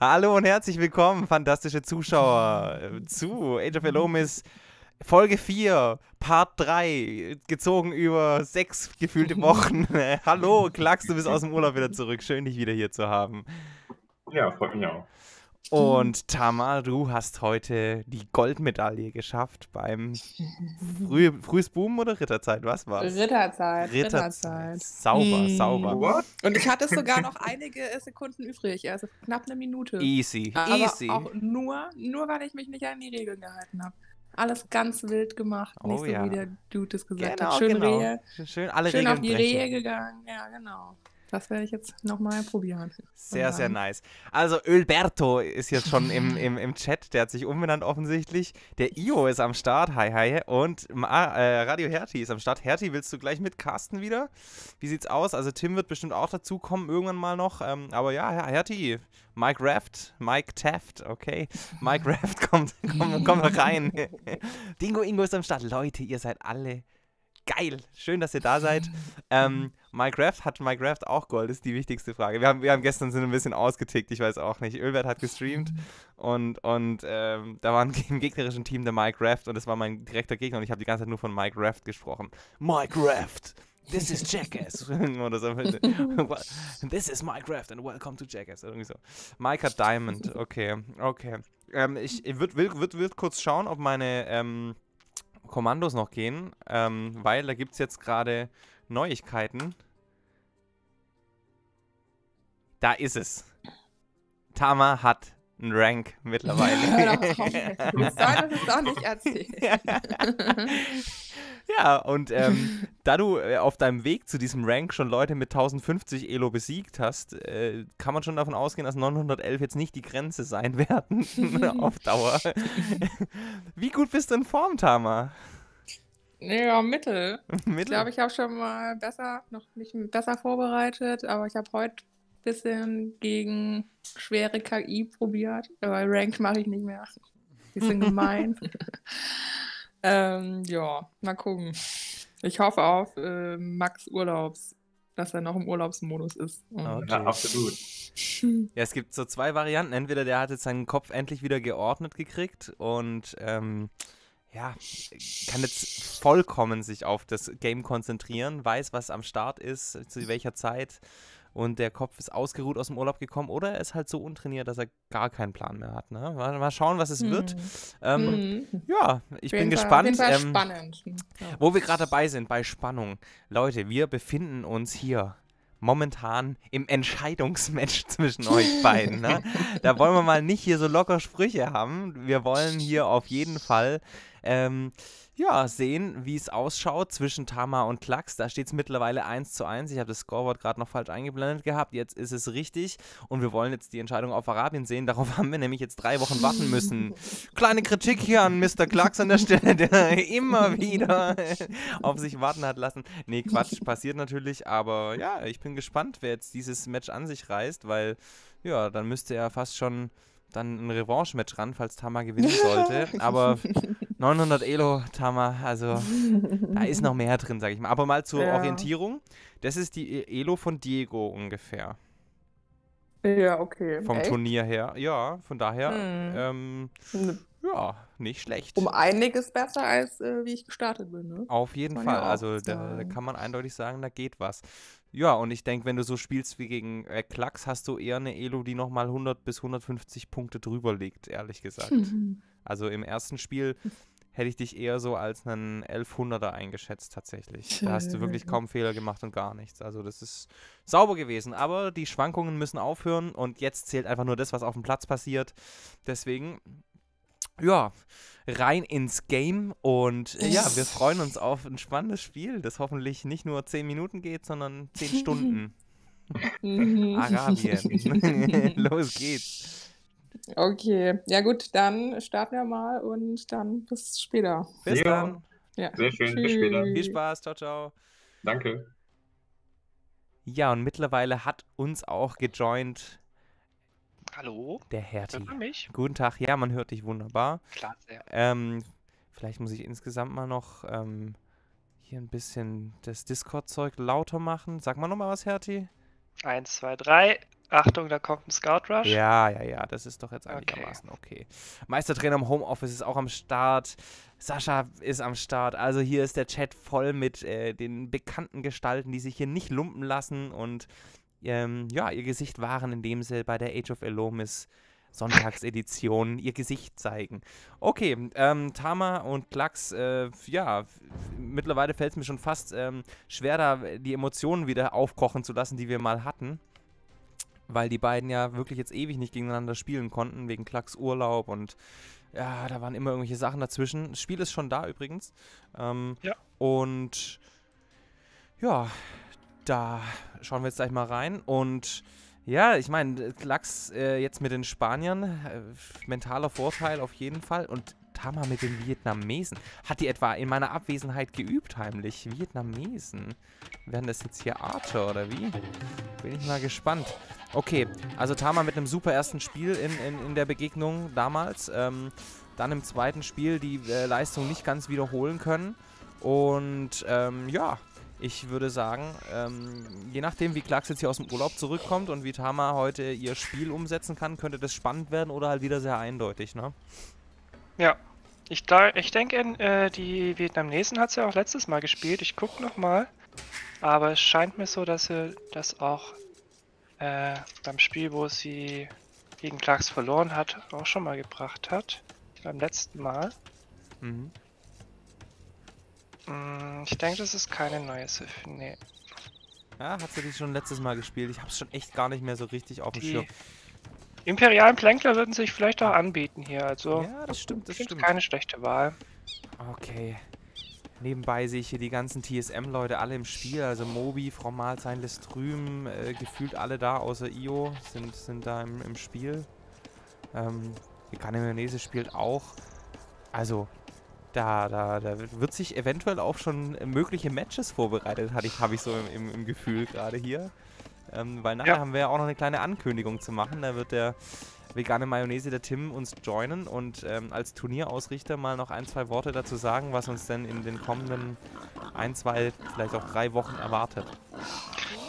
Hallo und herzlich willkommen, fantastische Zuschauer, zu Age of Elomis Folge 4, Part 3, gezogen über sechs gefühlte Wochen. Hallo, Klacks, du bist aus dem Urlaub wieder zurück. Schön, dich wieder hier zu haben. Ja, freut mich auch. Und Tamar, du hast heute die Goldmedaille geschafft beim Früh, Frühes Boom oder Ritterzeit? Was war's? Ritterzeit. Ritterzeit. Sauber, Hm. sauber. What? Und ich hatte sogar noch einige Sekunden übrig, also knapp eine Minute. Easy, Aber easy. auch nur, nur, weil ich mich nicht an die Regeln gehalten habe. Alles ganz wild gemacht, Oh nicht so ja. wie der Dude es gesagt Genau, hat. Schön genau. Rehe, Schön alle schön Regeln auf die brechen. Rehe gegangen. Ja, genau. Das werde ich jetzt nochmal probieren. Sehr, sehr nice. Also Ölberto ist jetzt schon im, im, im Chat, der hat sich umbenannt offensichtlich. Der Io ist am Start, hi hi. Und Ma, äh, Radio Hertie ist am Start. Hertie, willst du gleich mit casten wieder? Wie sieht's aus? Also Tim wird bestimmt auch dazukommen, irgendwann mal noch. Ähm, aber ja, Her- Hertie, Mike Raft, Mike Taft, okay. Mike Raft kommt, kommt, kommt rein. Dingo Ingo ist am Start. Leute, ihr seid alle geil. Schön, dass ihr da seid. Ähm, Mike Raft, hat Mike Raft auch Gold? Ist die wichtigste Frage. Wir haben, wir haben gestern sind ein bisschen ausgetickt, ich weiß auch nicht. Ölbert hat gestreamt und, und ähm, da war im gegnerischen Team der Mike Raft und das war mein direkter Gegner und ich habe die ganze Zeit nur von Mike Raft gesprochen. Mike Raft! This is Jackass. Oder so. This is Mike Raft and welcome to Jackass. Irgendwie so. Mike hat Diamond. Okay, okay. Ähm, ich ich würde würd, würd, würd kurz schauen, ob meine ähm, Kommandos noch gehen, ähm, weil da gibt es jetzt gerade Neuigkeiten. Da ist es. Tama hat einen Rank mittlerweile. Du solltest es doch nicht erzählen. ja, und ähm, da du äh, auf deinem Weg zu diesem Rank schon Leute mit 1050 Elo besiegt hast, äh, kann man schon davon ausgehen, dass 911 jetzt nicht die Grenze sein werden auf Dauer. Wie gut bist du in Form, Tama? Ja, Mittel. Ich Mittel? glaube, ich habe schon mal besser, noch nicht besser vorbereitet, aber ich habe heute ein bisschen gegen schwere KI probiert, aber Rank mache ich nicht mehr. Bisschen gemein. ähm, ja, mal gucken. Ich hoffe auf äh, Max Urlaubs, dass er noch im Urlaubsmodus ist. Okay. Ja, absolut. Ja, es gibt so zwei Varianten. Entweder der hat jetzt seinen Kopf endlich wieder geordnet gekriegt und ähm, ja, kann jetzt vollkommen sich auf das Game konzentrieren, weiß, was am Start ist, zu welcher Zeit und der Kopf ist ausgeruht aus dem Urlaub gekommen oder er ist halt so untrainiert, dass er gar keinen Plan mehr hat. Ne? Mal, mal schauen, was es wird. Ähm, Mhm. Ja, ich bin Auf gespannt. Fall ähm, spannend. Ja. wo wir gerade dabei sind, bei Spannung. Leute, wir befinden uns hier momentan im Entscheidungsmatch zwischen euch beiden. Ne? Da wollen wir mal nicht hier so locker Sprüche haben. Wir wollen hier auf jeden Fall ähm, ja, sehen, wie es ausschaut zwischen Tama und Klacks. Da steht es mittlerweile 1 zu 1. Ich habe das Scoreboard gerade noch falsch eingeblendet gehabt. Jetzt ist es richtig. Und wir wollen jetzt die Entscheidung auf Arabien sehen. Darauf haben wir nämlich jetzt drei Wochen warten müssen. Kleine Kritik hier an Mr. Klacks an der Stelle, der immer wieder auf sich warten hat lassen. Nee, Quatsch, passiert natürlich. Aber ja, ich bin gespannt, wer jetzt dieses Match an sich reißt, weil ja, dann müsste er fast schon dann ein Revanche-Match ran, falls Tama gewinnen sollte. Aber 900 Elo, Tama, also da ist noch mehr drin, sag ich mal. Aber mal zur Ja. Orientierung. Das ist die E- Elo von Diego ungefähr. Ja, okay. Vom Echt? Turnier her. Ja, von daher, Hm. ähm, ja, nicht schlecht. Um einiges besser, als äh, wie ich gestartet bin. Ne? Auf jeden Fall. also da, da kann man eindeutig sagen, da geht was. Ja, und ich denke, wenn du so spielst wie gegen äh, Klacks, hast du eher eine Elo, die nochmal 100 bis 150 Punkte drüber liegt, ehrlich gesagt. Mhm. Also im ersten Spiel hätte ich dich eher so als einen 1100er eingeschätzt tatsächlich. Da hast du wirklich kaum Fehler gemacht und gar nichts. Also das ist sauber gewesen. Aber die Schwankungen müssen aufhören und jetzt zählt einfach nur das, was auf dem Platz passiert. Deswegen, ja, rein ins Game und äh, ja, wir freuen uns auf ein spannendes Spiel, das hoffentlich nicht nur 10 Minuten geht, sondern 10 Stunden. Mhm. Arabien. Los geht's. Okay, ja gut, dann starten wir mal und dann bis später. Bis Ja. dann. Ja. Sehr schön, bis später. Viel Spaß. Ciao, ciao. Danke. Ja, und mittlerweile hat uns auch gejoint Hallo? der Hertie. Hört man mich? Guten Tag, ja, man hört dich wunderbar. Klar, sehr. Ähm, vielleicht muss ich insgesamt mal noch ähm, hier ein bisschen das Discord-Zeug lauter machen. Sag mal nochmal was, Hertie. Eins, zwei, drei. Achtung, da kommt ein Scout Rush. Ja, ja, ja, das ist doch jetzt Okay. einigermaßen okay. Meistertrainer im Homeoffice ist auch am Start. Sascha ist am Start. Also hier ist der Chat voll mit äh, den bekannten Gestalten, die sich hier nicht lumpen lassen und ähm, ja, ihr Gesicht wahren, indem sie bei der Age of Elomis Sonntagsedition ihr Gesicht zeigen. Okay, ähm, Tama und Klax, äh, ja, mittlerweile fällt es mir schon fast ähm, schwer, da die Emotionen wieder aufkochen zu lassen, die wir mal hatten weil die beiden ja wirklich jetzt ewig nicht gegeneinander spielen konnten, wegen Klacks Urlaub und ja, da waren immer irgendwelche Sachen dazwischen. Das Spiel ist schon da übrigens. Ähm, Ja. Und ja, da schauen wir jetzt gleich mal rein. Und ja, ich meine, Klacks äh, jetzt mit den Spaniern, äh, mentaler Vorteil auf jeden Fall. Und Tama mit den Vietnamesen. Hat die etwa in meiner Abwesenheit geübt heimlich? Vietnamesen. Werden das jetzt hier Archer oder wie? Bin ich mal gespannt. Okay, also Tama mit einem super ersten Spiel in, in, in der Begegnung damals. Ähm, dann im zweiten Spiel die äh, Leistung nicht ganz wiederholen können. Und ähm, ja, ich würde sagen, ähm, je nachdem, wie Clarks jetzt hier aus dem Urlaub zurückkommt und wie Tama heute ihr Spiel umsetzen kann, könnte das spannend werden oder halt wieder sehr eindeutig, ne? Ja. Ich, da, ich denke, äh, die Vietnamesen hat sie auch letztes Mal gespielt. Ich gucke nochmal. Aber es scheint mir so, dass sie das auch äh, beim Spiel, wo sie gegen Clarks verloren hat, auch schon mal gebracht hat. Beim letzten Mal. Mhm. Mm, ich denke, das ist keine neue Sif. Nee. Ja, hat sie die schon letztes Mal gespielt? Ich hab's schon echt gar nicht mehr so richtig auf dem Schirm. imperialen Plänkler würden sich vielleicht auch anbieten hier. Also, Ja, das stimmt, das stimmt. keine schlechte Wahl. Okay. Nebenbei sehe ich hier die ganzen TSM-Leute alle im Spiel. Also Mobi, Frau Malzein, Lestrüm, äh, gefühlt alle da, außer Io, sind, sind da im, im Spiel. Ähm, die Mayonnaise spielt auch. Also, da, da, da wird sich eventuell auch schon mögliche Matches vorbereitet, hatte ich, habe ich so im, im, im Gefühl gerade hier. Ähm, weil nachher Ja. haben wir ja auch noch eine kleine Ankündigung zu machen. Da wird der vegane Mayonnaise, der Tim, uns joinen und ähm, als Turnierausrichter mal noch ein, zwei Worte dazu sagen, was uns denn in den kommenden ein, zwei, vielleicht auch drei Wochen erwartet.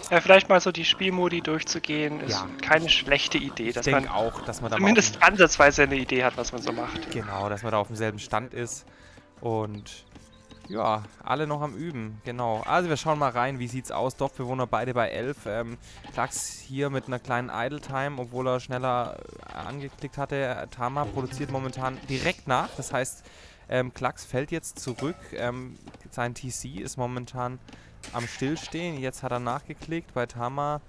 Ja, vielleicht mal so die Spielmodi durchzugehen, ist Ja. keine schlechte Idee, Ich dass denke man auch, dass man da zumindest ansatzweise eine Idee hat, was man so macht. genau, dass man da auf demselben Stand ist und ja, alle noch am Üben, genau. Also wir schauen mal rein, wie sieht's aus. Dorfbewohner beide bei 11. Ähm, Klax hier mit einer kleinen Idle-Time, obwohl er schneller äh, angeklickt hatte. Tama produziert momentan direkt nach. Das heißt, ähm, Klax fällt jetzt zurück. Ähm, sein TC ist momentan am Stillstehen. Jetzt hat er nachgeklickt. Bei Tama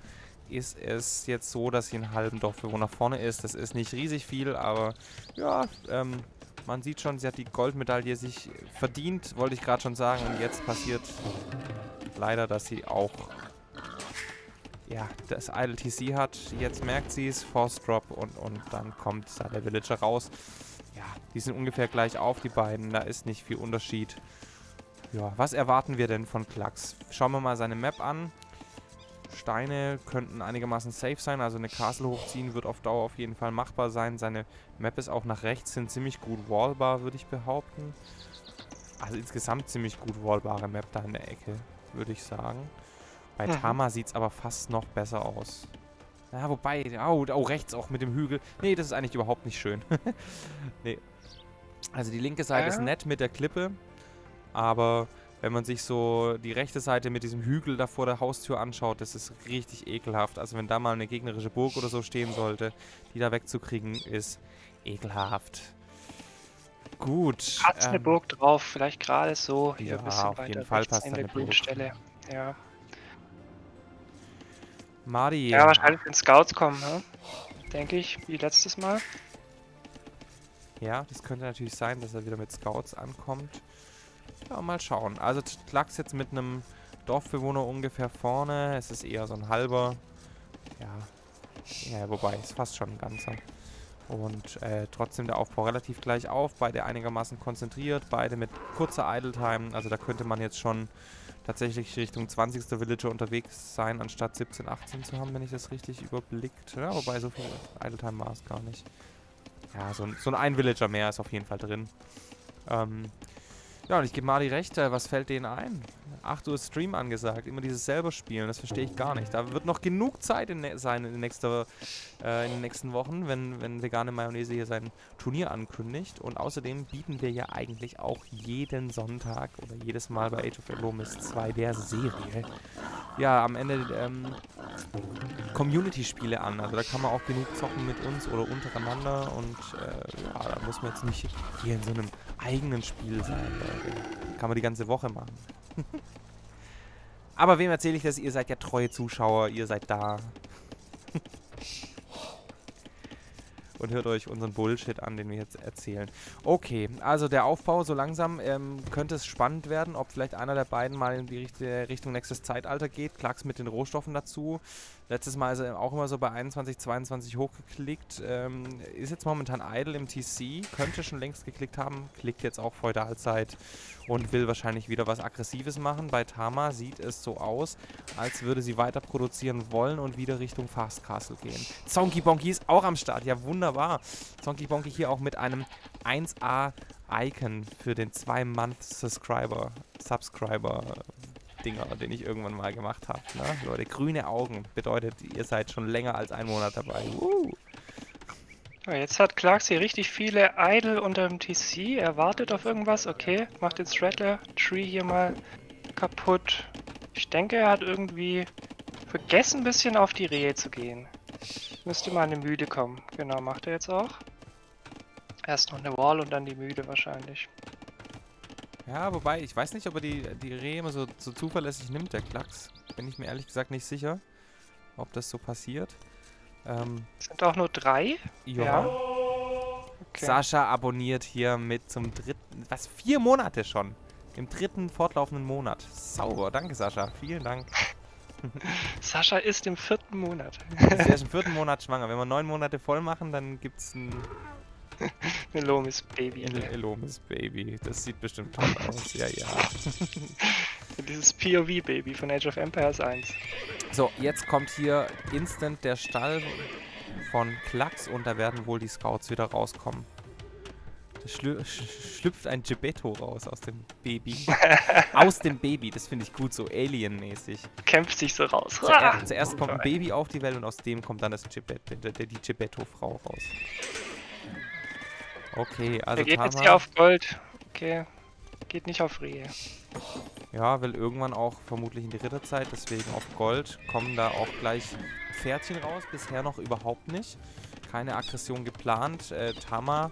ist es jetzt so, dass sie einen halben Dorfbewohner vorne ist. Das ist nicht riesig viel, aber ja, ähm, man sieht schon, sie hat die Goldmedaille sich verdient, wollte ich gerade schon sagen. Und jetzt passiert leider, dass sie auch ja, das Idle TC hat. Jetzt merkt sie es, Force Drop und, und dann kommt da der Villager raus. Ja, die sind ungefähr gleich auf, die beiden. Da ist nicht viel Unterschied. Ja, was erwarten wir denn von Klax? Schauen wir mal seine Map an. Steine könnten einigermaßen safe sein, also eine Castle hochziehen wird auf Dauer auf jeden Fall machbar sein. Seine Map ist auch nach rechts hin ziemlich gut wallbar, würde ich behaupten. Also insgesamt ziemlich gut wallbare Map da in der Ecke, würde ich sagen. Bei Mhm. Tama sieht es aber fast noch besser aus. Ja, wobei, oh, oh, rechts auch mit dem Hügel. Nee, das ist eigentlich überhaupt nicht schön. nee. Also die linke Seite ist Ja. nett mit der Klippe, aber wenn man sich so die rechte Seite mit diesem Hügel da vor der Haustür anschaut, das ist richtig ekelhaft. Also wenn da mal eine gegnerische Burg oder so stehen sollte, die da wegzukriegen, ist ekelhaft. Gut. Hat eine ähm, Burg drauf, vielleicht gerade so, hier ja, ein bisschen auf jeden Fall passt in der eine grünen Stelle. Ja. Madi. ja, wahrscheinlich wenn Scouts kommen, ne? denke ich, wie letztes Mal. Ja, das könnte natürlich sein, dass er wieder mit Scouts ankommt. Ja, mal schauen. Also Klacks jetzt mit einem Dorfbewohner ungefähr vorne. Es ist eher so ein halber. Ja. Ja, wobei, ist fast schon ein ganzer. Und äh, trotzdem der Aufbau relativ gleich auf. Beide einigermaßen konzentriert. Beide mit kurzer Idle Time. Also da könnte man jetzt schon tatsächlich Richtung 20. Villager unterwegs sein, anstatt 17, 18 zu haben, wenn ich das richtig überblickt. Ja, wobei so viel Idle Time war es gar nicht. Ja, so, ein- so ein ein Villager mehr ist auf jeden Fall drin. Ähm, ja, und ich gebe Madi recht, äh, was fällt denen ein? 8 Uhr Stream angesagt. Immer dieses selber spielen, das verstehe ich gar nicht. Da wird noch genug Zeit in, ne- sein in, nächster, äh, in den nächsten Wochen, wenn, wenn vegane Mayonnaise hier sein Turnier ankündigt. Und außerdem bieten wir ja eigentlich auch jeden Sonntag oder jedes Mal bei Age of Elomis 2 der Serie ja am Ende ähm, Community-Spiele an. Also da kann man auch genug zocken mit uns oder untereinander und äh, ja, da muss man jetzt nicht hier in so einem eigenen Spiel sein. Da kann man die ganze Woche machen. Aber wem erzähle ich das? Ihr seid ja treue Zuschauer, ihr seid da. Und hört euch unseren Bullshit an, den wir jetzt erzählen. Okay, also der Aufbau so langsam ähm, könnte es spannend werden, ob vielleicht einer der beiden mal in die Richt Richtung nächstes Zeitalter geht. Klacks mit den Rohstoffen dazu. Letztes Mal ist er auch immer so bei 21, 22 hochgeklickt. Ähm, ist jetzt momentan idle im TC, könnte schon längst geklickt haben, klickt jetzt auch Feudalzeit und will wahrscheinlich wieder was Aggressives machen. Bei Tama sieht es so aus, als würde sie weiter produzieren wollen und wieder Richtung Fast Castle gehen. Zonky Bonky ist auch am Start, ja wunderbar. Zonky Bonky hier auch mit einem 1A Icon für den 2-Month-Subscriber. Subscriber. Dinger, den ich irgendwann mal gemacht habe. Ne? Leute, grüne Augen bedeutet, ihr seid schon länger als ein Monat dabei. Uh. Jetzt hat Clarks hier richtig viele Idle unter dem TC. Er wartet auf irgendwas. Okay, macht den Straddler Tree hier mal kaputt. Ich denke, er hat irgendwie vergessen, ein bisschen auf die Rehe zu gehen. Müsste mal eine Müde kommen. Genau, macht er jetzt auch. Erst noch eine Wall und dann die Müde wahrscheinlich. Ja, wobei, ich weiß nicht, ob er die, die Rehe immer so, so zuverlässig nimmt, der Klacks. Bin ich mir ehrlich gesagt nicht sicher, ob das so passiert. Ähm, Sind auch nur drei? ja. Ja. Okay. Sascha abonniert hier mit zum dritten, was, vier Monate schon. Im dritten fortlaufenden Monat. Sauber, danke Sascha, vielen Dank. Sascha ist im vierten Monat. Sie ist im vierten Monat schwanger. Wenn wir neun Monate voll machen, dann gibt es ein Melomis Baby. El Elomis Baby. Das sieht bestimmt toll aus. Ja, ja. Dieses POV-Baby von Age of Empires 1. So, jetzt kommt hier instant der Stall von Klacks und da werden wohl die Scouts wieder rauskommen. Da schlü sch schlüpft ein Gebetto raus aus dem Baby. aus dem Baby, das finde ich gut, so Alien-mäßig. Kämpft sich so raus. Zuer zuerst kommt ein Baby auf die Welt und aus dem kommt dann das Gebet die Gebetto-Frau raus. Okay, also Er geht jetzt hier auf Gold. Okay. Geht nicht auf Rehe. Ja, will irgendwann auch vermutlich in die Ritterzeit, deswegen auf Gold kommen da auch gleich Pferdchen raus. Bisher noch überhaupt nicht. Keine Aggression geplant. Äh, Tama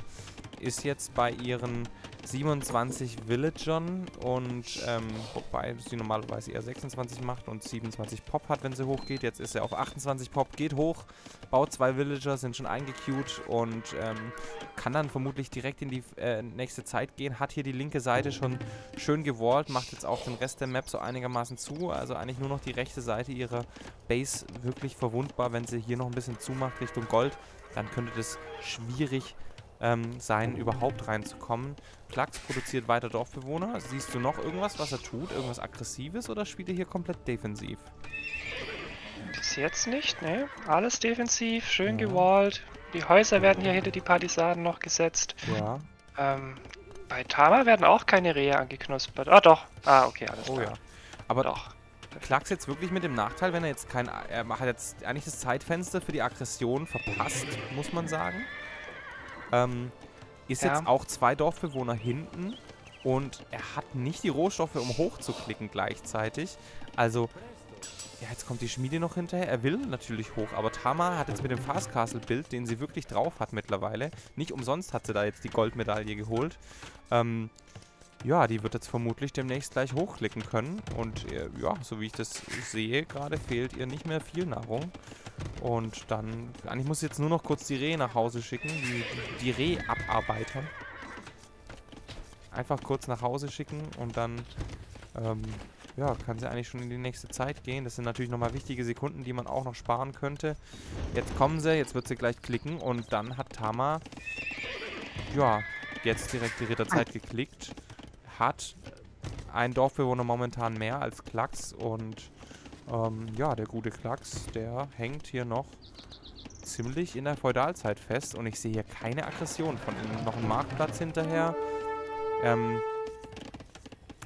ist jetzt bei ihren 27 Villagern und ähm, wobei sie normalerweise eher 26 macht und 27 Pop hat, wenn sie hochgeht. Jetzt ist er auf 28 Pop, geht hoch, baut zwei Villager, sind schon eingequeued und ähm, kann dann vermutlich direkt in die äh, nächste Zeit gehen. Hat hier die linke Seite schon schön gewallt, macht jetzt auch den Rest der Map so einigermaßen zu. Also eigentlich nur noch die rechte Seite ihrer Base wirklich verwundbar. Wenn sie hier noch ein bisschen zumacht Richtung Gold, dann könnte das schwierig ähm, sein, überhaupt reinzukommen. Klacks produziert weiter Dorfbewohner. Siehst du noch irgendwas, was er tut? Irgendwas Aggressives oder spielt er hier komplett defensiv? Bis jetzt nicht, ne? Alles defensiv, schön Ja. gewallt. Die Häuser werden hier hinter die Partisanen noch gesetzt. Ja. Ähm, bei Tama werden auch keine Rehe angeknuspert. Ah, doch. Ah, okay, alles Oh klar. ja. Aber Doch. Klacks jetzt wirklich mit dem Nachteil, wenn er jetzt kein. Er hat jetzt eigentlich das Zeitfenster für die Aggression verpasst, muss man sagen. Ähm, ist Ja. jetzt auch zwei Dorfbewohner hinten und er hat nicht die Rohstoffe, um hochzuklicken gleichzeitig. Also, ja, jetzt kommt die Schmiede noch hinterher. Er will natürlich hoch, aber Tama hat jetzt mit dem Fast Castle Bild, den sie wirklich drauf hat mittlerweile, nicht umsonst hat sie da jetzt die Goldmedaille geholt. Ähm, ja, die wird jetzt vermutlich demnächst gleich hochklicken können. Und äh, ja, so wie ich das sehe, gerade fehlt ihr nicht mehr viel Nahrung. Und dann, eigentlich muss ich jetzt nur noch kurz die Rehe nach Hause schicken, die, die, die Rehabarbeiter. Einfach kurz nach Hause schicken und dann, ähm, ja, kann sie eigentlich schon in die nächste Zeit gehen. Das sind natürlich nochmal wichtige Sekunden, die man auch noch sparen könnte. Jetzt kommen sie, jetzt wird sie gleich klicken und dann hat Tama, ja, jetzt direkt die Ritterzeit geklickt hat ein Dorfbewohner momentan mehr als Klacks und ähm, ja, der gute Klacks, der hängt hier noch ziemlich in der Feudalzeit fest und ich sehe hier keine Aggression von ihm. Noch ein Marktplatz hinterher. Ähm,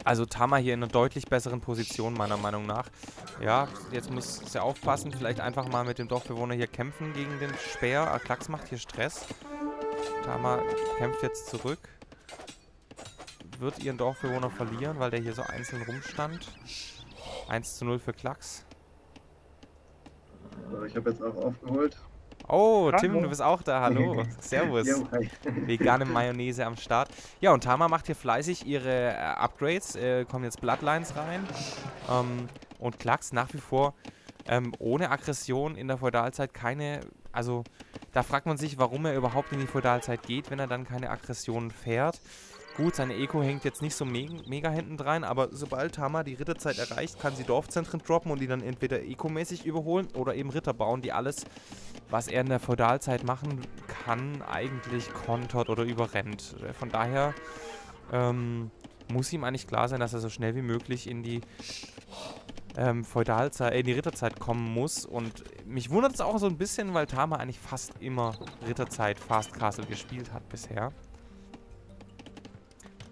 Also Tama hier in einer deutlich besseren Position, meiner Meinung nach. Ja, jetzt muss sie aufpassen. Vielleicht einfach mal mit dem Dorfbewohner hier kämpfen gegen den Speer. Ah, Klacks macht hier Stress. Tama kämpft jetzt zurück. Wird ihren Dorfbewohner verlieren, weil der hier so einzeln rumstand. 1 zu 0 für Klacks. So, ich habe jetzt auch aufgeholt. Oh, Hallo. Tim, du bist auch da. Hallo. Servus. Jo. Vegane Mayonnaise am Start. Ja, und Tama macht hier fleißig ihre äh, Upgrades. Äh, kommen jetzt Bloodlines rein. Ähm, und Klacks nach wie vor ähm, ohne Aggression in der Feudalzeit keine. Also, da fragt man sich, warum er überhaupt in die Feudalzeit geht, wenn er dann keine Aggression fährt. Gut, seine Eco hängt jetzt nicht so me mega hinten dran, aber sobald Tama die Ritterzeit erreicht, kann sie Dorfzentren droppen und die dann entweder Eco-mäßig überholen oder eben Ritter bauen, die alles, was er in der Feudalzeit machen kann, eigentlich kontert oder überrennt. Äh, Von daher ähm, muss ihm eigentlich klar sein, dass er so schnell wie möglich in die ähm, Feudalzeit, äh, in die Ritterzeit kommen muss. Und mich wundert es auch so ein bisschen, weil Tama eigentlich fast immer Ritterzeit Fast Castle gespielt hat bisher.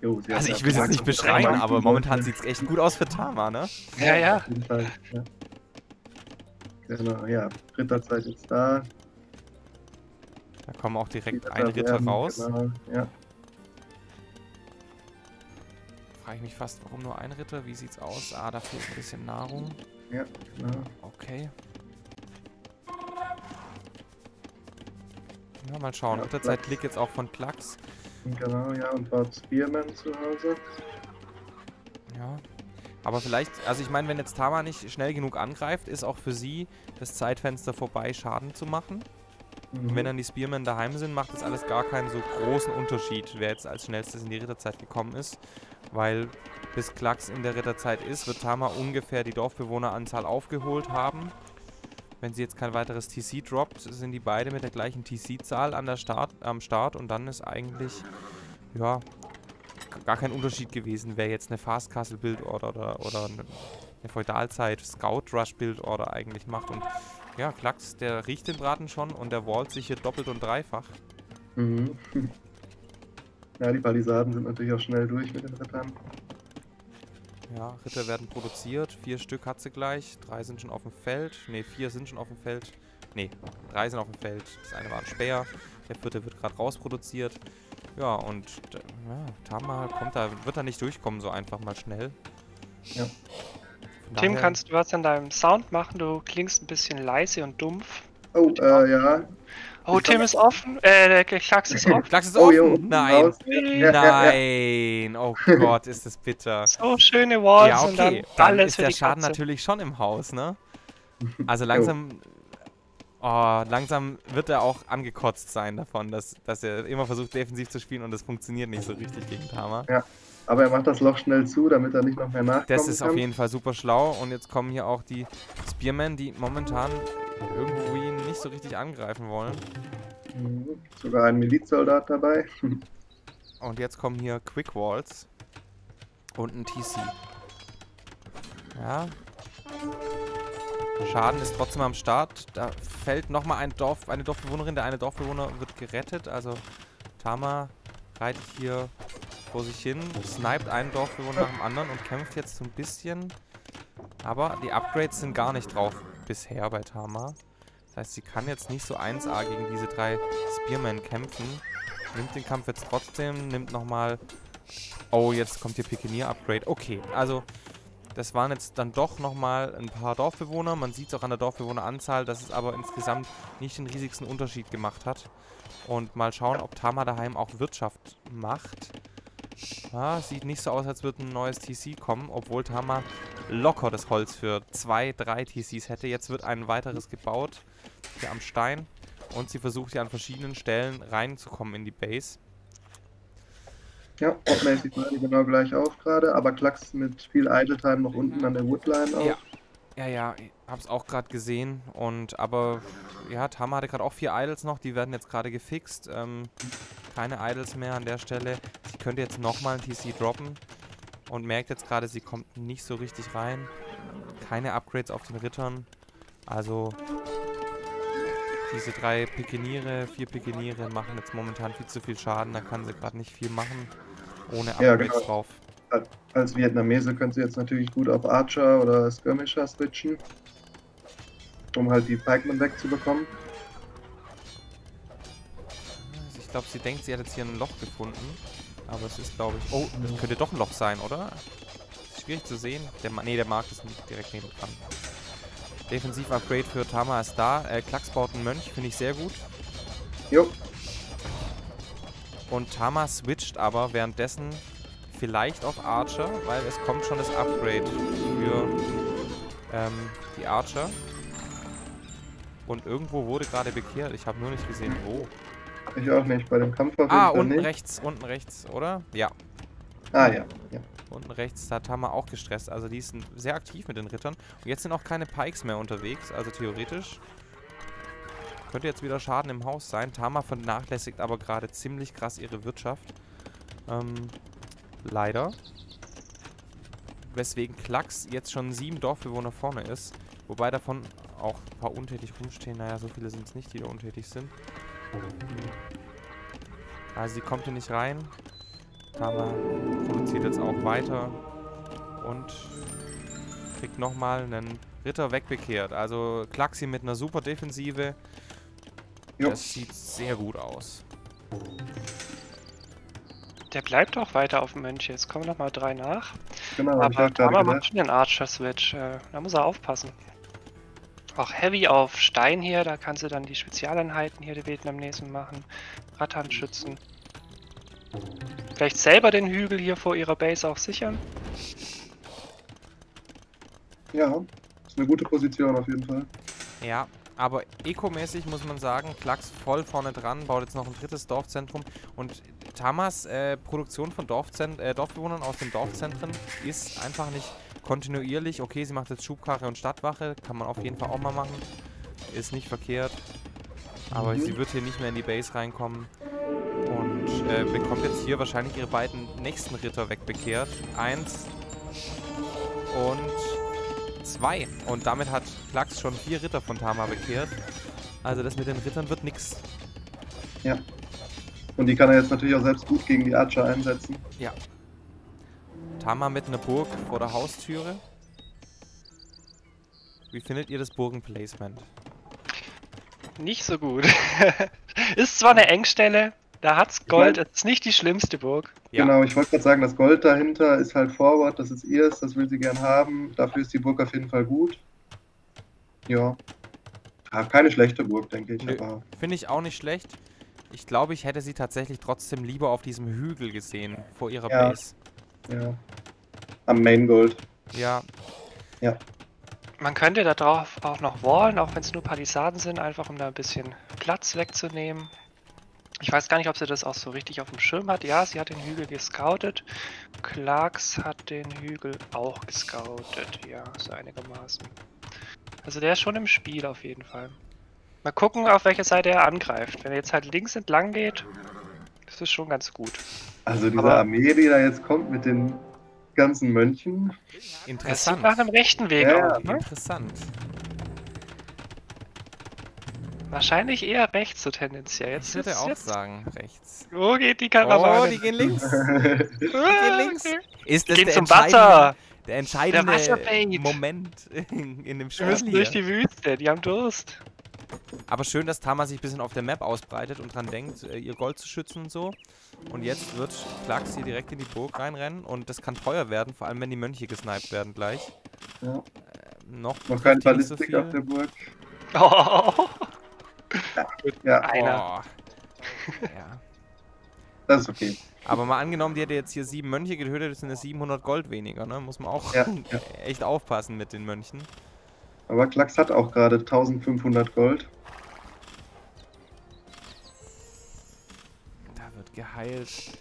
Jo, Also ich will es jetzt nicht Tama aber momentan sieht es echt gut aus für Tama, ne? Ja, ja. Auf jeden Fall, ja. Genau, ja. Ritterzeit jetzt da. Da kommen auch direkt ein Ritter werden, raus. Genau, ja. Frage ich mich fast, warum nur ein Ritter? Wie sieht's aus? Ah, da fehlt ein bisschen Nahrung. Ja, genau. Okay. Ja, mal schauen. Ja, Ritterzeit. Klick jetzt auch von Klacks. Genau, ja, und baut Spearman zu Hause. Ja. Aber vielleicht, also ich meine, wenn jetzt Tama nicht schnell genug angreift, ist auch für sie das Zeitfenster vorbei, Schaden zu machen. Und Mhm. wenn dann die Spearmen daheim sind, macht das alles gar keinen so großen Unterschied, wer jetzt als schnellstes in die Ritterzeit gekommen ist. Weil bis Klacks in der Ritterzeit ist, wird Tama ungefähr die Dorfbewohneranzahl aufgeholt haben. Wenn sie jetzt kein weiteres TC droppt, sind die beide mit der gleichen TC-Zahl am Start und dann ist eigentlich, ja, gar kein Unterschied gewesen, wer jetzt eine Fast Castle Build Order oder, oder eine, eine Feudalzeit Scout Rush Build Order eigentlich macht. Und ja, Klacks, der riecht den Braten schon und der wallt sich hier doppelt und dreifach. Mhm. Ja, die Palisaden sind natürlich auch schnell durch mit den Rittern. Ja, Ritter werden produziert. Vier Stück hat sie gleich. Drei sind schon auf dem Feld. Ne, vier sind schon auf dem Feld. Ne, drei sind auf dem Feld. Das eine war ein Speer. Der vierte wird gerade rausproduziert. Ja, und ja, Tama kommt da, wird da nicht durchkommen, so einfach mal schnell. Ja. Tim, kannst du was an deinem Sound machen? Du klingst ein bisschen leise und dumpf. Oh, äh, ja. Oh, Tim ist offen. Äh, der Klacks ist offen. Klacks ist Oh, offen! unten Nein! Ja, ja, ja. Nein! Oh Gott, ist das bitter. So schöne Walls Ja, und dann okay. Dann alles ist für der die Schaden Katze. natürlich schon im Haus, ne? Also langsam. Oh, langsam wird er auch angekotzt sein davon, dass, dass er immer versucht, defensiv zu spielen und das funktioniert nicht so richtig gegen Tama. Aber er macht das Loch schnell zu, damit er nicht noch mehr nachkommen Das ist kann. auf jeden Fall super schlau. Und jetzt kommen hier auch die Spearmen, die momentan irgendwie nicht so richtig angreifen wollen. Mhm. Sogar ein Milizsoldat dabei. Und jetzt kommen hier Quick Walls und ein TC. Ja. Schaden ist trotzdem am Start. Da fällt nochmal ein Dorf, eine Dorfbewohnerin. Der eine Dorfbewohner wird gerettet. Also Tama reitet hier vor sich hin, sniped einen Dorfbewohner nach dem anderen und kämpft jetzt so ein bisschen. Aber die Upgrades sind gar nicht drauf bisher bei Tama. Das heißt, sie kann jetzt nicht so 1A gegen diese drei Spearmen kämpfen. Nimmt den Kampf jetzt trotzdem, nimmt nochmal... Oh, jetzt kommt hier Pikenier-Upgrade. Okay, also das waren jetzt dann doch nochmal ein paar Dorfbewohner. Man sieht es auch an der Dorfbewohneranzahl, dass es aber insgesamt nicht den riesigsten Unterschied gemacht hat. Und mal schauen, ob Tama daheim auch Wirtschaft macht. Ah, sieht nicht so aus, als würde ein neues TC kommen, obwohl Tama locker das Holz für zwei, drei TCs hätte. Jetzt wird ein weiteres gebaut, hier am Stein. Und sie versucht hier an verschiedenen Stellen reinzukommen in die Base. Ja, mal die genau gleich auf gerade, aber Klacks mit viel Idle-Time noch unten an der Woodline auf. Ja. Ja, ja, ich hab's auch gerade gesehen. Und aber ja, Tama hatte gerade auch vier Idols noch, die werden jetzt gerade gefixt. Ähm, keine Idols mehr an der Stelle. Sie könnte jetzt nochmal ein TC droppen und merkt jetzt gerade, sie kommt nicht so richtig rein. Keine Upgrades auf den Rittern. Also diese drei Pikeniere, vier Pikeniere machen jetzt momentan viel zu viel Schaden. Da kann sie gerade nicht viel machen. Ohne Ja, Upgrades genau. drauf. Als Vietnamese können sie jetzt natürlich gut auf Archer oder Skirmisher switchen, um halt die Pikemen wegzubekommen. Also ich glaube, sie denkt, sie hat jetzt hier ein Loch gefunden. Aber es ist, glaube ich... Oh, das könnte doch ein Loch sein, oder? Schwierig zu sehen. Der, Ma- nee, der Markt ist nicht direkt neben dran. Defensiv-Upgrade für Tama ist da. Äh, Klacks baut einen Mönch, finde ich sehr gut. Jo, Und Tama switcht aber währenddessen vielleicht auf Archer, weil es kommt schon das Upgrade für ähm, die Archer. Und irgendwo wurde gerade bekehrt. Ich habe nur nicht gesehen, wo. ich auch nicht. Bei dem Kampf auf Ah, unten nicht. rechts, unten rechts, oder? Ja, Ah ja, ja. unten rechts, da hat Tama auch gestresst. Also die ist sehr aktiv mit den Rittern. Und jetzt sind auch keine Pikes mehr unterwegs, also theoretisch könnte jetzt wieder Schaden im Haus sein. Tama vernachlässigt aber gerade ziemlich krass ihre Wirtschaft. Ähm, leider. Weswegen Klacks jetzt schon sieben Dorfbewohner vorne ist. Wobei davon auch ein paar untätig rumstehen. Naja, so viele sind es nicht, die da untätig sind. Also sie kommt hier nicht rein. Tama produziert jetzt auch weiter. Und kriegt nochmal einen Ritter wegbekehrt. Also Klaxi mit einer super Defensive. Jo. Das sieht sehr gut aus. Der bleibt auch weiter auf dem Mönch. Jetzt kommen noch mal drei nach. Genau, hab ich Aber auch gerade Tama macht gedacht. schon den Archer-Switch. Äh, da muss er aufpassen. Auch Heavy auf Stein hier, da kannst du dann die Spezialeinheiten hier, die Vietnamesen machen. Ratternschützen. Vielleicht selber den Hügel hier vor ihrer Base auch sichern. Ja, ist eine gute Position auf jeden Fall. Ja, aber ecomäßig muss man sagen, Klacks voll vorne dran, baut jetzt noch ein drittes Dorfzentrum. Und Tamas äh, Produktion von Dorfzen äh, Dorfbewohnern aus den Dorfzentren ist einfach nicht kontinuierlich. Okay, sie macht jetzt Schubkarre und Stadtwache, kann man auf jeden Fall auch mal machen. Ist nicht verkehrt. Aber Mhm. sie wird hier nicht mehr in die Base reinkommen. Und äh, bekommt jetzt hier wahrscheinlich ihre beiden nächsten Ritter wegbekehrt. Eins und zwei. Und damit hat Klax schon vier Ritter von Tama bekehrt. Also das mit den Rittern wird nix. Und die kann er jetzt natürlich auch selbst gut gegen die Archer einsetzen. Tama mit einer Burg vor der Haustüre. Wie findet ihr das Burgenplacement? Nicht so gut. ist zwar eine Engstelle, da hat's Gold, mein- es ist nicht die schlimmste Burg. Ja. Genau, ich wollte gerade sagen, das Gold dahinter ist halt Forward, das ist ihrs, das will sie gern haben. Dafür ist die Burg auf jeden Fall gut. Ja. ja keine schlechte Burg, denke ich, Finde ich auch nicht schlecht. Ich glaube, ich hätte sie tatsächlich trotzdem lieber auf diesem Hügel gesehen, vor ihrer Ja. Base. ja. Am Main Gold. Ja, Man könnte da drauf auch noch wallen, auch wenn es nur Palisaden sind, einfach um da ein bisschen Platz wegzunehmen. Ich weiß gar nicht, ob sie das auch so richtig auf dem Schirm hat. Ja, sie hat den Hügel gescoutet. Clarks hat den Hügel auch gescoutet. Ja, so einigermaßen. Also der ist schon im Spiel auf jeden Fall. Mal gucken, auf welche Seite er angreift. Wenn er jetzt halt links entlang geht, ist es schon ganz gut. Also diese Aber- Armee, die da jetzt kommt mit den ganzen Mönchen. Das sieht interessant. nach einem rechten Weg Ja, aus, ne? Interessant. Wahrscheinlich eher rechts so tendenziell. Jetzt, Ich würde jetzt, auch jetzt. sagen, rechts. Wo geht die Oh, Karawane? die gehen links. Die gehen Ah, links. okay. Ist das Gehen der zum entscheidende, Wasser. der entscheidende Wasserbait. Moment in, in dem Wir Spiel müssen hier? durch die Wüste, die haben Durst. Aber schön, dass Tama sich ein bisschen auf der Map ausbreitet und dran denkt, äh, ihr Gold zu schützen und so. Und jetzt wird Klax hier direkt in die Burg reinrennen und das kann teuer werden, vor allem wenn die Mönche gesniped werden gleich. Ja. Noch, Noch kein nicht so Ballistik auf der Burg. Oh, Ja, einer. Oh. ja. das ist okay. Aber mal angenommen, die hätte jetzt hier sieben Mönche getötet, das sind ja 700 Gold weniger, ne? Muss man auch Ja, ja. echt aufpassen mit den Mönchen. Aber Klacks hat auch gerade 1500 Gold. Da wird geheilt.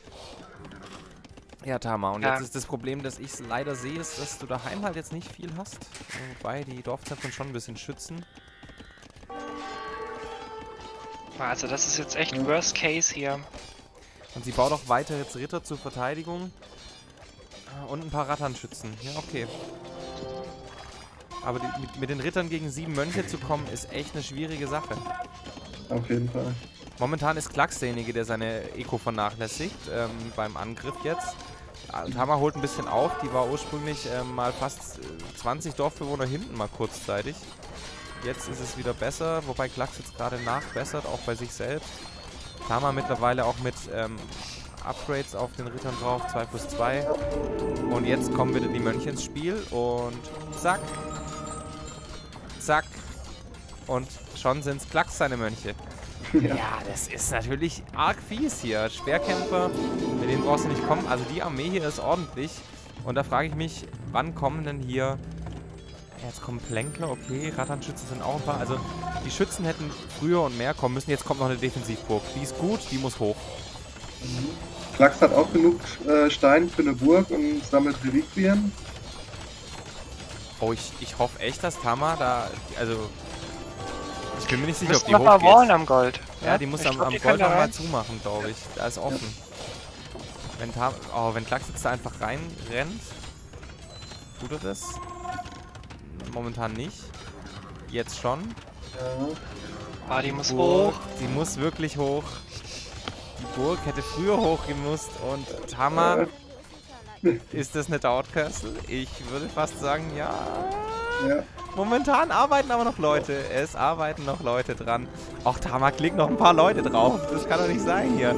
Ja, Tama. Und Ja. jetzt ist das Problem, dass ich es leider sehe, ist, dass du daheim halt jetzt nicht viel hast. Wobei die Dorfzentren schon ein bisschen schützen. Also das ist jetzt echt Worst Case hier. Und sie baut auch weiter jetzt Ritter zur Verteidigung. Und ein paar Ratternschützen. Ja, okay. Aber die, mit, mit den Rittern gegen sieben Mönche zu kommen, ist echt eine schwierige Sache. Auf jeden Fall. Momentan ist Klax derjenige, der seine Eco vernachlässigt ähm, beim Angriff jetzt. Tama holt ein bisschen auf. Die war ursprünglich ähm, mal fast äh, 20 Dorfbewohner hinten mal kurzzeitig. Jetzt ist es wieder besser, wobei Klax jetzt gerade nachbessert, auch bei sich selbst. Tama mittlerweile auch mit ähm, Upgrades auf den Rittern drauf, 2 plus 2. Und jetzt kommen wieder die Mönche ins Spiel und zack, zack. Und schon sind es Klax seine Mönche. Ja. Ja, das ist natürlich arg fies hier. Schwerkämpfer, mit denen brauchst du nicht kommen. Also die Armee hier ist ordentlich. Und da frage ich mich, wann kommen denn hier... Jetzt kommen Plänkler, okay. Ratternschützen sind auch ein paar. Also die Schützen hätten früher und mehr kommen müssen. Jetzt kommt noch eine Defensivburg. Die ist gut, die muss hoch. Klax hat auch genug äh, Stein für eine Burg und sammelt Reliquien. Oh, ich, ich hoffe echt, dass Tama da... Also... Ich bin mir nicht sicher, ob die hochgeht. wallen am Gold. Ja, die muss Ich am, glaub, am Gold nochmal zumachen, glaube ich. Da ist offen. Wenn, Tam oh, wenn Klax jetzt da einfach reinrennt, tut er das? Momentan nicht. Jetzt schon. Ja. Ah, die muss Burg, hoch. die muss wirklich hoch. Die Burg hätte früher hochgemusst und Tama, ist das eine Doubt Castle? Ich würde fast sagen, ja. Ja. Momentan arbeiten aber noch Leute. Es arbeiten noch Leute dran. Auch Tama klickt noch ein paar Leute drauf. Das kann doch nicht sein hier.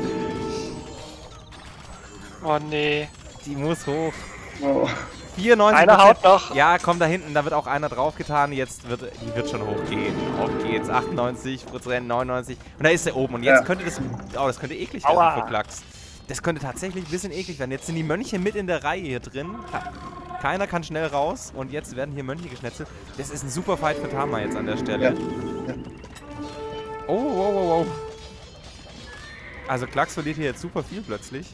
Oh nee. Die muss hoch. Oh. 94 Einer haut noch. Ja, komm da hinten, da wird auch einer draufgetan. Jetzt wird, die wird schon hochgehen. Auf geht's. 98 Prozent, 99. Und da ist er oben. Und jetzt Ja. könnte das, oh, das könnte eklig Aua. werden für Klacks. Das könnte tatsächlich ein bisschen eklig werden. Jetzt sind die Mönche mit in der Reihe hier drin. Ke- Keiner kann schnell raus. Und jetzt werden hier Mönche geschnetzelt. Das ist ein super Fight für Tama jetzt an der Stelle. Ja. Ja. Oh, wow, wow, wow. Also Klacks verliert hier jetzt super viel plötzlich.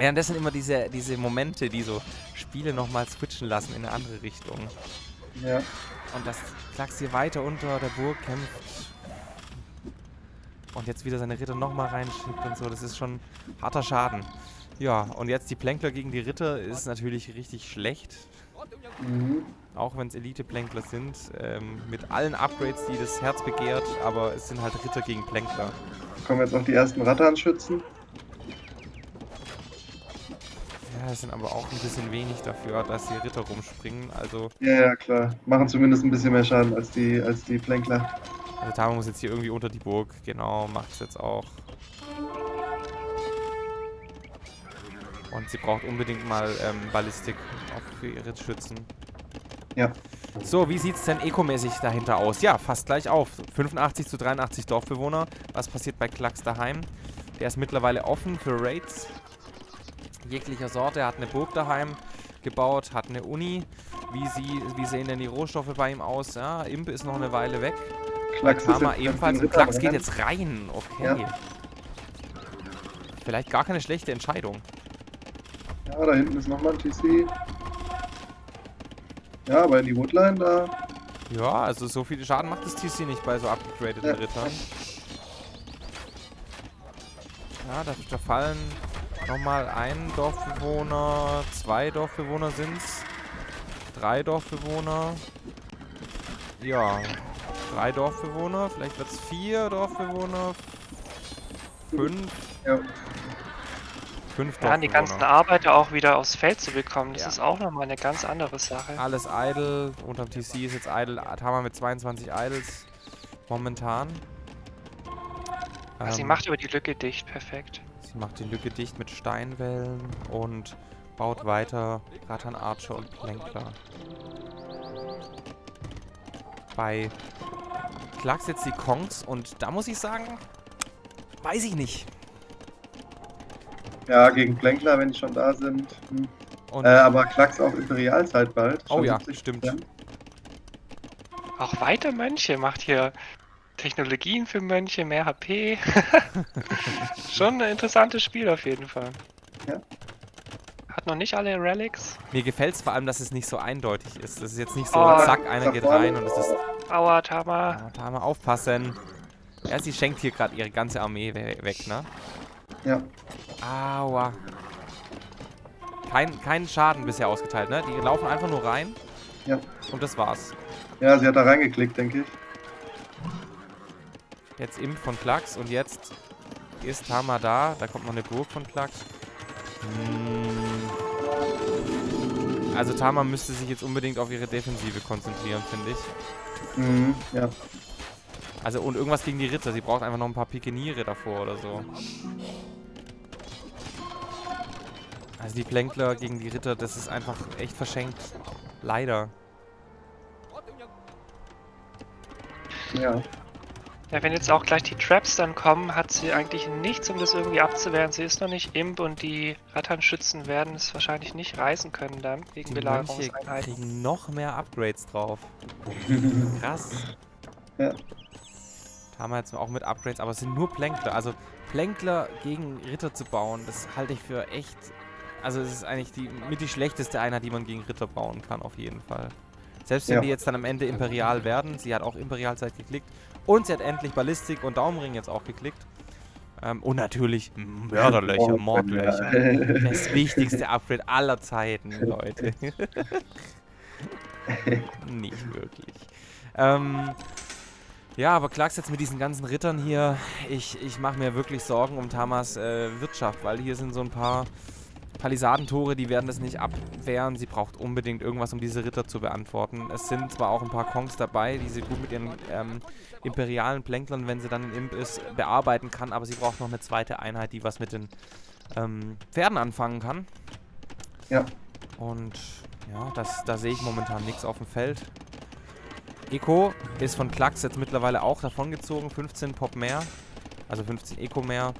Ja, und das sind immer diese, diese Momente, die so Spiele nochmal switchen lassen in eine andere Richtung. Ja. Und das Klacks hier weiter unter der Burg kämpft. Und jetzt wieder seine Ritter nochmal reinschiebt und so. Das ist schon harter Schaden. Ja, und jetzt die Plänkler gegen die Ritter ist natürlich richtig schlecht. Mhm. Auch wenn es Elite-Plänkler sind. Ähm, mit allen Upgrades, die das Herz begehrt. Aber es sind halt Ritter gegen Plänkler. Kommen jetzt noch die ersten Rattanschützen. Ja, es sind aber auch ein bisschen wenig dafür, dass die Ritter rumspringen. Also, Ja, ja, klar. Machen zumindest ein bisschen mehr Schaden als die, als die Plänkler. Also Tama muss jetzt hier irgendwie unter die Burg. Genau, macht es jetzt auch. Und sie braucht unbedingt mal ähm, Ballistik auch für ihre Schützen. Ja. So, wie sieht es denn ekomäßig dahinter aus? Ja, fast gleich auf. 85 zu 83 Dorfbewohner. Was passiert bei Klacks daheim? Der ist mittlerweile offen für Raids. Jeglicher Sorte. Er hat eine Burg daheim gebaut, hat eine Uni. Wie, sie, wie sehen denn die Rohstoffe bei ihm aus? Ja, Imp ist noch eine Weile weg. Klacks ist Tama jetzt ebenfalls. Und Klacks geht jetzt rein. Okay. Ja. Vielleicht gar keine schlechte Entscheidung. Ja, da hinten ist nochmal ein TC. Ja, aber in die Woodline da. Ja, also so viel Schaden macht das TC nicht bei so upgradeten Ja. Rittern. Ja, da, da fallen nochmal ein Dorfbewohner, zwei Dorfbewohner sind's. Drei Dorfbewohner. Ja, drei Dorfbewohner. Vielleicht wird's vier Dorfbewohner. Fünf. Ja. Fünf Ja, die ganzen Dorfbewohner. Arbeiter auch wieder aufs Feld zu bekommen, das Ja. ist auch nochmal eine ganz andere Sache. Alles idle. Unterm TC ist jetzt idle. Tama mit 22 Idols momentan. Also sie Ähm, macht über die Lücke dicht, perfekt. Sie macht die Lücke dicht mit Steinwellen und baut weiter Rattan Archer und Plänkler. Bei Klacks jetzt die Kongs und da muss ich sagen, weiß ich nicht. Ja, gegen Plänkler, wenn die schon da sind. Hm. Und Äh, aber Klacks auf Imperialzeit bald. oh ja, 70 stimmt. Prozent. Auch weiter Mönche macht hier Technologien für Mönche, mehr HP. Schon ein interessantes Spiel auf jeden Fall. Ja. Hat noch nicht alle Relics. Mir gefällt es vor allem, dass es nicht so eindeutig ist. Das ist jetzt nicht so, Oh, zack, einer geht rein und es ist Aua, Tama. Ja, da mal aufpassen. Ja, sie schenkt hier gerade ihre ganze Armee we weg, ne? Ja. Aua. Kein, kein Schaden bisher ausgeteilt, ne? Die laufen einfach nur rein. Ja. Und das war's. ja, sie hat da reingeklickt, denke ich. Jetzt Imp von Klacks und jetzt ist Tama da. Da kommt noch eine Burg von Klack. Hm. Also Tama müsste sich jetzt unbedingt auf ihre Defensive konzentrieren, finde ich. Mhm, ja. Also und irgendwas gegen die Ritter. Sie braucht einfach noch ein paar Pikeniere davor oder so. Also die Plänkler gegen die Ritter, das ist einfach echt verschenkt. Leider. Ja. Ja, wenn jetzt auch gleich die Traps dann kommen, hat sie eigentlich nichts, um das irgendwie abzuwehren. Sie ist noch nicht Imp und die Ratternschützen werden es wahrscheinlich nicht reißen können dann gegen Die Belagerungseinheiten. kriegen noch mehr Upgrades drauf. Krass. Ja. Haben wir jetzt auch mit Upgrades, aber es sind nur Plänkler. Also Plänkler gegen Ritter zu bauen, das halte ich für echt. Also es ist eigentlich die mit die schlechteste Einheit, die man gegen Ritter bauen kann, auf jeden Fall. Selbst wenn Ja. die jetzt dann am Ende Imperial werden, sie hat auch Imperialzeit geklickt und sie hat endlich Ballistik und Daumenring jetzt auch geklickt. Ähm, und natürlich Mörderlöcher, Oh, Mordlöcher. ja. Das wichtigste Upgrade aller Zeiten, Leute. Nicht wirklich. Ähm, ja, aber Klax jetzt mit diesen ganzen Rittern hier, ich, ich mache mir wirklich Sorgen um Tamas äh, Wirtschaft, weil hier sind so ein paar Palisadentore, die werden das nicht abwehren. Sie braucht unbedingt irgendwas, um diese Ritter zu beantworten. Es sind zwar auch ein paar Kongs dabei, die sie gut mit ihren ähm, imperialen Plänklern, wenn sie dann in Imp ist, bearbeiten kann, aber sie braucht noch eine zweite Einheit, die was mit den ähm, Pferden anfangen kann. Ja. Und ja, das, da sehe ich momentan nichts auf dem Feld. Eco ist von Klax jetzt mittlerweile auch davongezogen. 15 Pop mehr. Also 15 Eco mehr.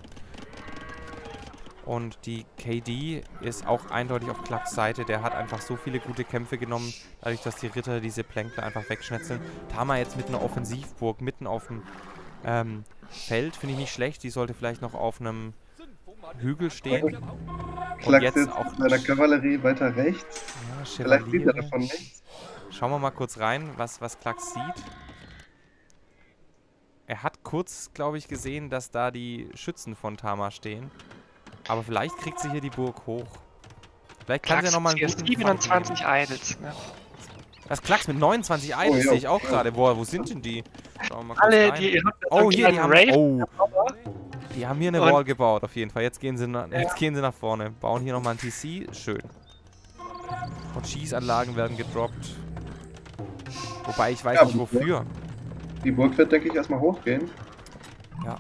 Und die KD ist auch eindeutig auf Klax Seite. Der hat einfach so viele gute Kämpfe genommen, dadurch, dass die Ritter diese Plänkler einfach wegschnetzeln. Tama jetzt mit einer Offensivburg mitten auf dem ähm, Feld, finde ich nicht schlecht. Die sollte vielleicht noch auf einem Hügel stehen. Klacks jetzt jetzt, auch- mit seiner Kavallerie weiter rechts. Ja, Vielleicht sieht er davon nichts. Schauen wir mal kurz rein, was, was Klax sieht. Er hat kurz, glaube ich, gesehen, dass da die Schützen von Tama stehen. Aber vielleicht kriegt sie hier die Burg hoch. Vielleicht kann sie ja nochmal einen guten hier Fight 27 Idols. Ne? Das Klax mit 29 Idols Oh, ja. sehe ich auch gerade. Boah, wo sind denn die? Schauen wir mal kurz Alle, rein. die Oh, hier, die haben, Rave. oh, die haben hier eine Und- Wall gebaut, auf jeden Fall. Jetzt gehen sie, nach, Ja. jetzt gehen sie nach vorne. Bauen hier nochmal ein TC. Schön. Und Schießanlagen werden gedroppt. Wobei ich weiß Ja, nicht wofür. Die Burg wird, denke ich, erstmal hochgehen. Ja.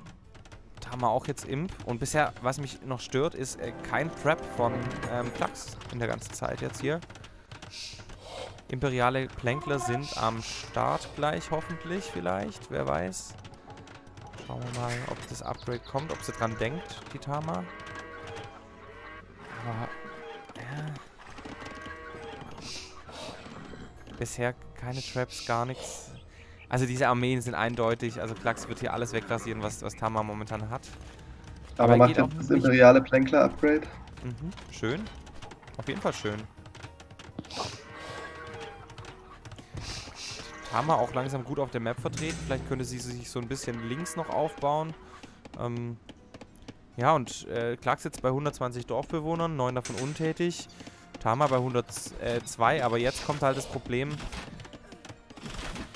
Haben wir auch jetzt Imp. Und bisher, was mich noch stört, ist äh, kein Trap von ähm, Klax in der ganzen Zeit jetzt hier. Imperiale Plänkler sind am Start gleich, hoffentlich, vielleicht. Wer weiß. Schauen wir mal, ob das Upgrade kommt, ob sie dran denkt, die Tama. Aber, ja. Bisher keine Traps, gar nichts. Also diese Armeen sind eindeutig, also Klax wird hier alles wegrasieren, was, was Tama momentan hat. Aber, er macht auch das imperiale Plänkler-Upgrade. Mhm, schön. Auf jeden Fall schön. Tama auch langsam gut auf der Map vertreten. Vielleicht könnte sie sich so ein bisschen links noch aufbauen. Ähm, ja, und äh, Klax jetzt bei 120 Dorfbewohnern, 9 davon untätig. Tama bei 102, aber jetzt kommt halt das Problem,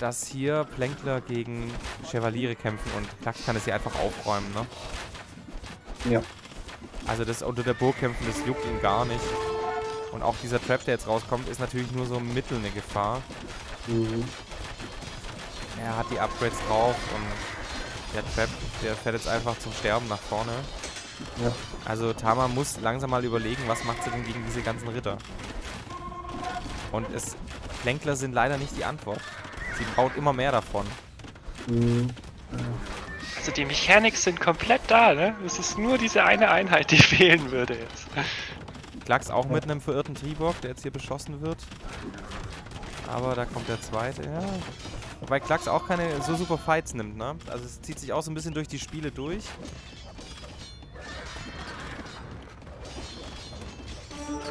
dass hier Plänkler gegen Chevaliere kämpfen und Klax kann es hier einfach aufräumen, ne? Ja. Also das unter der Burg kämpfen, das juckt ihn gar nicht. Und auch dieser Trap, der jetzt rauskommt, ist natürlich nur so im Mittel eine Gefahr. Mhm. Er hat die Upgrades drauf und der Trap, der fährt jetzt einfach zum Sterben nach vorne. Ja. Also Tama muss langsam mal überlegen, was macht sie denn gegen diese ganzen Ritter. Und es Plänkler sind leider nicht die Antwort. Sie baut immer mehr davon. Mhm. Also die Mechanics sind komplett da, ne? Es ist nur diese eine Einheit, die fehlen würde jetzt. Klax auch mit einem verirrten Triborg, der jetzt hier beschossen wird. Aber da kommt der zweite, ja. Wobei Klax auch keine so super Fights nimmt, ne? Also es zieht sich auch so ein bisschen durch die Spiele durch.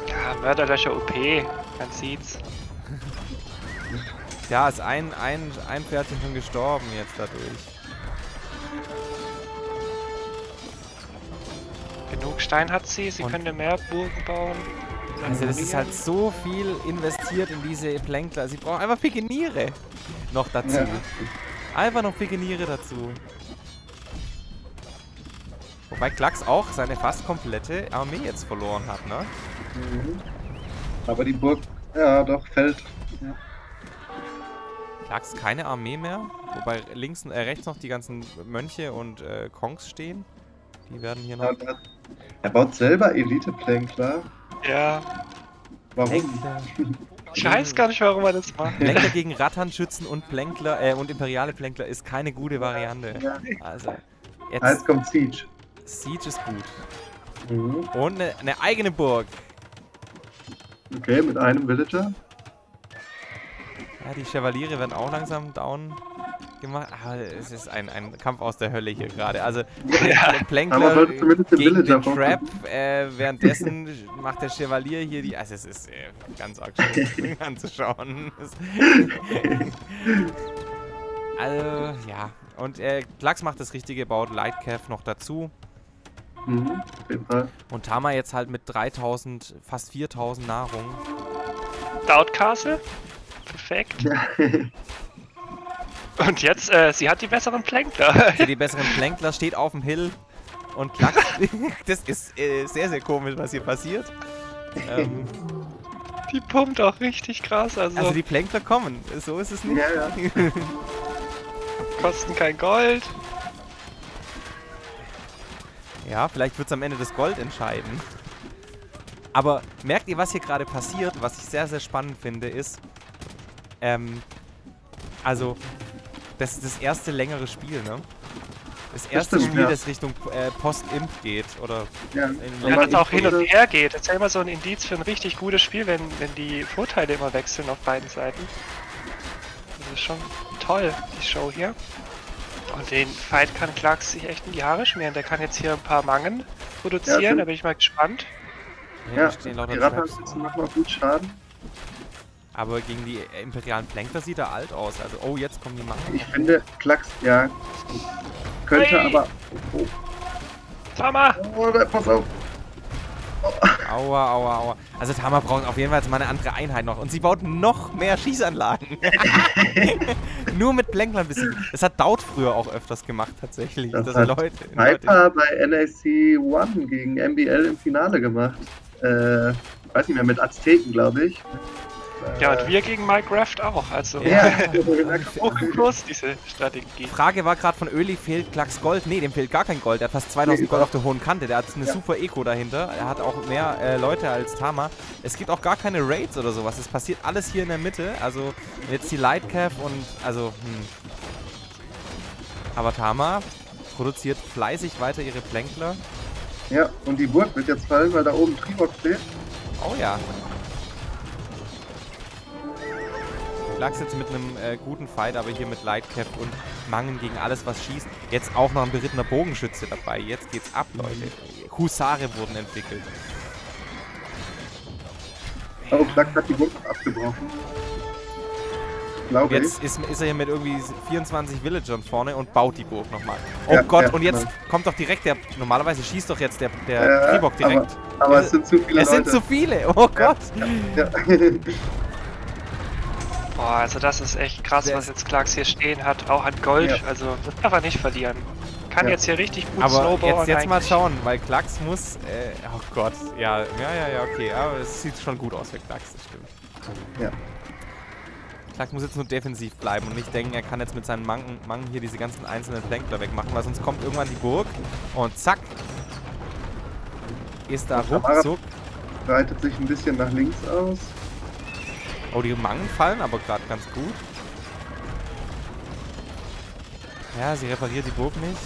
Ja, Mörderlöcher OP, man sieht's. Ja, ist ein, ein, ein Pferdchen schon gestorben jetzt dadurch. Genug Stein hat sie, sie Und- könnte mehr Burgen bauen. Also das ist halt so viel investiert in diese Plänkler. Sie braucht einfach Pikeniere noch dazu. Ja. Einfach noch Pikeniere dazu. Wobei Klacks auch seine fast komplette Armee jetzt verloren hat, ne? Mhm. Aber die Burg, ja, doch, fällt. Ja. Klacks keine Armee mehr. Wobei links, äh, rechts noch die ganzen Mönche und äh, Kongs stehen. Die werden hier Ja, noch. und er, baut selber Elite-Plänkler. Ja, Warum? Plänkler, ich weiß gar nicht, warum er das macht. Plänkler gegen Ratternschützen und Plänkler, äh, und imperiale Plänkler ist keine gute Variante. Ja. Also, Jetzt jetzt kommt Siege. Siege ist gut. Mhm. Und eine, eine eigene Burg. Okay, mit einem Villager. Ja, die Chevaliere werden auch langsam down gemacht. Aber es ist ein, ein Kampf aus der Hölle hier gerade. Also, zumindest den gegen Villager den. Trap. Äh, währenddessen macht der Chevalier hier die. Also, es ist äh, ganz arg schön anzuschauen. Also, ja. Und äh, Klax macht das Richtige, baut Lightcav noch dazu. Mhm, auf jeden Fall. Und Tama jetzt halt mit 3000, fast 4000 Nahrung. Dowd Castle. Perfekt. Ja. Und jetzt, äh, sie hat die besseren Plänkler. Die besseren Plänkler steht auf dem Hill und klackt. das ist äh, sehr, sehr komisch, was hier passiert. Ähm, Die pumpt auch richtig krass, also, also die Plänkler kommen, so ist es nicht. Ja, ja. kosten kein Gold. Ja, vielleicht wird es am Ende das Gold entscheiden. Aber merkt ihr, was hier gerade passiert? Was ich sehr, sehr spannend finde, ist, ähm, also, das ist das erste längere Spiel, ne? Das erste stimmt, Spiel, ja. das Richtung äh, Post-Imp geht, oder ja. Ja, es auch hin und her geht. Das ist ja immer so ein Indiz für ein richtig gutes Spiel, wenn, wenn die Vorteile immer wechseln auf beiden Seiten. Das ist schon toll, die Show hier. Und den Fight kann Clarks sich echt in die Haare schmieren. Der kann jetzt hier ein paar Mangen produzieren, Ja, da bin ich mal gespannt. Ja, Ja, die. Rattenschützen machen auch gut Schaden. Aber gegen die imperialen Plänkler sieht er alt aus. Also, oh, jetzt kommen die Machen. Ich finde, Klacks, ja. Könnte Hey! aber. Oh, Tama! oh, pass auf. Aua, aua, aua. Also Tama braucht auf jeden Fall jetzt mal eine andere Einheit noch. Und sie baut noch mehr Schießanlagen. Nur mit Plänklern besiegen. Das hat Daut früher auch öfters gemacht, tatsächlich. Das dass er hat Leute, Leute Piper bei NAC One gegen MBL im Finale gemacht. Äh, weiß nicht mehr, mit Azteken, glaube ich. Ja, und wir gegen Minecraft auch. Also, Ja. groß diese Strategie. Frage war gerade von Öli, fehlt Klacks Gold? Nee, dem fehlt gar kein Gold. Er hat fast 2000 Nee, Gold auf der hohen Kante. Der hat eine Ja. super Eco dahinter. Er hat auch mehr äh, Leute als Tama. Es gibt auch gar keine Raids oder sowas. Es passiert alles hier in der Mitte. Also jetzt die Lightcav und also, hm. Aber Tama produziert fleißig weiter ihre Plänkler. Ja, und die Burg wird jetzt fallen, weil da oben Tribok steht. Oh ja. Lachs jetzt mit einem äh, guten Fight, aber hier mit Lightcap und Mangen gegen alles, was schießt. Jetzt auch noch ein berittener Bogenschütze dabei. Jetzt geht's ab, Leute. Husare wurden entwickelt. Oh, Klacks hat die Burg noch abgebrochen. Glaube. Jetzt ist, ist er hier mit irgendwie 24 Villagern vorne und baut die Burg nochmal. Oh Ja, Gott, ja, und jetzt genau. kommt doch direkt der. Normalerweise schießt doch jetzt der, der Ja, Tribok direkt. Aber es sind zu viele es sind Leute. zu viele. Oh Gott. Boah, also das ist echt krass, was jetzt Clarks hier stehen hat. Auch an Gold. Ja. Also, das darf er nicht verlieren. Kann Ja. jetzt hier richtig gut Aber snowballen. jetzt, jetzt mal schauen, weil Klacks muss. Äh, oh Gott. Ja, ja, ja, ja, okay. Aber es sieht schon gut aus für Klacks, das stimmt. Ja. Klacks muss jetzt nur defensiv bleiben und nicht denken, er kann jetzt mit seinen Mangen, Mangen hier diese ganzen einzelnen Flankler wegmachen, weil sonst kommt irgendwann die Burg und zack. Ist da ruckzuck. Breitet sich ein bisschen nach links aus. Oh, die Mangen fallen aber gerade ganz gut. Ja, sie repariert die Burg nicht.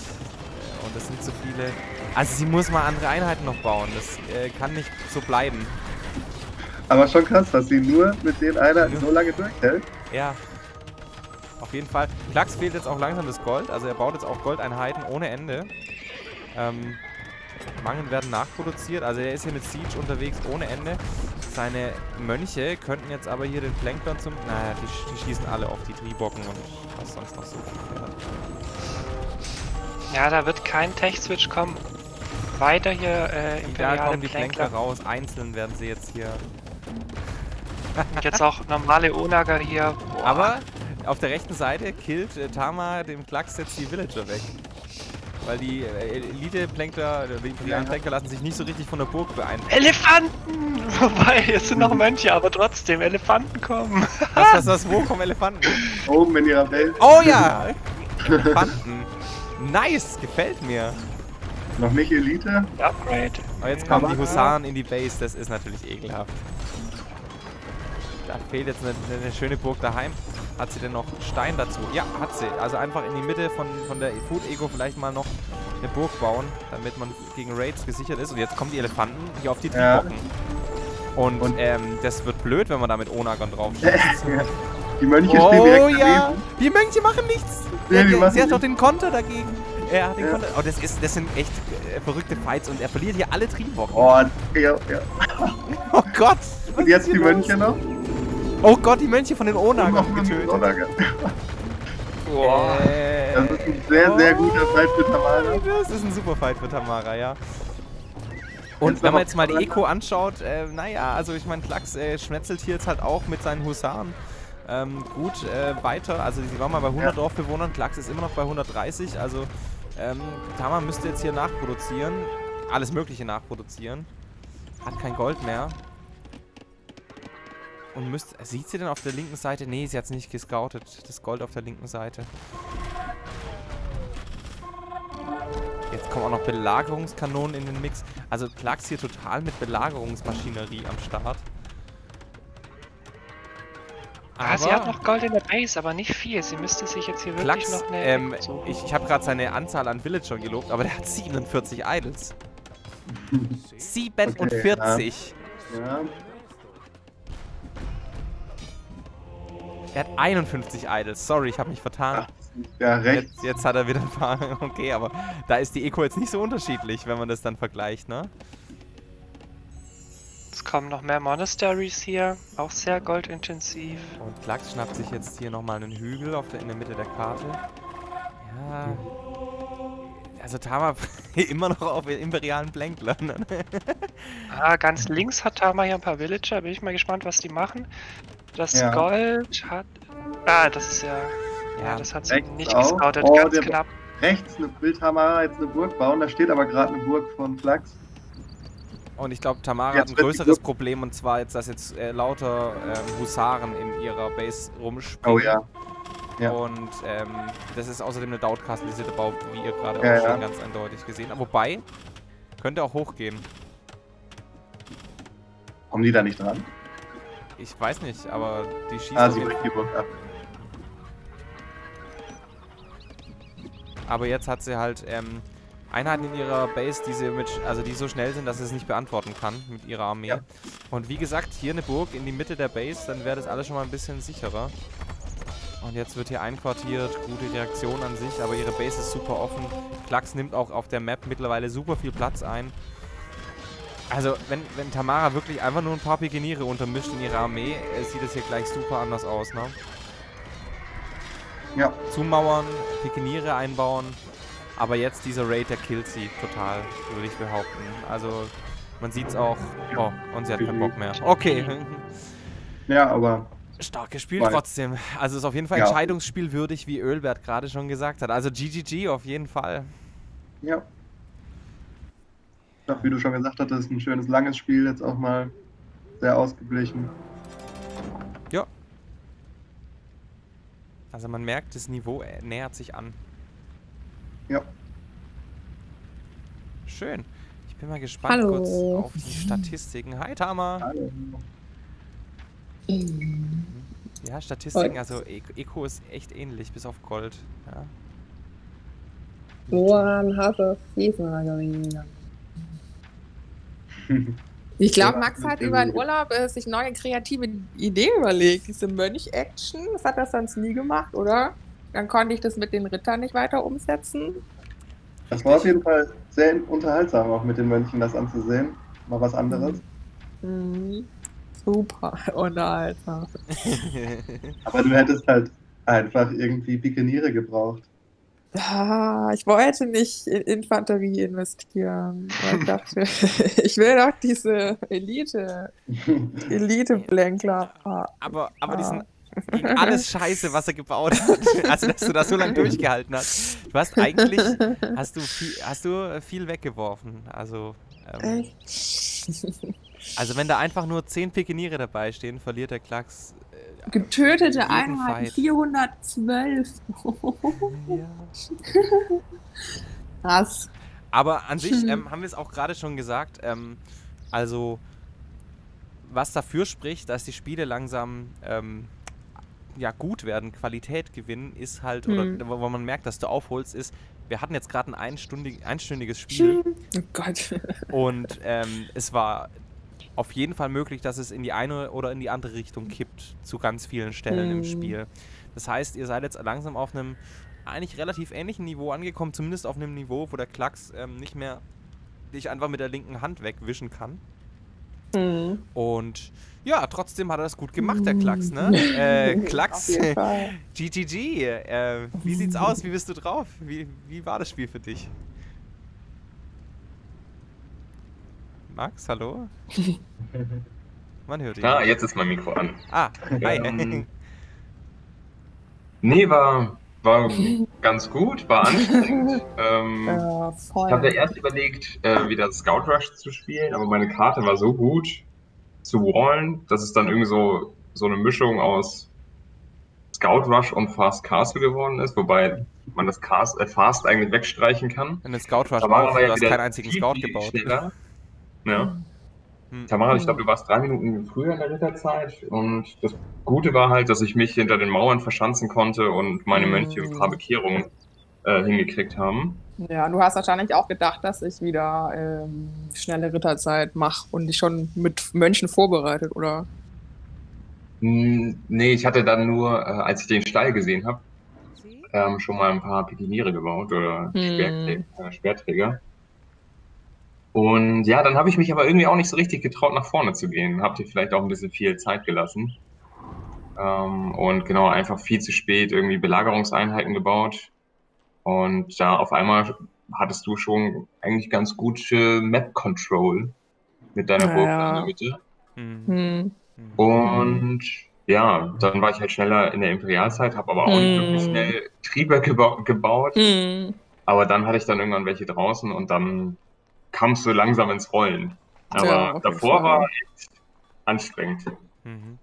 Und es sind zu viele. Also sie muss mal andere Einheiten noch bauen. Das äh, kann nicht so bleiben. Aber schon krass, dass sie nur mit den Einheiten Ja. so lange durchhält. Ja. Auf jeden Fall. Klacks fehlt jetzt auch langsam das Gold. Also er baut jetzt auch Goldeinheiten ohne Ende. Ähm, Mangen werden nachproduziert. Also er ist hier mit Siege unterwegs ohne Ende. Seine Mönche könnten jetzt aber hier den Planklern zum... Naja, die, die schießen alle auf die Triebocken und was sonst noch so fährt. Ja, da wird kein Tech-Switch kommen. Weiter hier äh, Da imperiale kommen die Plänkler Plänkler. raus. Einzeln werden sie jetzt hier... Und jetzt auch normale Onager hier. Boah. Aber auf der rechten Seite killt äh, Tama dem Klacks jetzt die Villager weg. Weil die äh, Elite-Plänkler, oder die. Plänkler lassen sich nicht so richtig von der Burg beeinflussen. Elefanten! Wobei, es sind noch Mönche, aber trotzdem, Elefanten kommen. Was, was, was, wo kommen Elefanten? Oben in ihrer Welt. Oh ja! Elefanten. Nice, gefällt mir. Noch nicht Elite. Upgrade. Aber jetzt kommen die Husaren in die Base, das ist natürlich ekelhaft. Da fehlt jetzt eine, eine schöne Burg daheim. Hat sie denn noch Stein dazu? Ja, hat sie. Also einfach in die Mitte von, von der Food Ego vielleicht mal noch eine Burg bauen, damit man gegen Raids gesichert ist. Und jetzt kommen die Elefanten hier auf die Ja. Triebocken. Und, Und- ähm, das wird blöd, wenn man da mit Onagon drauf. Die Mönche stehen Oh direkt ja! daneben. Die Mönche machen nichts! Nee, Der- der- machen sie hat doch den Konter dagegen. Er hat den Ja. Konter. Oh, das, ist, das sind echt äh, verrückte Fights und er verliert hier alle Triebwochen. Oh, ja, ja. Oh Gott! Und jetzt die Mönche los? noch. Oh Gott, die Mönche von den mit getötet. Onaga. Boah. Äh, Das ist ein sehr, sehr guter Fight für Tamara. Das ist ein super Fight für Tamara, ja. Und wenn man jetzt mal die. Eco anschaut, äh, naja, also ich meine, Klacks äh, schmetzelt hier jetzt halt auch mit seinen Husaren ähm, gut äh, weiter. Also sie waren mal bei 100 Ja. Dorfbewohnern, Klacks ist immer noch bei 130. Also ähm, Tama müsste jetzt hier nachproduzieren, alles Mögliche nachproduzieren. Hat kein Gold mehr. Und müsste. Sieht sie denn auf der linken Seite? Nee, sie hat es nicht gescoutet. Das Gold auf der linken Seite. Jetzt kommen auch noch Belagerungskanonen in den Mix. Also Klax hier total mit Belagerungsmaschinerie am Start. Ah, sie hat noch Gold in der Base, aber nicht viel. Sie müsste sich jetzt hier wirklich Klax, noch eine. ähm, ich, ich habe gerade seine Anzahl an Villager gelobt, aber der hat 47 Idols. 47! Ja. Er hat 51 Idols. Sorry, ich habe mich vertan. Ja, rechts. Jetzt, jetzt hat er wieder ein paar. Okay, aber da ist die Eco jetzt nicht so unterschiedlich, wenn man das dann vergleicht, ne? Es kommen noch mehr Monasteries hier, auch sehr goldintensiv. Und Klax schnappt sich jetzt hier nochmal einen Hügel auf der, in der Mitte der Karte. Ja. Also Tama immer noch auf imperialen Blänklern. Ah, ganz links hat Tama hier ein paar Villager. Bin ich mal gespannt, was die machen. Das Ja. Gold hat. Ah, das ist ja. Ja, das hat sie rechts nicht auch. gescoutet, Oh, ganz knapp. Rechts eine, will Tamara jetzt eine Burg bauen. Da steht aber gerade eine Burg von Klax. Und ich glaube, Tamara Jetzt hat ein größeres Problem und zwar jetzt, dass jetzt äh, lauter ähm, Husaren in ihrer Base rumspringen. Oh ja. Ja. Und ähm, das ist außerdem eine Doubtcast-basierte Bau, wie ihr gerade Ja, auch schon ja. ganz eindeutig gesehen habt. Wobei, könnte auch hochgehen. Kommen die da nicht dran? Ich weiß nicht, aber die schießt Ah, sie die Burg ab. Aber jetzt hat sie halt ähm, Einheiten in ihrer Base, die sie mit, also die so schnell sind, dass sie es nicht beantworten kann mit ihrer Armee. Ja. Und wie gesagt, hier eine Burg in die Mitte der Base, dann wäre das alles schon mal ein bisschen sicherer. Und jetzt wird hier einquartiert, gute Reaktion an sich, aber ihre Base ist super offen. Klax nimmt auch auf der Map mittlerweile super viel Platz ein. Also, wenn, wenn Tamara wirklich einfach nur ein paar Pikeniere untermischt in ihrer Armee, äh, sieht es hier gleich super anders aus, ne? Ja. zumauern, Pikeniere einbauen. Aber jetzt dieser Raid, der killt sie total, würde ich behaupten. Also man sieht es auch. Oh, und sie hat keinen Bock mehr. Okay. Ja, aber Stark gespielt Weil- trotzdem. Also ist auf jeden Fall Ja. entscheidungsspielwürdig, wie Ölbert gerade schon gesagt hat. Also GGG auf jeden Fall. ja. Doch, wie du schon gesagt hattest, ein schönes langes Spiel, jetzt auch mal sehr ausgeglichen. Also man merkt, das Niveau äh, nähert sich an. Ja. Schön. Ich bin mal gespannt Hallo. kurz auf die Statistiken. Hi Tama. Hallo. Ja, Statistiken, also E- Eco ist echt ähnlich, bis auf Gold. Ja. Woran hat diesmal gelegen? Ich glaube, Max hat über den Urlaub äh, sich neue kreative Ideen überlegt. Diese Mönch-Action, das hat er sonst nie gemacht, oder? Dann konnte ich das mit den Rittern nicht weiter umsetzen. Das war auf jeden Fall sehr unterhaltsam, auch mit den Mönchen das anzusehen. Mal was anderes. Mhm. Super unterhaltsam. Aber du hättest halt einfach irgendwie Pikeniere gebraucht. Ah, ich wollte nicht in Infanterie investieren. Ich dachte, ich will doch diese Elite, Elite-Blänkler. Ah, aber aber die Ah. sind gegen alles Scheiße, was er gebaut hat. Also, dass du das so lange durchgehalten hast. Du hast eigentlich, hast du viel, hast du viel weggeworfen. Also, ähm, also wenn da einfach nur 10 Pikeniere dabei stehen, verliert der Klacks. Getötete Einheiten, Fight. 412. Ja. Krass. Aber an sich Hm. ähm, haben wir es auch gerade schon gesagt. Ähm, also, was dafür spricht, dass die Spiele langsam ähm, ja, gut werden, Qualität gewinnen, ist halt, Hm. oder wo wo man merkt, dass du aufholst, ist, wir hatten jetzt gerade ein einstündig, einstündiges Spiel Oh Gott. und ähm, es war auf jeden Fall möglich, dass es in die eine oder in die andere Richtung kippt, zu ganz vielen Stellen im Hm. Spiel. Das heißt, ihr seid jetzt langsam auf einem eigentlich relativ ähnlichen Niveau angekommen, zumindest auf einem Niveau, wo der Klacks ähm, nicht mehr dich einfach mit der linken Hand wegwischen kann. Hm. Und ja, trotzdem hat er das gut gemacht, der Klacks, ne? Äh, Auf Klacks. GGG, äh, wie sieht's aus? Wie bist du drauf? Wie, wie war das Spiel für dich? Max, hallo? Man hört ihn. Ah, jetzt ist mein Mikro an. Ah, hi. Ähm, Nee, war, war ganz gut, war anstrengend. ähm, Ja, voll. ich hatte erst überlegt, äh, wieder Scout Rush zu spielen, aber meine Karte war so gut zu wallen, dass es dann irgendwie so, so eine Mischung aus Scout Rush und Fast Castle geworden ist, wobei man das Cast, äh, Fast eigentlich wegstreichen kann. In den Scout Rush auch, war du ja hast wieder keinen einzigen Scout gebaut. schneller. Ja. Hm. Tamara, ich glaube, du warst drei Minuten früher in der Ritterzeit und das Gute war halt, dass ich mich hinter den Mauern verschanzen konnte und meine Mönche ein paar Bekehrungen äh, hingekriegt haben. Ja, du hast wahrscheinlich auch gedacht, dass ich wieder ähm, schnelle Ritterzeit mache und dich schon mit Mönchen vorbereitet, oder? Hm, Nee, ich hatte dann nur, äh, als ich den Stall gesehen habe, ähm, schon mal ein paar Pikiniere gebaut oder Hm. Speerträ äh. Und ja, dann habe ich mich aber irgendwie auch nicht so richtig getraut, nach vorne zu gehen. Hab dir vielleicht auch ein bisschen viel Zeit gelassen. Ähm, und genau, einfach viel zu spät irgendwie Belagerungseinheiten gebaut. Und da auf einmal hattest du schon eigentlich ganz gute Map-Control mit deiner Ja, Burg ja. in der Mitte. Hm. Hm. Hm. Und ja, dann war ich halt schneller in der Imperialzeit, habe aber auch nicht wirklich Hm. schnell Triebe geba gebaut. Hm. Aber dann hatte ich dann irgendwann welche draußen und dann kam es so langsam ins Rollen. Aber Ja, davor war echt anstrengend. Mhm.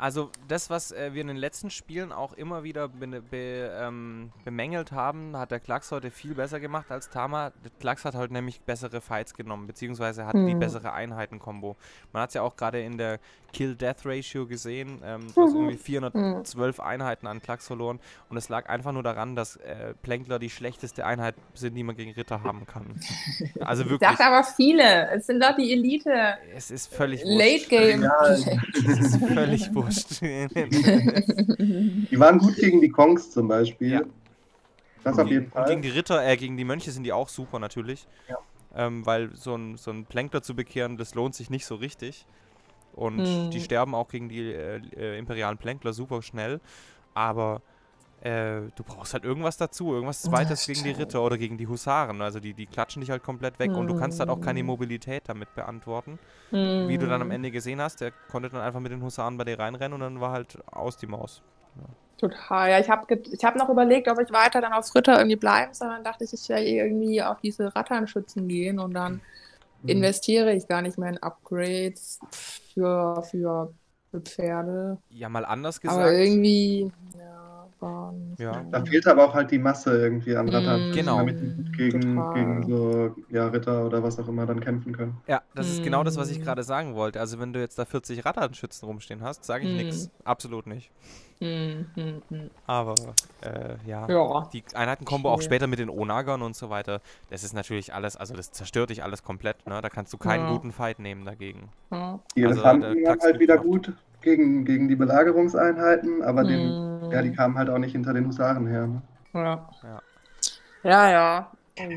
Also das, was äh, wir in den letzten Spielen auch immer wieder be be ähm, bemängelt haben, hat der Klacks heute viel besser gemacht als Tama. Der Klacks hat halt nämlich bessere Fights genommen, beziehungsweise hat die Hm. bessere Einheiten-Kombo. Man hat es ja auch gerade in der Kill-Death-Ratio gesehen. Ähm, du hast irgendwie 412 Einheiten an Klacks verloren und es lag einfach nur daran, dass äh, Plänkler die schlechteste Einheit sind, die man gegen Ritter haben kann. Also Ich wirklich, dachte aber viele. Es sind doch die Elite. es ist völlig Late wurscht. Game. Ja. Es ist völlig wurscht. Die waren gut gegen die Kongs zum Beispiel. Ja. Das Und auf jeden gegen, und gegen Fall. die Ritter, äh, gegen die Mönche sind die auch super natürlich. Ja. Ähm, weil so ein, so ein Plänkler zu bekehren, das lohnt sich nicht so richtig. Und Hm. die sterben auch gegen die äh, äh, imperialen Plänkler super schnell. Aber äh, du brauchst halt irgendwas dazu, irgendwas Ja, Zweites gegen die. Ritter oder gegen die Husaren. Also die, die klatschen dich halt komplett weg und du kannst halt auch keine Hm. Mobilität damit beantworten. Wie du dann am Hm. Ende gesehen hast, der konnte dann einfach mit den Husaren bei dir reinrennen und dann war halt aus die Maus. Total. Ja, ich habe ich hab noch überlegt, ob ich weiter dann auf Ritter irgendwie bleiben soll. Dann dachte ich, ich werde irgendwie auf diese Ratternschützen gehen und dann Mhm. investiere ich gar nicht mehr in Upgrades für, für, für Pferde. Ja, mal anders Aber gesagt. irgendwie, ja, nicht Ja. Da fehlt aber auch halt die Masse irgendwie an Rattern, Mm, Genau. damit die gut gegen, Total. gegen so ja, Ritter oder was auch immer dann kämpfen können. Ja, das ist genau das, was ich Mm. gerade sagen wollte. Also wenn du jetzt da 40 Ratternschützen rumstehen hast, sage ich Mm. nichts. Absolut nicht. Hm, hm, hm. Aber äh, ja. Ja. Die Einheitenkombo auch später mit den Onagern und so weiter, das ist natürlich alles, also das zerstört dich alles komplett, ne? Da kannst du keinen Ja. guten Fight nehmen dagegen. ja. Die Also, Elefanten waren halt wieder gut gegen, gegen die Belagerungseinheiten, aber den, Hm. ja, die kamen halt auch nicht hinter den Husaren her. Ne? Ja. Ja. Ja, ja.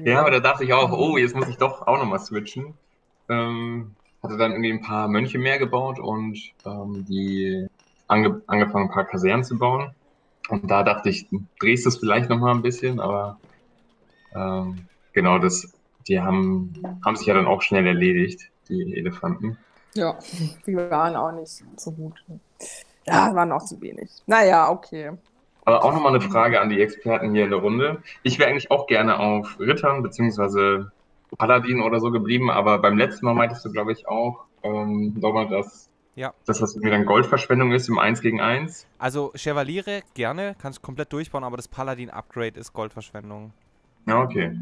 Ja, aber da dachte ich auch, oh, jetzt muss ich doch auch nochmal switchen. Ähm, hatte dann irgendwie ein paar Mönche mehr gebaut und ähm, die ange angefangen, ein paar Kasernen zu bauen. Und da dachte ich, drehst du es vielleicht nochmal ein bisschen, aber ähm, genau, das, die haben, haben sich ja dann auch schnell erledigt, die Elefanten. Ja, die waren auch nicht so gut. Ja, war noch zu wenig. Naja, okay. Aber auch nochmal eine Frage an die Experten hier in der Runde. Ich wäre eigentlich auch gerne auf Rittern bzw. Paladin oder so geblieben, aber beim letzten Mal meintest du, glaube ich, auch, ähm, Sommer, dass, Ja. dass das irgendwie dann Goldverschwendung ist im 1 gegen 1. Also Chevaliere gerne, kannst komplett durchbauen, aber das Paladin-Upgrade ist Goldverschwendung. Ja, okay.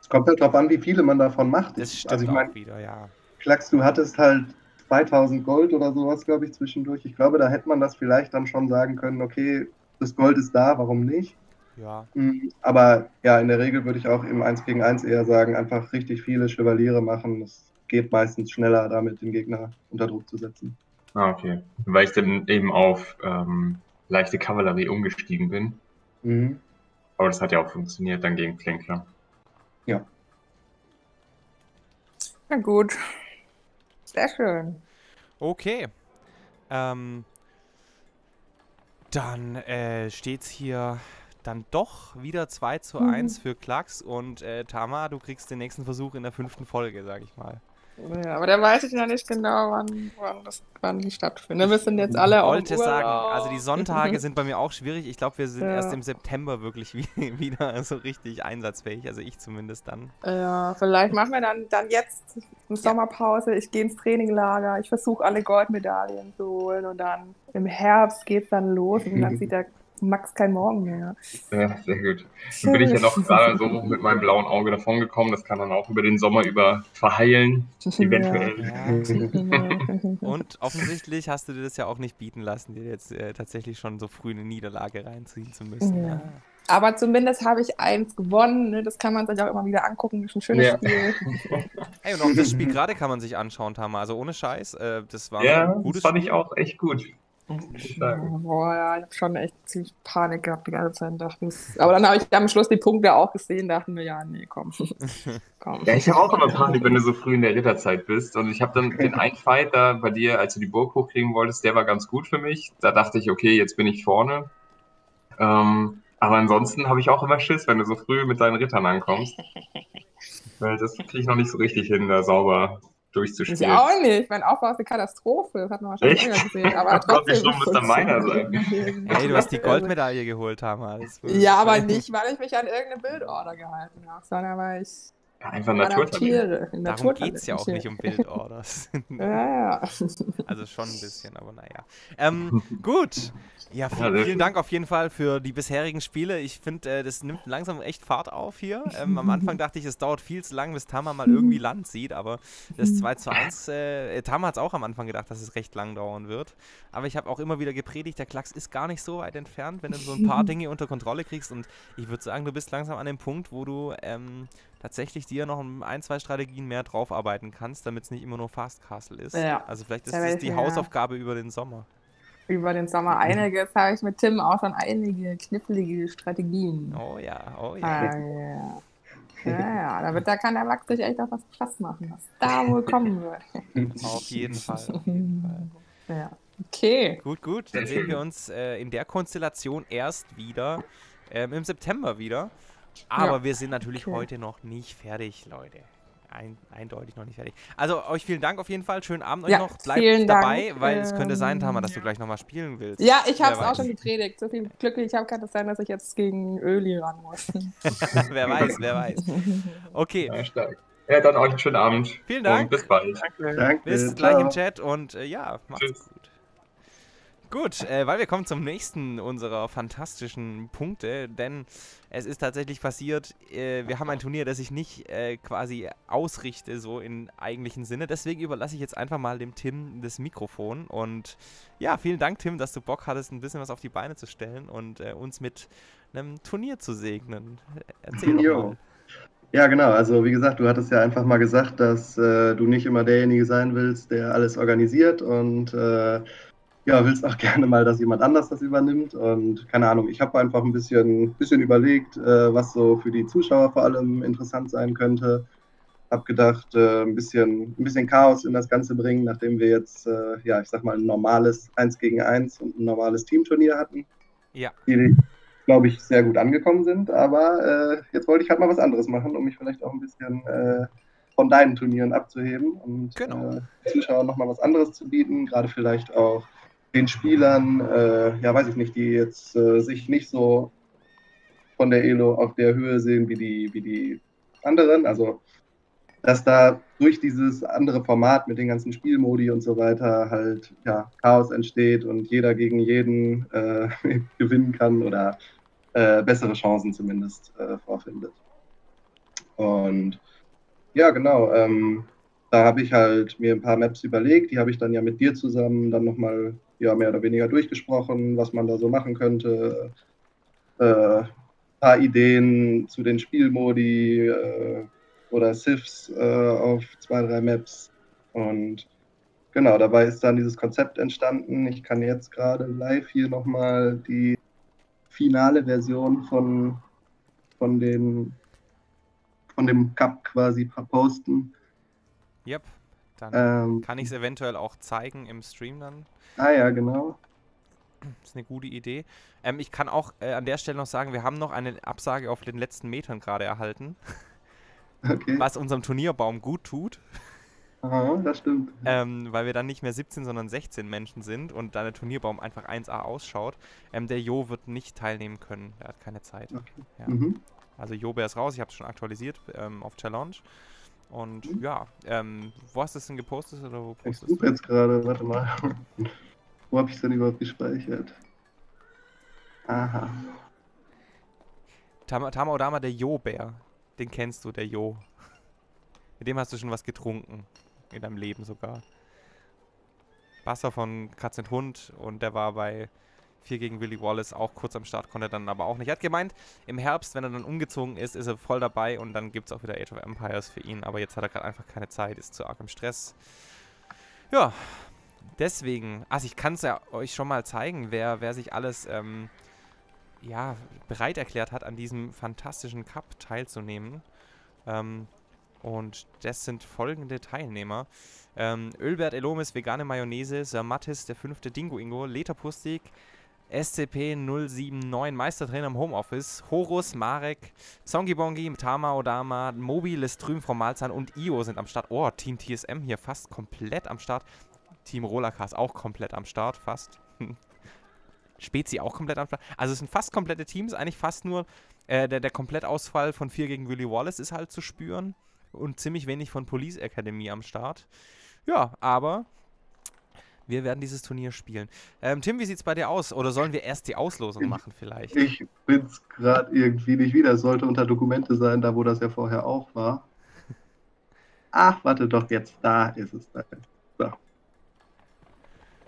Es kommt halt drauf an, wie viele man davon macht. Das Ich- stimmt also ich auch meine, wieder, ja. Klacks, du hattest halt 2000 Gold oder sowas, glaube ich, zwischendurch. Ich glaube, da hätte man das vielleicht dann schon sagen können, okay, das Gold ist da, warum nicht? Ja, Mm, Aber ja, in der Regel würde ich auch im 1 gegen 1 eher sagen, einfach richtig viele Chevaliere machen. Das geht meistens schneller, damit den Gegner unter Druck zu setzen. Ah, okay. Weil ich dann eben auf ähm, leichte Kavallerie umgestiegen bin. Mhm. Aber das hat ja auch funktioniert dann gegen Plänkler. Na gut. Sehr schön. okay. Ähm, dann äh, steht's hier dann doch wieder 2 zu Mhm. 1 für Klacks und äh, Tama, du kriegst den nächsten Versuch in der fünften Folge, sag ich mal. Ja, aber da weiß ich ja nicht genau, wann, wann, das, wann die stattfinden. Wir sind jetzt alle Ich auf wollte dem sagen, also die Sonntage sind bei mir auch schwierig. Ich glaube, wir sind Ja. erst im September wirklich wie- wieder so richtig einsatzfähig. Also ich zumindest dann. Ja, vielleicht machen wir dann, dann jetzt eine Sommerpause. Ich gehe ins Traininglager. Ich versuche alle Goldmedaillen zu holen und dann im Herbst geht's dann los und dann sieht der Max kein Morgen mehr. Ja, sehr gut. Dann bin ich ja noch gerade so mit meinem blauen Auge davon gekommen. Das kann dann auch über den Sommer über verheilen, eventuell. Ja. Und offensichtlich hast du dir das ja auch nicht bieten lassen, dir jetzt äh, tatsächlich schon so früh eine Niederlage reinziehen zu müssen. Ja. Aber zumindest habe ich eins gewonnen. Ne? Das kann man sich auch immer wieder angucken. Das ist ein schönes Ja. Spiel. Hey, und auch das Spiel gerade kann man sich anschauen, Tama. Also ohne Scheiß. Äh, das war Ja, ein das gutes fand ich Spiel. auch echt gut. Sagen. boah, ja, ich habe schon echt ziemlich Panik gehabt die ganze Zeit. Dachte, das- aber dann habe ich am Schluss die Punkte auch gesehen, dachten wir, ja, nee, komm. komm. Ja, ich habe auch immer Panik, wenn du so früh in der Ritterzeit bist. Und ich habe dann den einen Fight da bei dir, als du die Burg hochkriegen wolltest, der war ganz gut für mich. Da dachte ich, okay, jetzt bin ich vorne. Ähm, aber ansonsten habe ich auch immer Schiss, wenn du so früh mit deinen Rittern ankommst. Weil das kriege ich noch nicht so richtig hin, da sauber Ich durchzuspielen. auch nicht. Mein Aufbau ist eine Katastrophe. Das hat man wahrscheinlich Echt? länger gesehen. Aber Gott, wie trotzdem. schlimm muss dann meiner sein? Hey, du hast die Goldmedaille geholt, war- Ja, aber nicht, weil ich mich an irgendeine Bildorder gehalten habe, sondern weil ich Ja, einfach in Darum geht es ja auch nicht um Bildorders. Ja, ja. Also schon ein bisschen, aber naja. Ähm, gut. Ja, vielen, vielen. Dank auf jeden Fall für die bisherigen Spiele. Ich finde, äh, das nimmt langsam echt Fahrt auf hier. Ähm, am Anfang dachte ich, es dauert viel zu lang, bis Tama mal irgendwie Land sieht, aber das 2 zu 1, äh, Tama hat es auch am Anfang gedacht, dass es recht lang dauern wird. Aber ich habe auch immer wieder gepredigt, der Klacks ist gar nicht so weit entfernt, wenn du so ein paar Dinge unter Kontrolle kriegst. Und ich würde sagen, du bist langsam an dem Punkt, wo du ähm, tatsächlich dir noch ein, zwei Strategien mehr draufarbeiten kannst, damit es nicht immer nur Fast Castle ist. Ja. Also vielleicht ist Da das die Hausaufgabe über den Sommer. Über den Sommer einiges habe ich mit Tim auch schon einige knifflige Strategien. Oh ja, oh ja. Ah, ja. Ja, ja, da, wird, da kann der Max sich echt auch was Spaß machen, was da wohl kommen wird. Auf jeden Fall. Auf jeden Fall. Ja. Okay. Gut, gut. Dann sehen wir uns äh, in der Konstellation erst wieder ähm, im September wieder. Aber Ja. wir sind natürlich Okay. heute noch nicht fertig, Leute. Ein, eindeutig noch nicht fertig. Also euch vielen Dank auf jeden Fall. Schönen Abend euch Ja, noch. Bleibt dabei, Dank. weil es könnte sein, Ähm, Tama, dass du gleich nochmal spielen willst. Ja, ich habe es auch schon gepredigt. So viel Glück, wie ich habe, kann es sein, dass ich jetzt gegen Öli ran muss. wer weiß, wer weiß. Okay, Ja, stark. Ja, dann euch einen schönen Abend. Vielen Dank. Und bis bald. Danke. Danke. bis gleich im ciao. Chat und äh, ja, macht's Tschüss. gut. Gut, äh, weil wir kommen zum nächsten unserer fantastischen Punkte, denn es ist tatsächlich passiert, äh, wir haben ein Turnier, das ich nicht äh, quasi ausrichte, so im eigentlichen Sinne. Deswegen überlasse ich jetzt einfach mal dem Tim das Mikrofon. Und ja, vielen Dank, Tim, dass du Bock hattest, ein bisschen was auf die Beine zu stellen und äh, uns mit einem Turnier zu segnen. Erzähl doch Jo. mal. Ja, genau. Also wie gesagt, du hattest ja einfach mal gesagt, dass äh, du nicht immer derjenige sein willst, der alles organisiert und äh, ja, willst auch gerne mal, dass jemand anders das übernimmt. Und keine Ahnung, ich habe einfach ein bisschen, bisschen überlegt, äh, was so für die Zuschauer vor allem interessant sein könnte. Hab gedacht, äh, ein, bisschen, ein bisschen Chaos in das Ganze bringen, nachdem wir jetzt, äh, ja, ich sag mal, ein normales 1 gegen 1 und ein normales Teamturnier hatten. Ja. Die, glaube ich, sehr gut angekommen sind. Aber äh, jetzt wollte ich halt mal was anderes machen, um mich vielleicht auch ein bisschen äh, von deinen Turnieren abzuheben und Genau. äh, Zuschauern nochmal was anderes zu bieten. Gerade vielleicht auch den Spielern, äh, ja, weiß ich nicht, die jetzt äh, sich nicht so von der Elo auf der Höhe sehen wie die, wie die anderen. Also, dass da durch dieses andere Format mit den ganzen Spielmodi und so weiter halt ja, Chaos entsteht und jeder gegen jeden äh, gewinnen kann oder äh, bessere Chancen zumindest äh, vorfindet. Und ja, genau. Ähm, da habe ich halt mir ein paar Maps überlegt, die habe ich dann ja mit dir zusammen dann nochmal ja, mehr oder weniger durchgesprochen, was man da so machen könnte. Äh, paar Ideen zu den Spielmodi äh, oder Sifs äh, auf zwei, drei Maps. Und genau, dabei ist dann dieses Konzept entstanden. Ich kann jetzt gerade live hier nochmal die finale Version von, von, den, von dem Cup quasi posten. Yep, dann ähm, kann ich es eventuell auch zeigen im Stream dann. Ah ja, genau. Das ist eine gute Idee. Ähm, ich kann auch äh, an der Stelle noch sagen, wir haben noch eine Absage auf den letzten Metern gerade erhalten. Okay. Was unserem Turnierbaum gut tut. Aha, das stimmt. Ähm, weil wir dann nicht mehr 17, sondern 16 Menschen sind und dann der Turnierbaum einfach 1A ausschaut. Ähm, der Jo wird nicht teilnehmen können. Er hat keine Zeit. Okay. Ja. Mhm. Also Jobe ist raus, ich habe es schon aktualisiert ähm, auf Challenge. Und mhm. ja, ähm, wo hast du es denn gepostet oder wo postest Ich suche jetzt gerade, warte mal. wo habe ich es denn überhaupt gespeichert? Aha. Tama, Tama Odama, der Jo-Bär. Den kennst du, der Jo. Mit dem hast du schon was getrunken. In deinem Leben sogar. Wasser von Katz und Hund und der war bei 4 gegen Willy Wallace auch kurz am Start, konnte dann aber auch nicht. Er hat gemeint, im Herbst, wenn er dann umgezogen ist, ist er voll dabei und dann gibt es auch wieder Age of Empires für ihn. Aber jetzt hat er gerade einfach keine Zeit, ist zu arg im Stress. Ja, deswegen, also ich kann es ja euch schon mal zeigen, wer, wer sich alles ähm, ja, bereit erklärt hat, an diesem fantastischen Cup teilzunehmen. Ähm, und das sind folgende Teilnehmer. Ähm, Ölbert Elomis, vegane Mayonnaise, Sir Mattis, der fünfte Dingo Ingo, Leta Pustik, SCP-079, Meistertrainer im Homeoffice, Horus, Marek, Songi Bongi, Tama Odama, Mobi, Lestrüm, Frau Malzahn und Io sind am Start. Oh, Team TSM hier fast komplett am Start. Team Rollercast auch komplett am Start, fast. Spezi auch komplett am Start. Also es sind fast komplette Teams, eigentlich fast nur äh, der, der Komplettausfall von 4 gegen Willy Wallace ist halt zu spüren und ziemlich wenig von Police Academy am Start. Ja, aber wir werden dieses Turnier spielen. Ähm, Tim, wie sieht es bei dir aus? Oder sollen wir erst die Auslosung ich, machen vielleicht? Ich bin es gerade irgendwie nicht wieder. Es sollte unter Dokumente sein, da wo das ja vorher auch war. Ach, warte doch, jetzt da ist es. So.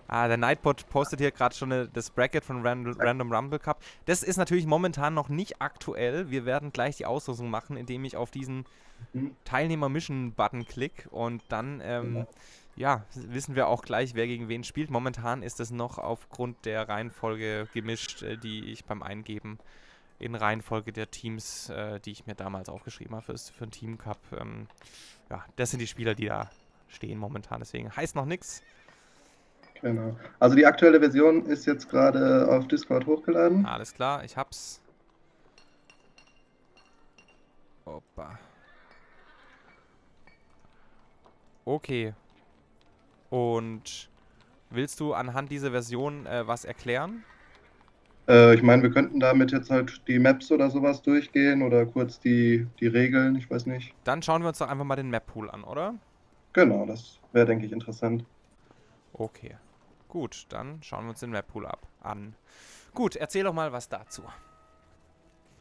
Ah, der Nightbot postet hier gerade schon eine, das Bracket von Random, Random Rumble Cup. Das ist natürlich momentan noch nicht aktuell. Wir werden gleich die Auslosung machen, indem ich auf diesen mhm. Teilnehmer-Mission-Button klicke und dann ähm, ja. Wissen wir auch gleich, wer gegen wen spielt. Momentan ist es noch aufgrund der Reihenfolge gemischt, äh, die ich beim Eingeben in Reihenfolge der Teams, äh, die ich mir damals aufgeschrieben habe für, für den Team Cup. Ähm, ja, das sind die Spieler, die da stehen momentan. Deswegen heißt noch nichts. Genau. Also die aktuelle Version ist jetzt gerade auf Discord hochgeladen. Alles klar, ich hab's. Opa. Okay. Und willst du anhand dieser Version äh, was erklären? Äh, ich meine, wir könnten damit jetzt halt die Maps oder sowas durchgehen oder kurz die, die Regeln, ich weiß nicht. Dann schauen wir uns doch einfach mal den Map-Pool an, oder? Genau, das wäre, denke ich, interessant. Okay. Gut, dann schauen wir uns den Map-Pool ab an. Gut, erzähl doch mal was dazu.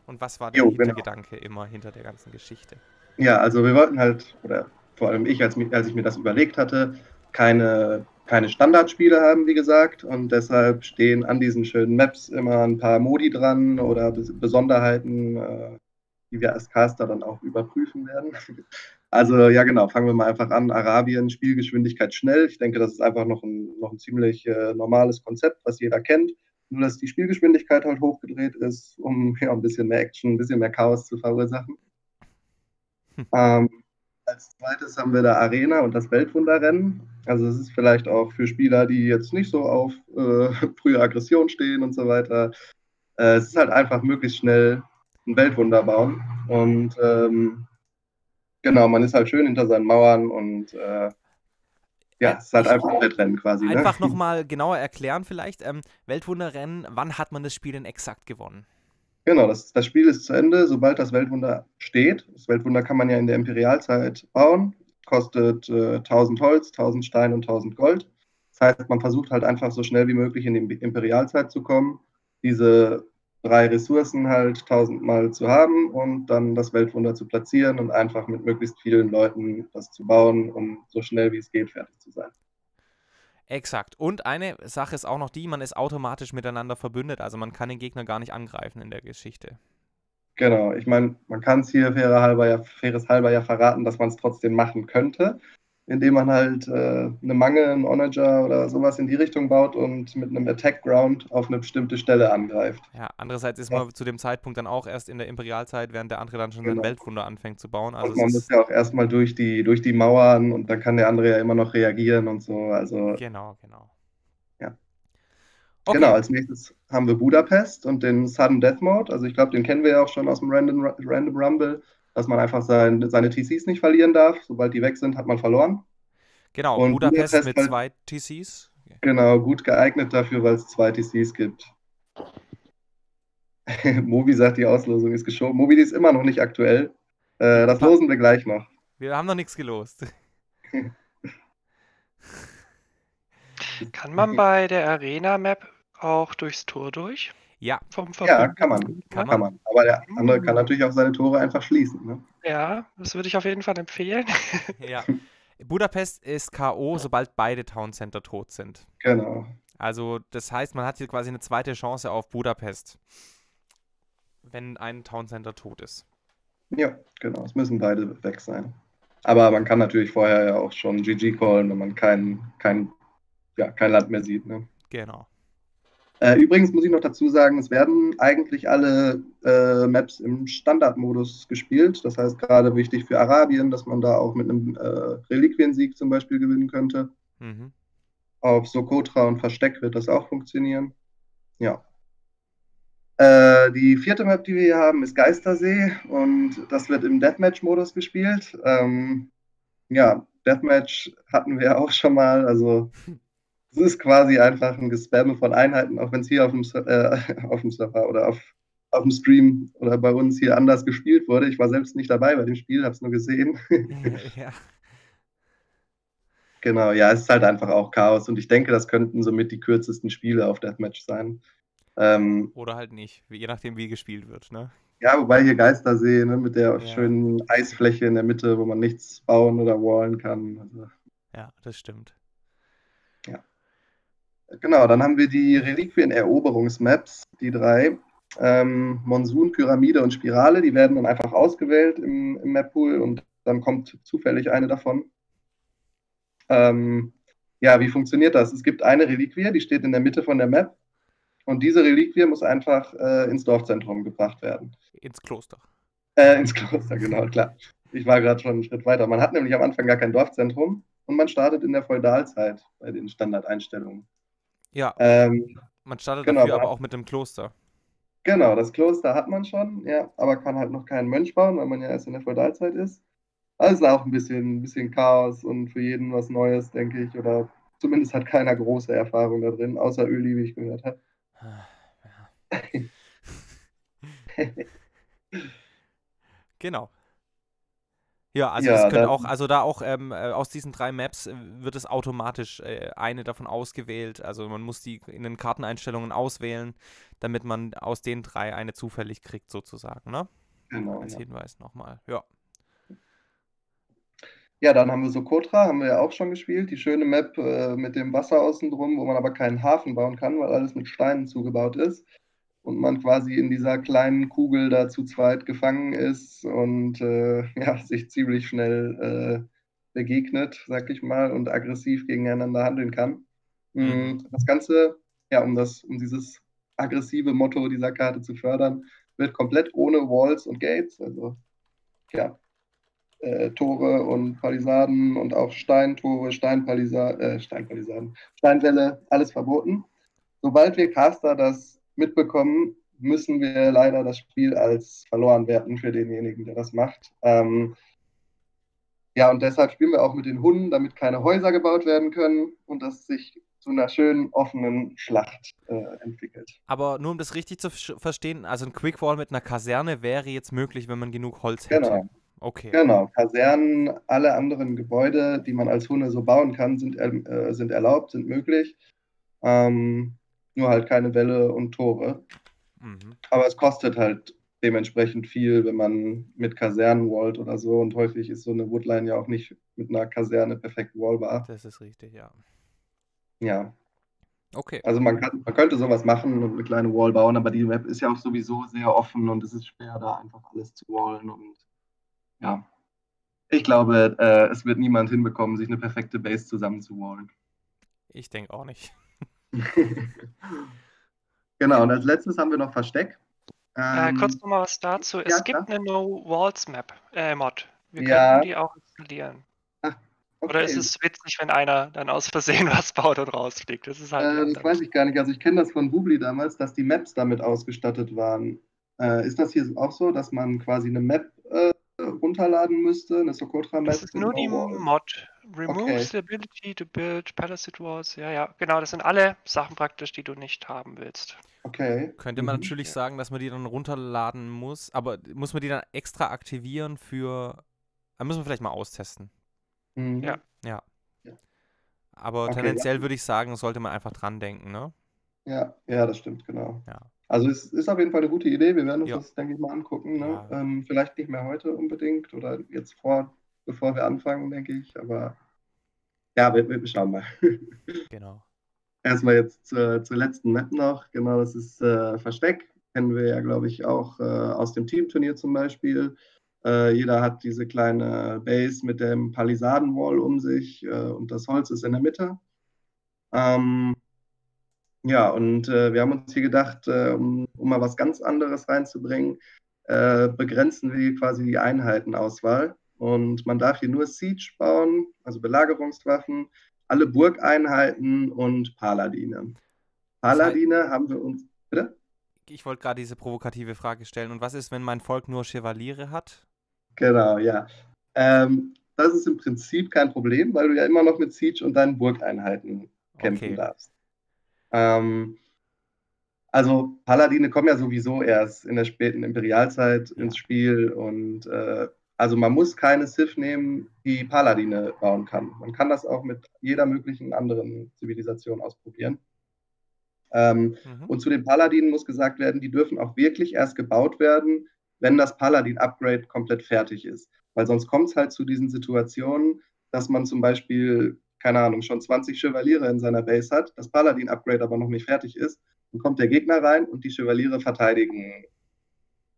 Und was war der jo, genau. Hintergedanke genau. immer hinter der ganzen Geschichte? Ja, also wir wollten halt, oder vor allem ich, als, als ich mir das überlegt hatte, keine, keine Standardspiele haben, wie gesagt. Und deshalb stehen an diesen schönen Maps immer ein paar Modi dran oder Besonderheiten, äh, die wir als Caster dann auch überprüfen werden. Also ja genau, fangen wir mal einfach an. Arabien, Spielgeschwindigkeit schnell. Ich denke, das ist einfach noch ein, noch ein ziemlich äh, normales Konzept, was jeder kennt. Nur, dass die Spielgeschwindigkeit halt hochgedreht ist, um ja, ein bisschen mehr Action, ein bisschen mehr Chaos zu verursachen. Hm. Ähm, als zweites haben wir da Arena und das Weltwunderrennen. Also es ist vielleicht auch für Spieler, die jetzt nicht so auf äh, frühe Aggression stehen und so weiter. Äh, es ist halt einfach möglichst schnell ein Weltwunder bauen. Und ähm, Genau, man ist halt schön hinter seinen Mauern und äh, ja, es ist halt einfach ein Wettrennen quasi. Ne? Einfach nochmal genauer erklären vielleicht. Ähm, Weltwunderrennen, wann hat man das Spiel denn exakt gewonnen? Genau, das, das Spiel ist zu Ende, sobald das Weltwunder steht. Das Weltwunder kann man ja in der Imperialzeit bauen. Kostet äh, 1000 Holz, 1000 Stein und 1000 Gold. Das heißt, man versucht halt einfach so schnell wie möglich in die Imperialzeit zu kommen, diese drei Ressourcen halt tausendmal zu haben und dann das Weltwunder zu platzieren und einfach mit möglichst vielen Leuten das zu bauen, um so schnell wie es geht fertig zu sein. Exakt. Und eine Sache ist auch noch die, man ist automatisch miteinander verbündet, also man kann den Gegner gar nicht angreifen in der Geschichte. Genau, ich meine, man kann es hier faire halber ja, faires halber ja verraten, dass man es trotzdem machen könnte indem man halt äh, eine Mangel, einen Onager oder sowas in die Richtung baut und mit einem Attack Ground auf eine bestimmte Stelle angreift. Ja, andererseits ist man zu dem Zeitpunkt dann auch erst in der Imperialzeit, während der andere dann schon genau. sein Weltwunder anfängt zu bauen. Also man muss ja auch erstmal durch die, durch die Mauern und dann kann der andere ja immer noch reagieren und so. Also, genau, genau. Ja. Okay. Genau, als nächstes haben wir Budapest und den Sudden Death Mode. Also ich glaube, den kennen wir ja auch schon aus dem Random, Random Rumble dass man einfach sein, seine TCs nicht verlieren darf. Sobald die weg sind, hat man verloren. Genau, und Budapest, Budapest mit halt, zwei TCs. Genau, gut geeignet dafür, weil es zwei TCs gibt. Mobi sagt, die Auslosung ist geschoben. Mobi, die ist immer noch nicht aktuell. Äh, das losen wir gleich noch. Wir haben noch nichts gelost. Kann man bei der Arena-Map auch durchs Tor durch? Ja. Vom ja, kann man. Kann, kann man. Aber der andere kann natürlich auch seine Tore einfach schließen. Ne? Ja, das würde ich auf jeden Fall empfehlen. ja. Budapest ist K.O., sobald beide Town Center tot sind. Genau. Also, das heißt, man hat hier quasi eine zweite Chance auf Budapest, wenn ein Town Center tot ist. Ja, genau. Es müssen beide weg sein. Aber man kann natürlich vorher ja auch schon GG callen, wenn man kein, kein, ja, kein Land mehr sieht. Ne? Genau. Äh, übrigens muss ich noch dazu sagen, es werden eigentlich alle äh, Maps im Standardmodus gespielt. Das heißt, gerade wichtig für Arabien, dass man da auch mit einem äh, Reliquiensieg zum Beispiel gewinnen könnte. Mhm. Auf Sokotra und Versteck wird das auch funktionieren. Ja. Äh, die vierte Map, die wir hier haben, ist Geistersee und das wird im Deathmatch-Modus gespielt. Ähm, ja, Deathmatch hatten wir auch schon mal. Also es ist quasi einfach ein Gespamme von Einheiten, auch wenn es hier auf dem, äh, auf dem Server oder auf, auf dem Stream oder bei uns hier anders gespielt wurde. Ich war selbst nicht dabei bei dem Spiel, habe es nur gesehen. ja. Genau, ja, es ist halt einfach auch Chaos und ich denke, das könnten somit die kürzesten Spiele auf Deathmatch sein. Ähm, oder halt nicht, je nachdem, wie gespielt wird, ne? Ja, wobei hier Geistersee, ne, mit der ja. schönen Eisfläche in der Mitte, wo man nichts bauen oder wallen kann. Also. Ja, das stimmt. Genau, dann haben wir die Reliquien-Eroberungsmaps, die drei. Ähm, Monsun, Pyramide und Spirale, die werden dann einfach ausgewählt im, im Map-Pool und dann kommt zufällig eine davon. Ähm, ja, wie funktioniert das? Es gibt eine Reliquie, die steht in der Mitte von der Map und diese Reliquie muss einfach äh, ins Dorfzentrum gebracht werden. Ins Kloster. Äh, ins Kloster, genau, klar. Ich war gerade schon einen Schritt weiter. Man hat nämlich am Anfang gar kein Dorfzentrum und man startet in der Feudalzeit bei den Standardeinstellungen. Ja. Ähm, man startet genau, dafür aber auch mit dem Kloster. Genau, das Kloster hat man schon, ja, aber kann halt noch keinen Mönch bauen, weil man ja erst in der Feudalzeit ist. Also auch ein bisschen, ein bisschen Chaos und für jeden was Neues, denke ich. Oder zumindest hat keiner große Erfahrung da drin, außer Öli, wie ich gehört habe. Ja. genau. Ja, also ja, könnte auch, also da auch ähm, äh, aus diesen drei Maps äh, wird es automatisch äh, eine davon ausgewählt. Also man muss die in den Karteneinstellungen auswählen, damit man aus den drei eine zufällig kriegt, sozusagen, ne? Genau. Als ja. Hinweis nochmal, ja. Ja, dann haben wir Sokotra, haben wir ja auch schon gespielt. Die schöne Map äh, mit dem Wasser außen drum, wo man aber keinen Hafen bauen kann, weil alles mit Steinen zugebaut ist und man quasi in dieser kleinen Kugel da zu zweit gefangen ist und äh, ja, sich ziemlich schnell äh, begegnet, sag ich mal, und aggressiv gegeneinander handeln kann. Mm, mhm. Das Ganze, ja, um das, um dieses aggressive Motto dieser Karte zu fördern, wird komplett ohne Walls und Gates, also ja, äh, Tore und Palisaden und auch Steintore, Steinpalisaden, äh, Steinpalisaden, Steinwälle, alles verboten. Sobald wir Caster das mitbekommen, müssen wir leider das Spiel als verloren werten für denjenigen, der das macht. Ähm, ja, und deshalb spielen wir auch mit den Hunden, damit keine Häuser gebaut werden können und das sich zu einer schönen offenen Schlacht äh, entwickelt. Aber nur um das richtig zu verstehen, also ein Quickwall mit einer Kaserne wäre jetzt möglich, wenn man genug Holz hätte. Genau. Okay. Genau, Kasernen, alle anderen Gebäude, die man als Hunde so bauen kann, sind, erm- äh, sind erlaubt, sind möglich. Ähm, nur halt keine Welle und Tore. Mhm. Aber es kostet halt dementsprechend viel, wenn man mit Kasernen wallt oder so. Und häufig ist so eine Woodline ja auch nicht mit einer Kaserne perfekt wallbar. Das ist richtig, ja. Ja, Okay. also man kann, man könnte sowas machen und eine kleine Wall bauen, aber die Map ist ja auch sowieso sehr offen und es ist schwer, da einfach alles zu wallen. Und ja, ich glaube, äh, es wird niemand hinbekommen, sich eine perfekte Base zusammen zu wallen. Ich denke auch nicht. genau, und als letztes haben wir noch Versteck. Äh, Ähm, kurz nochmal was dazu. Es ja, gibt klar. eine No-Walls-Map, äh, Mod. Wir Ja. könnten die auch installieren. Oder ist okay. es witzig, wenn einer dann aus Versehen was baut und rausfliegt? Das ist halt. Äh, das weiß ich gar nicht. Also ich kenne das von Bubli damals, dass die Maps damit ausgestattet waren. Äh, ist das hier auch so, dass man quasi eine Map äh, runterladen müsste, eine Socotra-Map? Das ist nur die? Mod. Remove Okay. the ability to build Palisade Walls. Ja, ja, genau. Das sind alle Sachen praktisch, die du nicht haben willst. Okay. Könnte man Mhm. natürlich sagen, dass man die dann runterladen muss, aber muss man die dann extra aktivieren für. Da müssen wir vielleicht mal austesten. Mhm. Ja. Aber Okay, tendenziell würde ich sagen, sollte man einfach dran denken, ne? Ja, ja, das stimmt, genau. Ja. Also es ist auf jeden Fall eine gute Idee. Wir werden uns Ja. das, denke ich, mal angucken. Ne? Ja. Ähm, vielleicht nicht mehr heute unbedingt oder jetzt vor, bevor wir anfangen, denke ich. Aber ja, wir, wir schauen mal. Genau. Erstmal jetzt zur, zur letzten Map noch. Genau, das ist äh, Versteck. Kennen wir ja, glaube ich, auch äh, aus dem Teamturnier zum Beispiel. Äh, jeder hat diese kleine Base mit dem Palisadenwall um sich äh, und das Holz ist in der Mitte. Ähm, ja, und äh, wir haben uns hier gedacht, äh, um, um mal was ganz anderes reinzubringen, äh, begrenzen wir quasi die Einheitenauswahl. Und man darf hier nur Siege bauen, also Belagerungswaffen, alle Burgeinheiten und Paladine. Paladine haben wir uns. Bitte? Ich wollte gerade diese provokative Frage stellen. Und was ist, wenn mein Volk nur Chevaliere hat? Genau, ja. Ähm, das ist im Prinzip kein Problem, weil du ja immer noch mit Siege und deinen Burgeinheiten kämpfen Okay. darfst. Ähm, also Paladine kommen ja sowieso erst in der späten Imperialzeit Ja. ins Spiel und äh, also man muss keine Civ nehmen, die Paladine bauen kann. Man kann das auch mit jeder möglichen anderen Zivilisation ausprobieren. Ähm, Mhm. und zu den Paladinen muss gesagt werden, die dürfen auch wirklich erst gebaut werden, wenn das Paladin-Upgrade komplett fertig ist. Weil sonst kommt es halt zu diesen Situationen, dass man zum Beispiel, keine Ahnung, schon 20 Chevaliere in seiner Base hat, das Paladin-Upgrade aber noch nicht fertig ist, dann kommt der Gegner rein und die Chevaliere verteidigen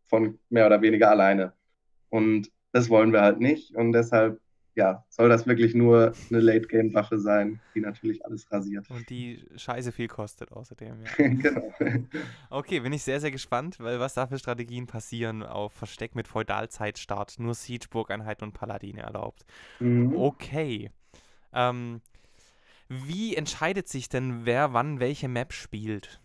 von mehr oder weniger alleine. Und das wollen wir halt nicht. Und deshalb, ja, soll das wirklich nur eine Late-Game-Waffe sein, die natürlich alles rasiert. Und die scheiße viel kostet außerdem. Ja. genau. Okay, bin ich sehr, sehr gespannt, weil was da für Strategien passieren auf Versteck mit Feudalzeitstart. Nur Siege, Burgeinheiten und Paladine erlaubt. Mhm. Okay. Ähm, wie entscheidet sich denn, wer wann welche Map spielt?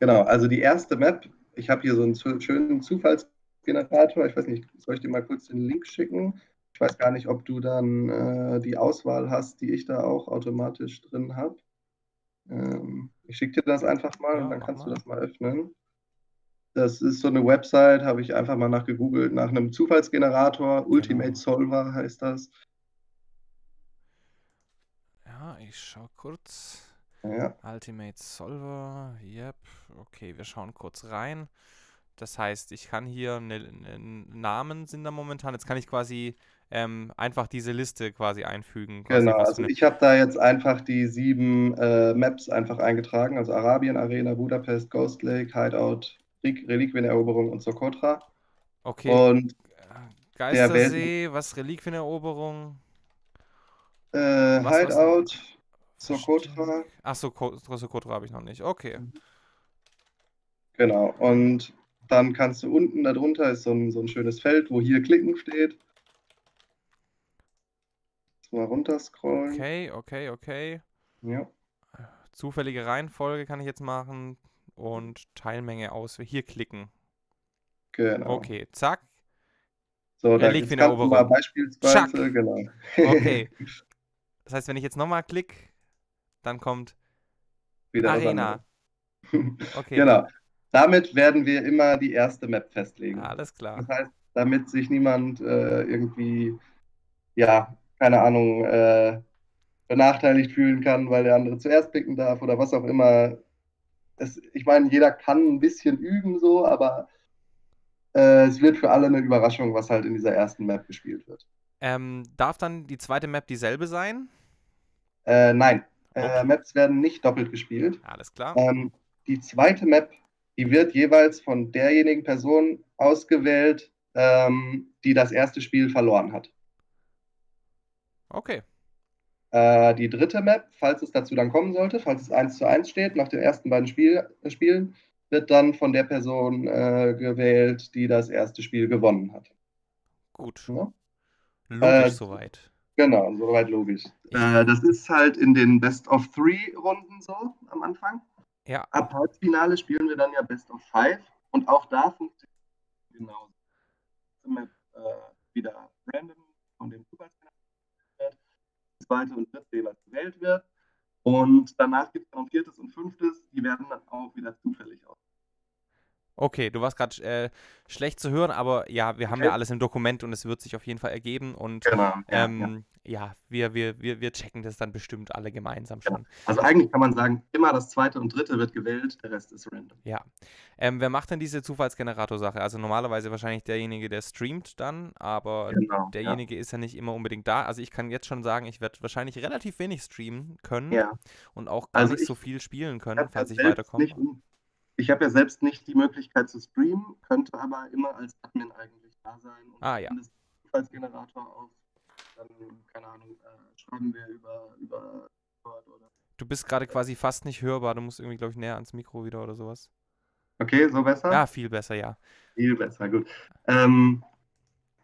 Genau, also die erste Map, ich habe hier so einen zu, schönen Zufallsgenerator. Ich weiß nicht, soll ich dir mal kurz den Link schicken? Ich weiß gar nicht, ob du dann äh, die Auswahl hast, die ich da auch automatisch drin habe. Ähm, ich schicke dir das einfach mal Ja, und dann kannst du mal. das mal öffnen. Das ist so eine Website, habe ich einfach mal nachgegoogelt, nach einem Zufallsgenerator. Ultimate Genau. Solver heißt das. Ich schau kurz. Ja, Ultimate Solver, yep. Okay, wir schauen kurz rein. Das heißt, ich kann hier ne, ne, Namen sind da momentan. Jetzt kann ich quasi ähm, einfach diese Liste quasi einfügen. Quasi, genau. Also ich habe da jetzt einfach die sieben äh, Maps einfach eingetragen. Also Arabien, Arena, Budapest, Ghost Lake, Hideout, Re- Reliquieneroberung und Socotra. okay, Und Geistersee, was Reliquieneroberung? Was, was? Hideout, Socotra, Achso, Sokotra habe ich noch nicht. Okay. genau. Und dann kannst du unten darunter ist so ein, so ein schönes Feld, wo hier klicken steht. Mal runterscrollen. Okay, okay, okay. Ja. Zufällige Reihenfolge kann ich jetzt machen und Teilmenge aus. Hier klicken. Genau. Okay, zack. So, da liegt wie jetzt eine kannst du mal Oberung. beispielsweise, Chuck. genau. Okay. Das heißt, wenn ich jetzt nochmal klick, dann kommt Wieder Arena. Okay. Genau. Damit werden wir immer die erste Map festlegen. Alles klar. Das heißt, damit sich niemand äh, irgendwie, ja, keine Ahnung, äh, benachteiligt fühlen kann, weil der andere zuerst picken darf oder was auch immer. Es, ich meine, jeder kann ein bisschen üben so, aber äh, es wird für alle eine Überraschung, was halt in dieser ersten Map gespielt wird. Ähm, darf dann die zweite Map dieselbe sein? Äh, nein, Okay. äh, Maps werden nicht doppelt gespielt. Alles klar. Ähm, die zweite Map, die wird jeweils von derjenigen Person ausgewählt, ähm, die das erste Spiel verloren hat. Okay. Äh, die dritte Map, falls es dazu dann kommen sollte, falls es 1 zu 1 steht, nach den ersten beiden Spiel, äh, Spielen, wird dann von der Person äh, gewählt, die das erste Spiel gewonnen hat. Gut. Ja? Logisch Äh, soweit. Genau, soweit logisch. Äh, das ist halt in den Best of Three Runden so am Anfang. Ja. Ab Halbfinale spielen wir dann ja Best of Five und auch da funktioniert es genauso. Map äh, wieder random von dem die zweite und dritte jeweils gewählt wird und danach gibt es noch viertes und fünftes, die werden dann auch wieder zufällig aus. Okay, du warst gerade äh, schlecht zu hören, aber ja, wir haben Okay. ja alles im Dokument und es wird sich auf jeden Fall ergeben und Genau. Ja, ähm, ja, wir, wir, wir, wir checken das dann bestimmt alle gemeinsam Genau. schon. Also eigentlich kann man sagen, immer das zweite und dritte wird gewählt, der Rest ist random. Ja. Ähm, wer macht denn diese Zufallsgenerator-Sache? Also normalerweise wahrscheinlich derjenige, der streamt dann, aber Genau. derjenige ist ja nicht immer unbedingt da. Also ich kann jetzt schon sagen, ich werde wahrscheinlich relativ wenig streamen können Ja. und auch gar Also nicht ich- so viel spielen können, ja, falls ich weiterkomme. nicht, ich hab ja selbst nicht die Möglichkeit zu streamen, könnte aber immer als Admin eigentlich da sein. Und Ah, ja. wenn das Zufallsgenerator auf, dann, keine Ahnung, äh, schreiben wir über, über Discord oder. Du bist gerade quasi fast nicht hörbar. Du musst irgendwie, glaube ich, näher ans Mikro wieder oder sowas. Okay, so besser? Ja, viel besser, ja. Viel besser, gut. Ähm,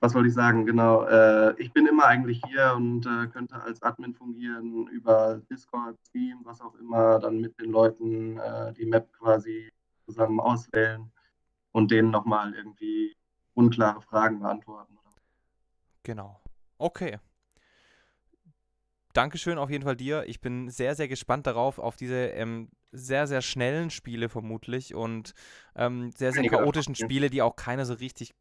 was wollte ich sagen? Genau, äh, ich bin immer eigentlich hier und äh, könnte als Admin fungieren über Discord, Steam, was auch immer, dann mit den Leuten äh, die Map quasi zusammen auswählen und denen nochmal irgendwie unklare Fragen beantworten. Genau. Okay. Dankeschön auf jeden Fall dir. Ich bin sehr, sehr gespannt darauf, auf diese ähm, sehr, sehr schnellen Spiele vermutlich und ähm, sehr, sehr chaotischen. Spiele, die auch keiner so richtig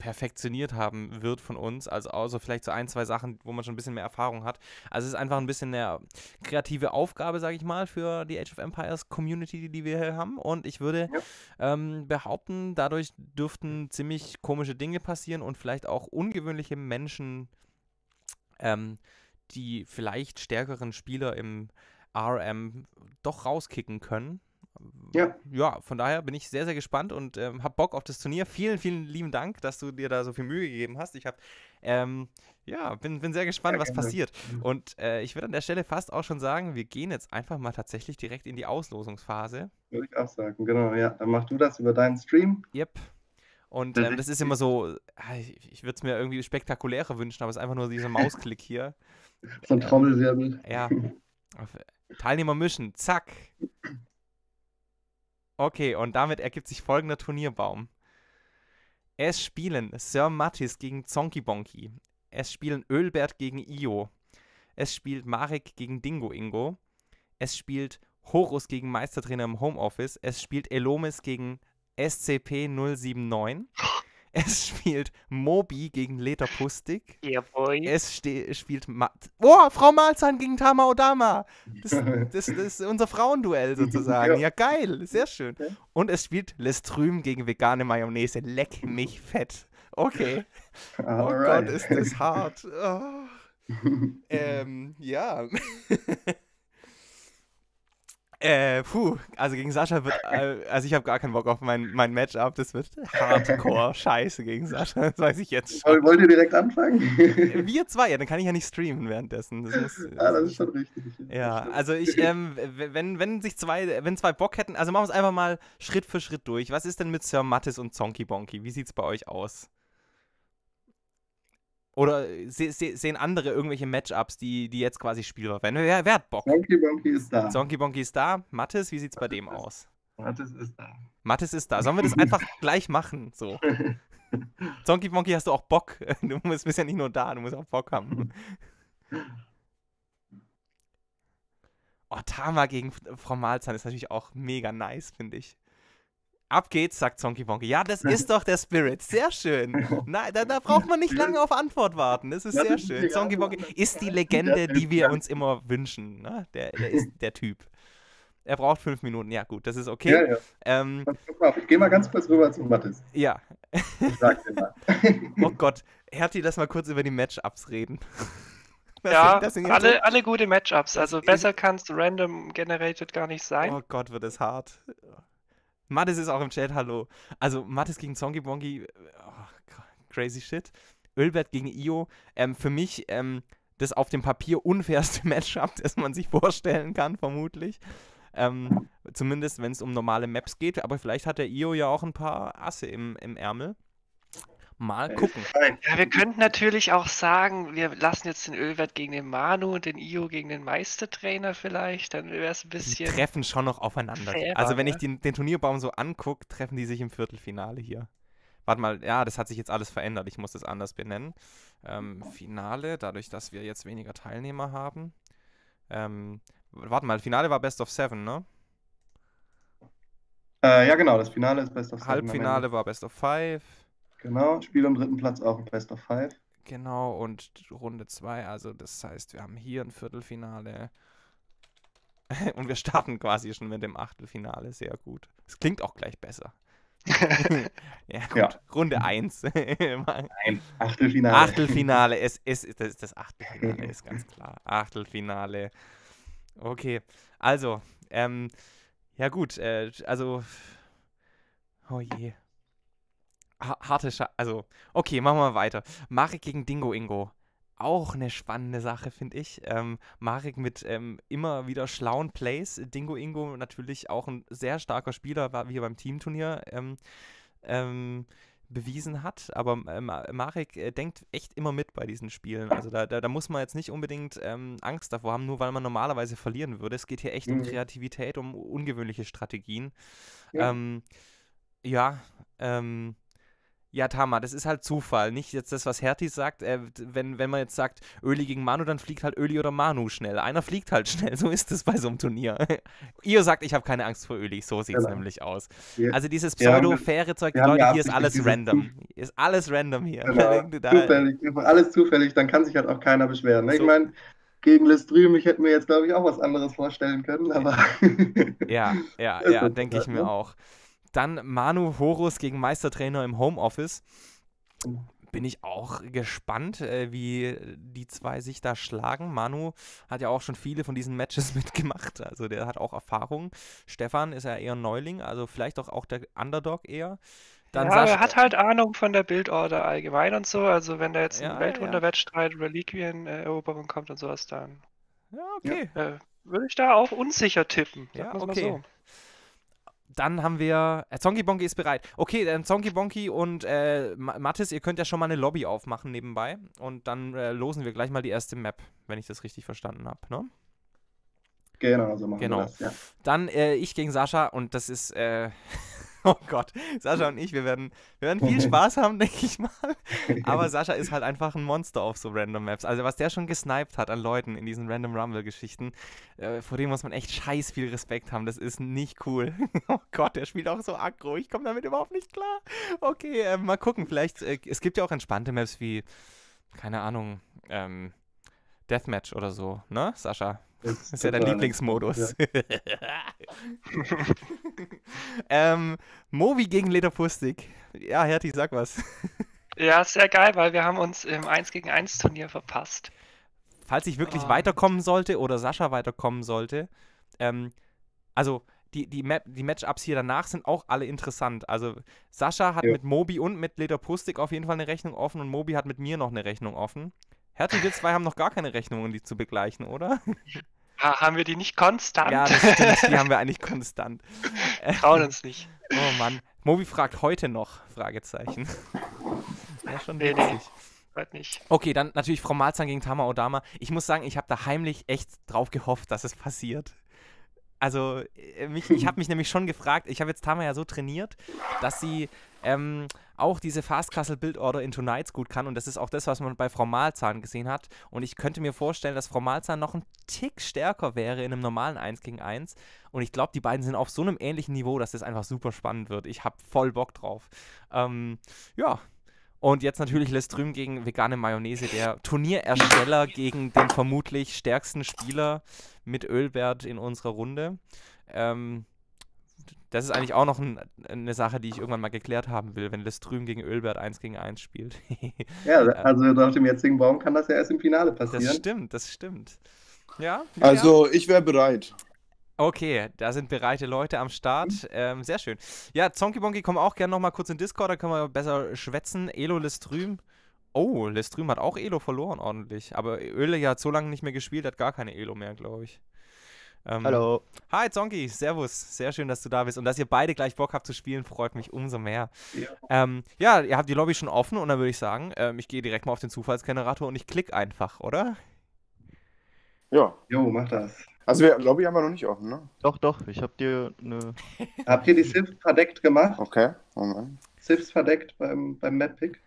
perfektioniert haben wird von uns. Also außer vielleicht so ein, zwei Sachen, wo man schon ein bisschen mehr Erfahrung hat. Also es ist einfach ein bisschen eine kreative Aufgabe, sage ich mal, für die Age of Empires Community, die wir hier haben. Und ich würde ähm, behaupten, dadurch dürften ziemlich komische Dinge passieren und vielleicht auch ungewöhnliche Menschen ähm, die vielleicht stärkeren Spieler im RM doch rauskicken können. Ja. Ja, von daher bin ich sehr, sehr gespannt und ähm, habe Bock auf das Turnier. Vielen, vielen lieben Dank, dass du dir da so viel Mühe gegeben hast. Ich habe, ähm, ja, bin, bin sehr gespannt, Ja, was gerne. passiert. Und äh, ich würde an der Stelle fast auch schon sagen, wir gehen jetzt einfach mal tatsächlich direkt in die Auslosungsphase. Würde ich auch sagen, genau, ja. Dann mach du das über deinen Stream. Yep. Und Das ähm, ist das ist immer so, ah, ich, ich würde es mir irgendwie spektakulärer wünschen, aber es ist einfach nur dieser Mausklick hier. So ein Trommelwirbel. Ja. Auf Teilnehmer mischen, zack. Okay, und damit ergibt sich folgender Turnierbaum. Es spielen Sir Mattis gegen Zonky Bonky. Es spielen Ölbert gegen Io. Es spielt Marek gegen Dingo Ingo. Es spielt Horus gegen Meistertrainer im Homeoffice. Es spielt Elomis gegen SCP-079. Es spielt Mobi gegen Letapustik. Yeah, boy. Es spielt Ma Oh, Frau Malzahn gegen Tama Odama. Das, das, das ist unser Frauenduell sozusagen. Ja. Ja, geil. Sehr schön. Und es spielt Lestrüm gegen vegane Mayonnaise. Leck mich fett. Okay. Oh Alright. Gott, ist das hart. Oh. Ähm, ja. Äh, puh, also gegen Sascha wird, äh, also ich habe gar keinen Bock auf mein, mein Matchup, das wird hardcore scheiße gegen Sascha, das weiß ich jetzt schon. Woll- Wollt ihr direkt anfangen? Wir zwei, ja, dann kann ich ja nicht streamen währenddessen. Das muss, ah, das ist schon richtig. ja, also ich, ähm, wenn, wenn sich zwei, wenn zwei Bock hätten, also machen wir es einfach mal Schritt für Schritt durch. Was ist denn mit Sir Mattis und Zonky Bonky? Wie sieht's bei euch aus? Oder se se sehen andere irgendwelche Matchups, die, die jetzt quasi spielbar werden? Wer, wer hat Bock? Donkey Bonky ist da. Zonky Bonky ist da. Mattis, wie sieht's bei dem aus? Mathis ist da. Mattis ist da. Sollen wir das einfach gleich machen? So. Zonky Monkey, hast du auch Bock? Du musst, bist ja nicht nur da, du musst auch Bock haben. Oh, Tama gegen Frau Malzahn ist natürlich auch mega nice, finde ich. Ab geht's, sagt Zonky Bonky. Ja, das ist doch der Spirit. Sehr schön. Nein, da, da braucht man nicht lange auf Antwort warten. Das ist sehr ist schön. Zonky. Bonky ist die Legende, die wir uns immer wünschen. Ne? Der, der ist der Typ. Er braucht fünf Minuten. Ja, gut, das ist okay. Ja, ja. Ähm, Guck mal, ich geh mal ganz kurz rüber zu Mathis. ja. Ich sag dir mal. Oh Gott. Herti, lass mal kurz über die Matchups reden. Das ja, sind- das sind alle, alle gute Matchups. Also besser kannst du random generated gar nicht sein. Oh Gott, wird es hart. Mattes ist auch im Chat, hallo. Also Mattes gegen Zonky Bonky, oh, crazy shit. Ölbert gegen Io, ähm, für mich ähm, das auf dem Papier unfairste Matchup, das man sich vorstellen kann, vermutlich. Ähm, zumindest, wenn es um normale Maps geht. Aber vielleicht hat der Io ja auch ein paar Asse im, im Ärmel. Mal gucken. Ja, wir könnten natürlich auch sagen, wir lassen jetzt den Ölwert gegen den Manu und den Io gegen den Meistertrainer vielleicht. Dann wäre es ein Die bisschen. treffen schon noch aufeinander. fairer, Also wenn ich ne? den, den Turnierbaum so angucke, treffen die sich im Viertelfinale hier. Warte mal, ja, das hat sich jetzt alles verändert. Ich muss das anders benennen. Ähm, Finale, dadurch, dass wir jetzt weniger Teilnehmer haben. Ähm, warte mal, Finale war Best of Seven, ne? Äh, ja, genau, das Finale ist Best of Seven Halbfinale war Best of Five. Genau, Spiel am dritten Platz auch ein Best of Five. Genau, und Runde 2, also das heißt, wir haben hier ein Viertelfinale. Und wir starten quasi schon mit dem Achtelfinale. Sehr gut. Es klingt auch gleich besser. ja, gut. Ja. Runde 1. Nein, Achtelfinale. Achtelfinale. Es ist das, das Achtelfinale, ist ganz klar. Achtelfinale. Okay. Also, ähm, ja gut, äh, also. Oh je. Ha harte Scha Also, okay, machen wir weiter. Marek gegen Dingo Ingo. Auch eine spannende Sache, finde ich. Ähm, Marek mit ähm, immer wieder schlauen Plays. Dingo Ingo natürlich auch ein sehr starker Spieler, war, wie er beim Teamturnier ähm, ähm, bewiesen hat. Aber ähm, Marek äh, denkt echt immer mit bei diesen Spielen. Also da, da, da muss man jetzt nicht unbedingt ähm, Angst davor haben, nur weil man normalerweise verlieren würde. Es geht hier echt um Mhm. Kreativität, um ungewöhnliche Strategien. Ja. Ja, ähm, ja, Tama, das ist halt Zufall. Nicht jetzt das, was Hertis sagt. Äh, wenn, wenn man jetzt sagt, Öli gegen Manu, dann fliegt halt Öli oder Manu schnell. Einer fliegt halt schnell. So ist es bei so einem Turnier. Ihr sagt, ich habe keine Angst vor Öli. So sieht es Genau. nämlich aus. Wir- Also dieses pseudo-faire Zeug, Leute, ja hier ist alles random. Ist alles random hier. Genau. Da- Zufällig, alles zufällig, dann kann sich halt auch keiner beschweren. Ne? So. Ich meine, gegen Lestrüm, ich hätte mir jetzt, glaube ich, auch was anderes vorstellen können, aber Ja, ja, ja, denke ich halt, mir ne? auch. Dann Manu Horus gegen Meistertrainer im Homeoffice. Bin ich auch gespannt, äh, wie die zwei sich da schlagen. Manu hat ja auch schon viele von diesen Matches mitgemacht, also der hat auch Erfahrung. Stefan ist ja eher Neuling, also vielleicht auch, auch der Underdog eher. Dann ja, er hat halt Ahnung von der Bildorder allgemein und so. Also wenn da jetzt Ja, ein ja, Weltwunderwettstreit, Reliquieneroberung kommt und sowas, dann Ja, okay. äh, würde ich da auch unsicher tippen. Ja, okay. so. Dann haben wir. Äh, Zonky Bonky ist bereit. Okay, dann Zonky Bonky und äh, Ma- Mathis, ihr könnt ja schon mal eine Lobby aufmachen nebenbei. Und dann äh, losen wir gleich mal die erste Map, wenn ich das richtig verstanden habe. Ne? genau, so machen Genau. wir das. Ja. Dann äh, ich gegen Sascha und das ist. Oh Gott, Sascha und ich, wir werden, wir werden viel Spaß haben, denke ich mal. Aber Sascha ist halt einfach ein Monster auf so Random Maps. Also was der schon gesniped hat an Leuten in diesen Random Rumble-Geschichten, äh, vor dem muss man echt scheiß viel Respekt haben. Das ist nicht cool. oh Gott, der spielt auch so aggro. Ich komme damit überhaupt nicht klar. Okay, äh, mal gucken. Vielleicht, äh, es gibt ja auch entspannte Maps wie, keine Ahnung, ähm, Deathmatch oder so, ne, Sascha? Das ist ja dein total- Lieblingsmodus. ähm, Movi gegen Lederpustik. Ja, Herti, sag was. Ja, sehr geil, weil wir haben uns im 1 gegen 1 Turnier verpasst. Falls ich wirklich Ah. weiterkommen sollte oder Sascha weiterkommen sollte, ähm, also die, die, Map, die Matchups hier danach sind auch alle interessant. Also Sascha hat Ja. mit Mobi und mit Lederpustik auf jeden Fall eine Rechnung offen und Mobi hat mit mir noch eine Rechnung offen. Herti, wir zwei haben noch gar keine Rechnungen, die zu begleichen, oder? Ha, haben wir die nicht konstant? Ja, das stimmt, die haben wir eigentlich konstant. Trauen uns nicht. Oh Mann. Mobi fragt heute noch, Fragezeichen. Ja, schon Nee, nee. witzig. Heute nicht. Okay, dann natürlich Frau Malzahn gegen Tama Odama. Ich muss sagen, ich habe da heimlich echt drauf gehofft, dass es passiert. Also, äh, mich, ich habe mich nämlich schon gefragt, ich habe jetzt Tama ja so trainiert, dass sie ähm, auch diese Fast Castle Build Order into Knights gut kann und das ist auch das, was man bei Frau Malzahn gesehen hat. Und ich könnte mir vorstellen, dass Frau Malzahn noch ein Tick stärker wäre in einem normalen 1 gegen 1. Und ich glaube, die beiden sind auf so einem ähnlichen Niveau, dass das einfach super spannend wird. Ich habe voll Bock drauf. Ähm, ja, und jetzt natürlich Lestrüm gegen vegane Mayonnaise, der Turnierersteller gegen den vermutlich stärksten Spieler mit Ölbert in unserer Runde. Ähm, das ist eigentlich auch noch ein, eine Sache, die ich irgendwann mal geklärt haben will, wenn Lestrüm gegen Ölbert 1 gegen 1 spielt. ja, also nach dem jetzigen Baum kann das ja erst im Finale passieren. Das stimmt, das stimmt. Ja. Also ich wäre bereit. Okay, da sind bereite Leute am Start. Ähm, sehr schön. Ja, Zonky Bonky, komm auch gerne nochmal kurz in Discord, da können wir besser schwätzen. Elo Lestrüm. Oh, Lestrüm hat auch Elo verloren ordentlich. Aber Öle ja hat so lange nicht mehr gespielt, hat gar keine Elo mehr, glaube ich. Ähm, Hallo. Hi Zonky, servus. Sehr schön, dass du da bist. Und dass ihr beide gleich Bock habt zu spielen, freut mich umso mehr. Ja, ähm, ja ihr habt die Lobby schon offen und dann würde ich sagen, ähm, ich gehe direkt mal auf den Zufallsgenerator und ich klicke einfach, oder? Ja. Jo, mach das. Also wir, Lobby haben wir noch nicht offen, ne? Doch, doch, ich hab dir eine... Habt ihr die Sifs verdeckt gemacht? Okay, Moment. Sifs verdeckt beim, beim Map-Pick?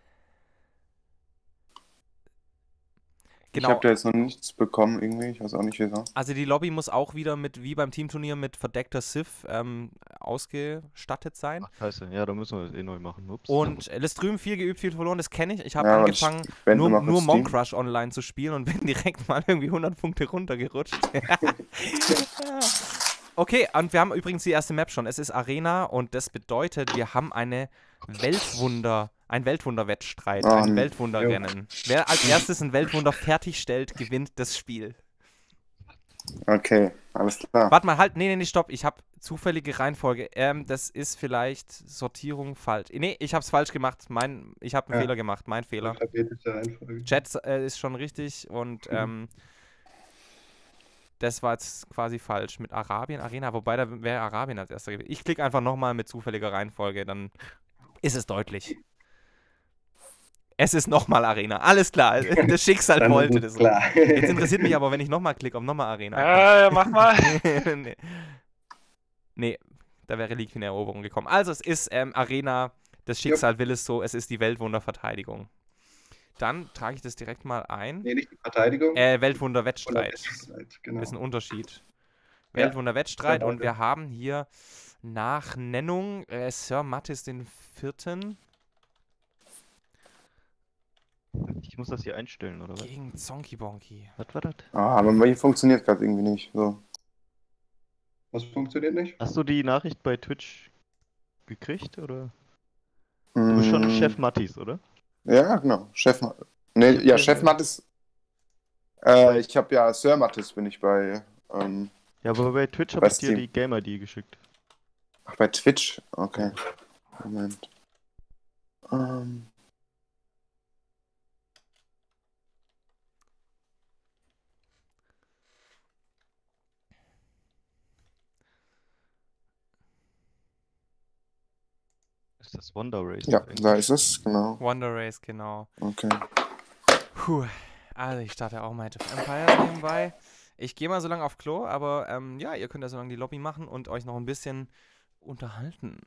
Genau. Ich habe da jetzt noch nichts bekommen irgendwie, ich weiß auch nicht wieso. Also die Lobby muss auch wieder mit, wie beim Teamturnier, mit verdeckter Sif ähm, ausgestattet sein. Ach, scheiße, ja, da müssen wir das eh neu machen. Ups. Und äh, Lestrüm viel geübt, viel verloren, das kenne ich. Ich habe ja, angefangen, nur, nur Monk Rush online zu spielen und bin direkt mal irgendwie 100 Punkte runtergerutscht. okay, und wir haben übrigens die erste Map schon. Es ist Arena und das bedeutet, wir haben eine Weltwunder- ein Weltwunderwettstreit, oh, ein Weltwunderrennen. Jo. Wer als erstes ein Weltwunder fertigstellt, gewinnt das Spiel. Okay, alles klar. Warte mal, halt, nee, nee, nee, stopp. Ich habe zufällige Reihenfolge. Ähm, das ist vielleicht Sortierung falsch. Nee, ich habe es falsch gemacht. Mein, ich habe einen ja. Fehler gemacht. Mein Fehler. Chat äh, ist schon richtig und mhm. ähm, das war jetzt quasi falsch mit Arabien Arena, wobei da wäre Arabien als erster gewesen. Ich klicke einfach nochmal mit zufälliger Reihenfolge, dann ist es deutlich. Es ist nochmal Arena. Alles klar. Das Schicksal wollte das. Klar. Jetzt interessiert mich aber, wenn ich nochmal klicke, ob nochmal Arena. Ja, ja, mach mal. nee. nee, da wäre Eroberung gekommen. Also, es ist ähm, Arena. Das Schicksal ja. will es so. Es ist die Weltwunderverteidigung. Dann trage ich das direkt mal ein. Nee, nicht die Verteidigung. Äh, Weltwunder-Wettstreit. Genau. Das ist ein Unterschied. Ja. Weltwunder-Wettstreit. Und wir haben hier nach Nennung äh, Sir Mattis den vierten. Ich muss das hier einstellen, oder was? Gegen Zonky Bonky. Was war das? Ah, aber hier funktioniert gerade irgendwie nicht. So. Was funktioniert nicht? Hast du die Nachricht bei Twitch gekriegt, oder? Mm. Du bist schon mm. Chef Mattis, oder? Ja, genau. Chef Nee, ja, Chef Mattis. Äh, ich habe ja Sir Mattis bin ich bei. Ähm, ja, aber bei Twitch habe ich dir die Gamer-ID geschickt. Ach, bei Twitch? Okay. Moment. Ähm. ist das Wonder Race? Ja, da ist es, genau. Wonder Race, genau. Okay. Puh. Also ich starte auch mal of Empires nebenbei. Ich gehe mal so lange auf Klo, aber ähm, ja, ihr könnt ja so lange die Lobby machen und euch noch ein bisschen unterhalten.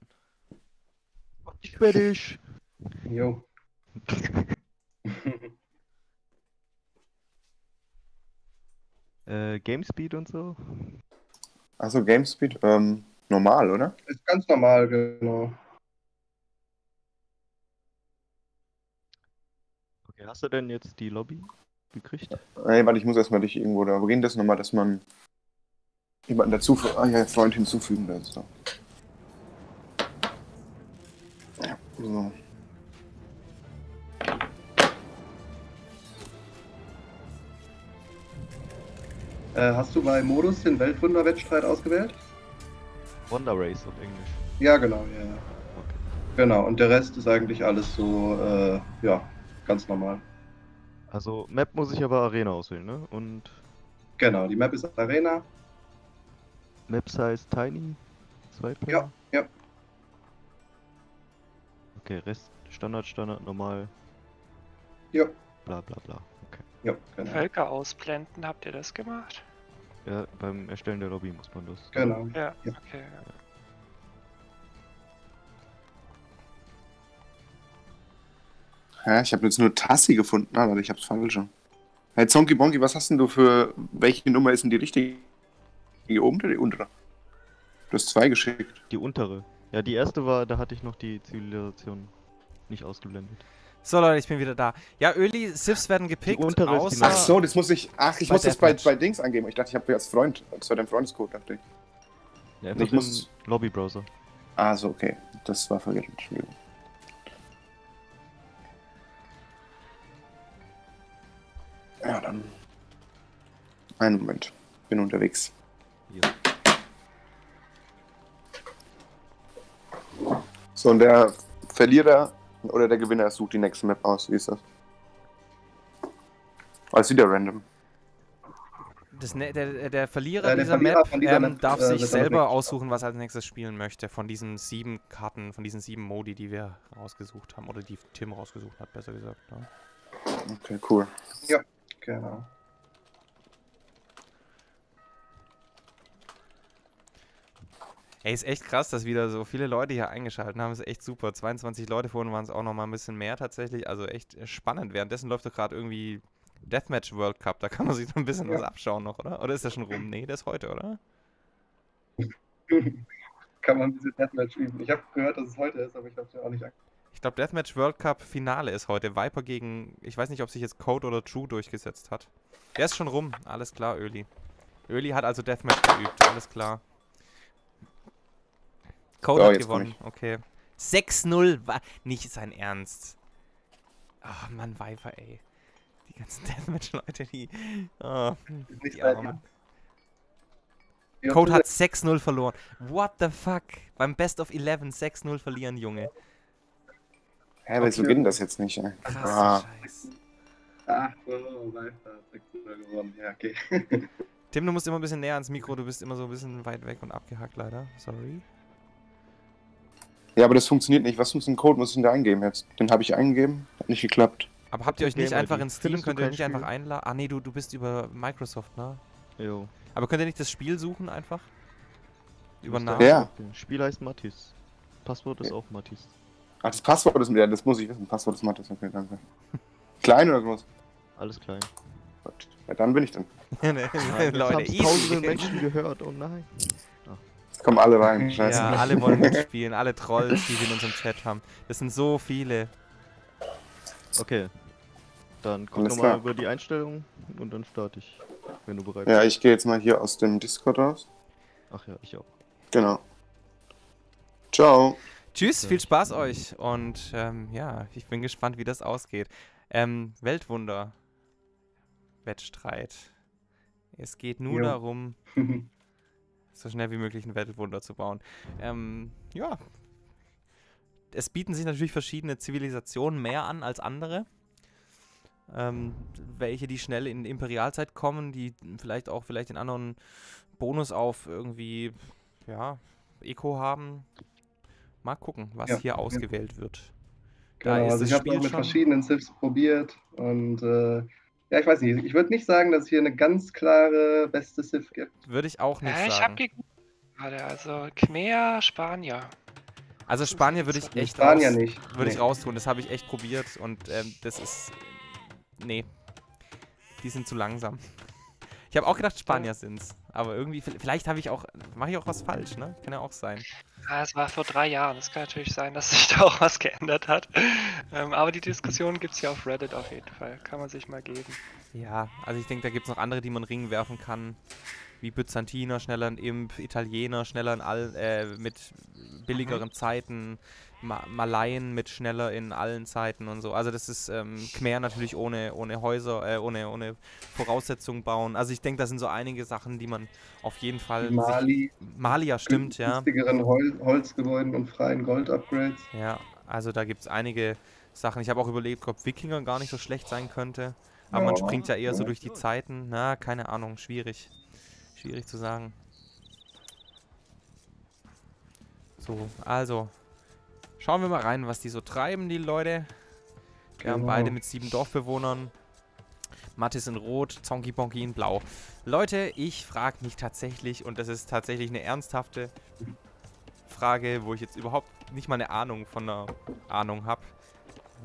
Ich fertig. Jo. äh, Gamespeed und so? Achso, Gamespeed, ähm, normal, oder? Ist ganz normal, genau. Okay, hast du denn jetzt die Lobby gekriegt? Nee, warte, ich muss erstmal dich irgendwo da. Wo geht das nochmal, dass man jemanden dazu, ah ja, Freund hinzufügen, da ist da. Ja, so. Äh, hast du bei Modus den Weltwunderwettstreit ausgewählt? Wonder Race auf Englisch. Ja, genau, ja. Okay. Genau, und der Rest ist eigentlich alles so, äh, ja, Ganz normal. Also Map muss ich aber Arena auswählen, ne? Und. Genau, die Map ist Arena. Map Size Tiny? Zwei Player? Ja, ja. Okay, Rest Standard, Standard, normal. Ja. Bla bla bla. Okay. Ja, genau. Völker ausblenden, habt ihr das gemacht? Ja, beim Erstellen der Lobby muss man das. Genau. Ja, Ja. okay. ja. Ja, ich habe jetzt nur Tassi gefunden, aber ich hab's falsch. Hey, Zonky Bonky, was hast denn du für. Welche Nummer ist denn die richtige? Die oben oder die untere? Du hast zwei geschickt. Die untere. Ja, die erste war, da hatte ich noch die Zivilisation nicht ausgeblendet. So Leute, ich bin wieder da. Ja, Öli, Sifs werden gepickt, außer... Ach so, das muss ich. Ach, ich Bei muss das bei, bei Dings angeben. Ich dachte, ich habe als Freund. Das war dein Freundescode, dachte ich. Ja, Ich muss- Lobby-Browser. Ah, so, okay. Das war verwirrend. Entschuldigung. Ja, dann. Einen Moment. Bin unterwegs. So, und der Verlierer oder der Gewinner sucht die nächste Map aus. Wie ist das? Also wieder random. Das, ne- der, der Verlierer Äh, der dieser Verlierer Map, von dieser ähm, Map, darf äh, sich selber aussuchen, was er als nächstes spielen möchte. Von diesen sieben Karten, von diesen sieben Modi, die wir rausgesucht haben. Oder die Tim rausgesucht hat, besser gesagt. Ne? Okay, cool. Genau. Ey, ist echt krass, dass wieder so viele Leute hier eingeschaltet haben. Ist echt super. 22 Leute vorhin waren es auch noch mal ein bisschen mehr tatsächlich. Also echt spannend. Währenddessen läuft doch gerade irgendwie Deathmatch World Cup. Da kann man sich noch ein bisschen was abschauen noch, oder? Oder ist der schon rum? Nee, der ist heute, oder? Kann man diese Deathmatch üben. Ich habe gehört, dass es heute ist, aber ich habe es mir auch nicht angeguckt. Ich glaube, Deathmatch World Cup Finale ist heute. Viper gegen, ich weiß nicht, ob sich jetzt Code oder True durchgesetzt hat. Der ist schon rum. Alles klar, Öli. Öli hat also Deathmatch geübt. Alles klar. Code So, hat gewonnen. Okay. 6-0 war nicht sein Ernst. Ach, Mann, Viper, ey. Die ganzen Deathmatch-Leute, die. Oh, die Armen. Code hat 6-0 verloren. What the fuck? Beim Best of 11 6-0 verlieren, Junge. Hä, wieso Okay. geht denn das jetzt nicht? Ey? Krass, Ah, Scheiß. Ach so, Live hat 6 gewonnen. Ja, okay. Tim, du musst immer ein bisschen näher ans Mikro, du bist immer so ein bisschen weit weg und abgehackt leider. Sorry. Ja, aber das funktioniert nicht. Was muss ein Code muss ich denn da eingeben jetzt? Den habe ich eingegeben, hat nicht geklappt. Aber habt ihr euch nicht einfach in Steam, könnt ihr kein nicht einfach einladen? Ah nee, du, du bist über Microsoft, ne? Jo. Aber könnt ihr nicht das Spiel suchen einfach? Über Namen? Ja. Spiel heißt Mattis. Passwort ist auch Mattis. Ach, das Passwort ist, ja, das muss ich wissen. Passwort ist Mattes, okay, danke. Klein oder groß? Alles klein. Gut. Ja, dann bin ich dann. Nee, Nein, Leute, haben's tausende easy. Menschen gehört, oh nein. Kommen alle rein. Scheiße. Ja, alle wollen mitspielen, alle Trolls, die wir in unserem Chat haben. Das sind so viele. Okay. Dann guck Alles nochmal über die Einstellungen und dann starte ich, wenn du bereit Ja, bist. ich gehe jetzt mal hier aus dem Discord raus. Ach ja, ich auch. Genau. Ciao. Tschüss, Ja. viel Spaß euch und ähm, ja, ich bin gespannt, wie das ausgeht. Ähm, Weltwunder. Wettstreit. Es geht nur Jo. darum, so schnell wie möglich ein Weltwunder zu bauen. Ähm, ja. Es bieten sich natürlich verschiedene Zivilisationen mehr an als andere. Ähm, welche, die schnell in Imperialzeit kommen, die vielleicht auch vielleicht den anderen Bonus auf irgendwie, ja, Eco haben. Mal gucken, was Ja, hier ausgewählt wird. Genau, also ich habe mit verschiedenen Sifs probiert und äh, ja, ich weiß nicht, ich würde nicht sagen, dass es hier eine ganz klare beste Sif gibt. Würde ich auch nicht Äh, ich sagen. hab gegoogelt gerade, also Khmer, Spanier. Also Spanier würde ich echt Spanier raus, nicht. würde ich Nee. raustun. Das habe ich echt probiert und ähm, das ist nee, die sind zu langsam. Ich habe auch gedacht Spanier sind's, aber irgendwie vielleicht habe ich auch mache ich auch was falsch, ne? Kann ja auch sein. Ah, es war vor drei Jahren. Es kann natürlich sein, dass sich da auch was geändert hat. Ähm, aber die Diskussion gibt es ja auf Reddit auf jeden Fall. Kann man sich mal geben. Ja, also ich denke, da gibt es noch andere, die man in den Ring werfen kann. Wie Byzantiner, schneller ein Imp, Italiener, schneller in all, äh, mit billigeren Zeiten, Ma Malayen mit schneller in allen Zeiten und so. Also das ist ähm, Khmer natürlich ohne, ohne Häuser, äh, ohne, ohne Voraussetzungen bauen. Also ich denke, da sind so einige Sachen, die man auf jeden Fall... Sich, Mali, Mali, ja, stimmt, ja. günstigeren Hol Holzgebäuden und freien Gold-Upgrades. Ja, also da gibt es einige Sachen. Ich habe auch überlegt, ob Wikinger gar nicht so schlecht sein könnte. Aber man Ja, springt ja eher so durch die Zeiten. Na, keine Ahnung, schwierig. Schwierig zu sagen. So, also. Schauen wir mal rein, was die so treiben, die Leute. Wir haben Genau. beide mit sieben Dorfbewohnern. Mattis in Rot, Zonky Bonky in Blau. Leute, ich frage mich tatsächlich, und das ist tatsächlich eine ernsthafte Frage, wo ich jetzt überhaupt nicht mal eine Ahnung von einer Ahnung habe.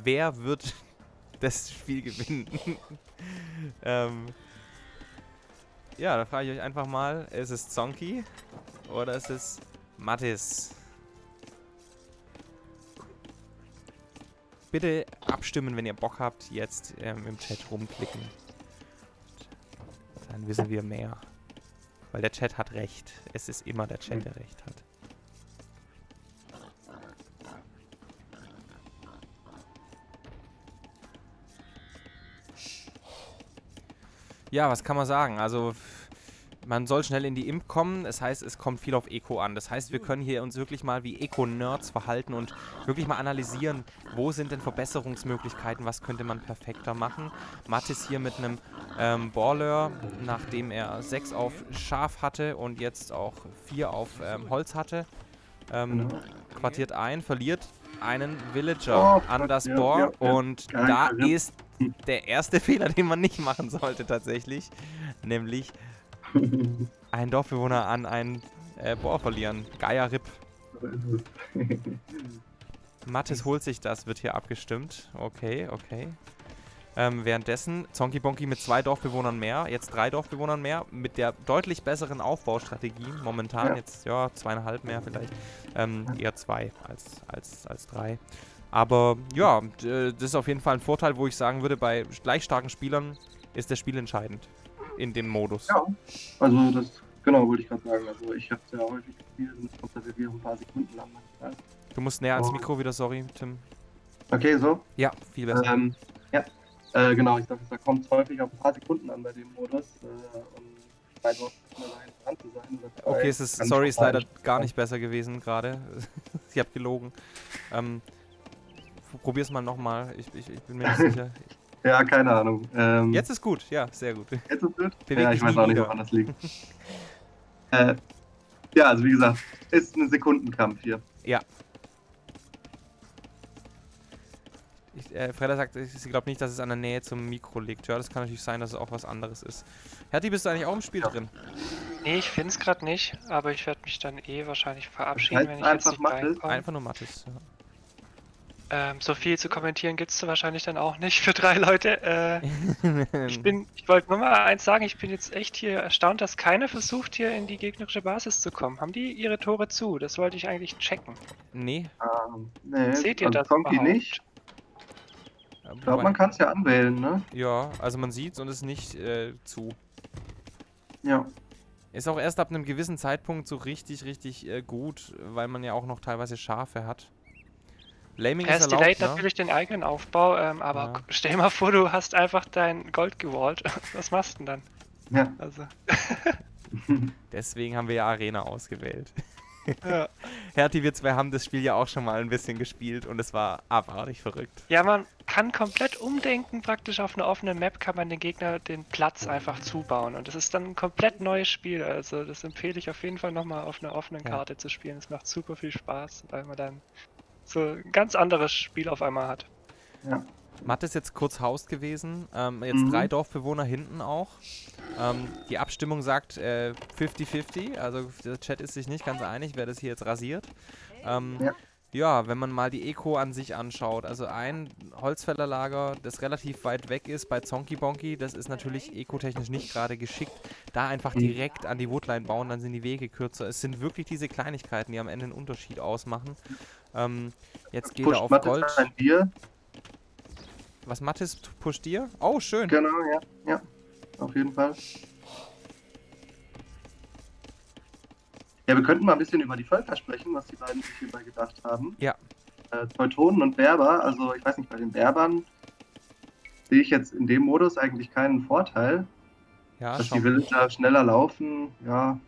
Wer wird das Spiel gewinnen? ähm, ja, da frage ich euch einfach mal, ist es Zonky oder ist es Mattis? Bitte abstimmen, wenn ihr Bock habt, jetzt ähm, im Chat rumklicken. Dann wissen wir mehr. Weil der Chat hat recht. Es ist immer der Chat, der recht hat. Ja, was kann man sagen? Also, man soll schnell in die Imp kommen. Das heißt, es kommt viel auf Eco an. Das heißt, wir können hier uns wirklich mal wie Eco-Nerds verhalten und wirklich mal analysieren, wo sind denn Verbesserungsmöglichkeiten, was könnte man perfekter machen. Mattis hier mit einem ähm, Baller, nachdem er 6 auf Schaf hatte und jetzt auch 4 auf ähm, Holz hatte. Ähm, Genau. Quartiert ein, verliert einen Villager Oh, an das ja, Boar ja, ja. und Geil, da ist der erste Fehler, den man nicht machen sollte tatsächlich, nämlich einen Dorfbewohner an einen äh, Boar verlieren. Geier Rip. Mattes holt sich das, wird hier abgestimmt. Okay, okay. Ähm, währenddessen Zonky Bonky mit zwei Dorfbewohnern mehr, jetzt drei Dorfbewohnern mehr, mit der deutlich besseren Aufbaustrategie. Momentan Ja. jetzt, ja, zweieinhalb mehr vielleicht. Ähm, eher zwei als, als, als drei. Aber ja, äh, das ist auf jeden Fall ein Vorteil, wo ich sagen würde, bei gleich starken Spielern ist das Spiel entscheidend. In dem Modus. Ja, also das, genau, wollte ich gerade sagen. Also ich habe es ja häufig gespielt und es kommt da wirklich auch ein paar Sekunden lang manchmal. Du musst näher ans Oh. Mikro wieder, sorry, Tim. Okay, so. Ja, viel besser. Ähm, ja, äh, genau, ich sag, da kommt es häufig auf ein paar Sekunden an bei dem Modus. Äh, und bei dort dran zu sein. Okay, es ist, sorry, ist leider gar nicht besser gewesen gerade. ich habe gelogen. Ähm, probier's mal nochmal. Ich, ich, ich bin mir nicht sicher. Ja, keine Ahnung. Ähm, Jetzt ist gut, ja, sehr gut. Jetzt ist gut? Beweg ja, ich weiß auch nicht, woran das liegt. äh, ja, also wie gesagt, ist ein Sekundenkampf hier. Ich, äh, Freda sagt, sie glaubt nicht, dass es an der Nähe zum Mikro liegt. Ja, das kann natürlich sein, dass es auch was anderes ist. Herti, bist du eigentlich auch im Spiel Ja. drin? Nee, ich finde es gerade nicht, aber ich werde mich dann eh wahrscheinlich verabschieden, heißt wenn ich jetzt einfach nicht Mathis? reinkomme. Einfach nur Mathis. Ja. Ähm, so viel zu kommentieren gibt's da wahrscheinlich dann auch nicht für drei Leute. Äh, ich bin, ich wollte nur mal eins sagen, ich bin jetzt echt hier erstaunt, dass keiner versucht, hier in die gegnerische Basis zu kommen. Haben die ihre Tore zu? Das wollte ich eigentlich checken. nee. Ähm, nee, Seht ihr das Zonky überhaupt? nicht. äh, Ich glaube, man kann es ja anwählen, ne? Ja, also man sieht's und ist nicht äh, zu. Ja. Ist auch erst ab einem gewissen Zeitpunkt so richtig, richtig äh, gut, weil man ja auch noch teilweise Schafe hat. Blaming Er ist erlaubt, delayed ne? natürlich den eigenen Aufbau, ähm, aber Ja. stell mal vor, du hast einfach dein Gold gewallt. Was machst du denn dann? Ja. Also, Deswegen haben wir ja Arena ausgewählt. ja. Herti, wir zwei haben das Spiel ja auch schon mal ein bisschen gespielt und es war abartig verrückt. ja, man kann komplett umdenken, praktisch auf einer offenen Map kann man den Gegner den Platz einfach zubauen und das ist dann ein komplett neues Spiel, also das empfehle ich auf jeden Fall nochmal auf einer offenen Ja. Karte zu spielen. Es macht super viel Spaß, weil man dann so ein ganz anderes Spiel auf einmal hat. Matt ist jetzt kurz Haus gewesen, ähm, jetzt Mhm. drei Dorfbewohner hinten auch. Ähm, die Abstimmung sagt äh, 50-50, also der Chat ist sich nicht ganz einig, wer das hier jetzt rasiert. Ähm, Ja. Ja, wenn man mal die Eco an sich anschaut, also ein Holzfällerlager, das relativ weit weg ist bei Zonky Bonky, das ist natürlich ecotechnisch nicht gerade geschickt. Da einfach Mhm. direkt an die Woodline bauen, dann sind die Wege kürzer. Es sind wirklich diese Kleinigkeiten, die am Ende einen Unterschied ausmachen. Ähm, jetzt geht er auf Mathis Gold. ein Bier. Was Mathis t- pusht dir? Oh, schön. Genau, ja. Ja, auf jeden Fall. Ja, wir könnten mal ein bisschen über die Völker sprechen, was die beiden sich hierbei gedacht haben. Ja. Äh, Teutonen und Berber, also ich weiß nicht, bei den Berbern sehe ich jetzt in dem Modus eigentlich keinen Vorteil. Ja, dass die Villager schneller laufen, ja,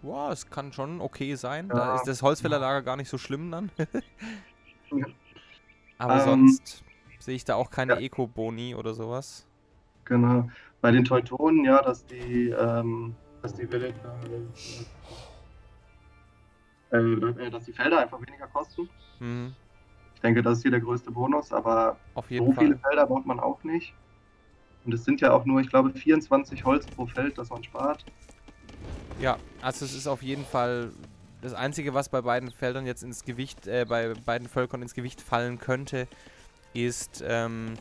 Wow, es kann schon okay sein. Ja. Da ist das Holzfällerlager gar nicht so schlimm dann. Aber Ähm, sonst sehe ich da auch keine ja. Eco-Boni oder sowas. genau. Bei den Teutonen, ja, dass die, ähm, dass die Villager, äh, äh, dass die Felder einfach weniger kosten. Mhm. Ich denke, das ist hier der größte Bonus, aber so jeden viele Fall. Felder baut man auch nicht. Und es sind ja auch nur, ich glaube, 24 Holz pro Feld, das man spart. Ja, also es ist auf jeden Fall das Einzige, was bei beiden Feldern jetzt ins Gewicht, äh, bei beiden Völkern ins Gewicht fallen könnte, ist, ähm,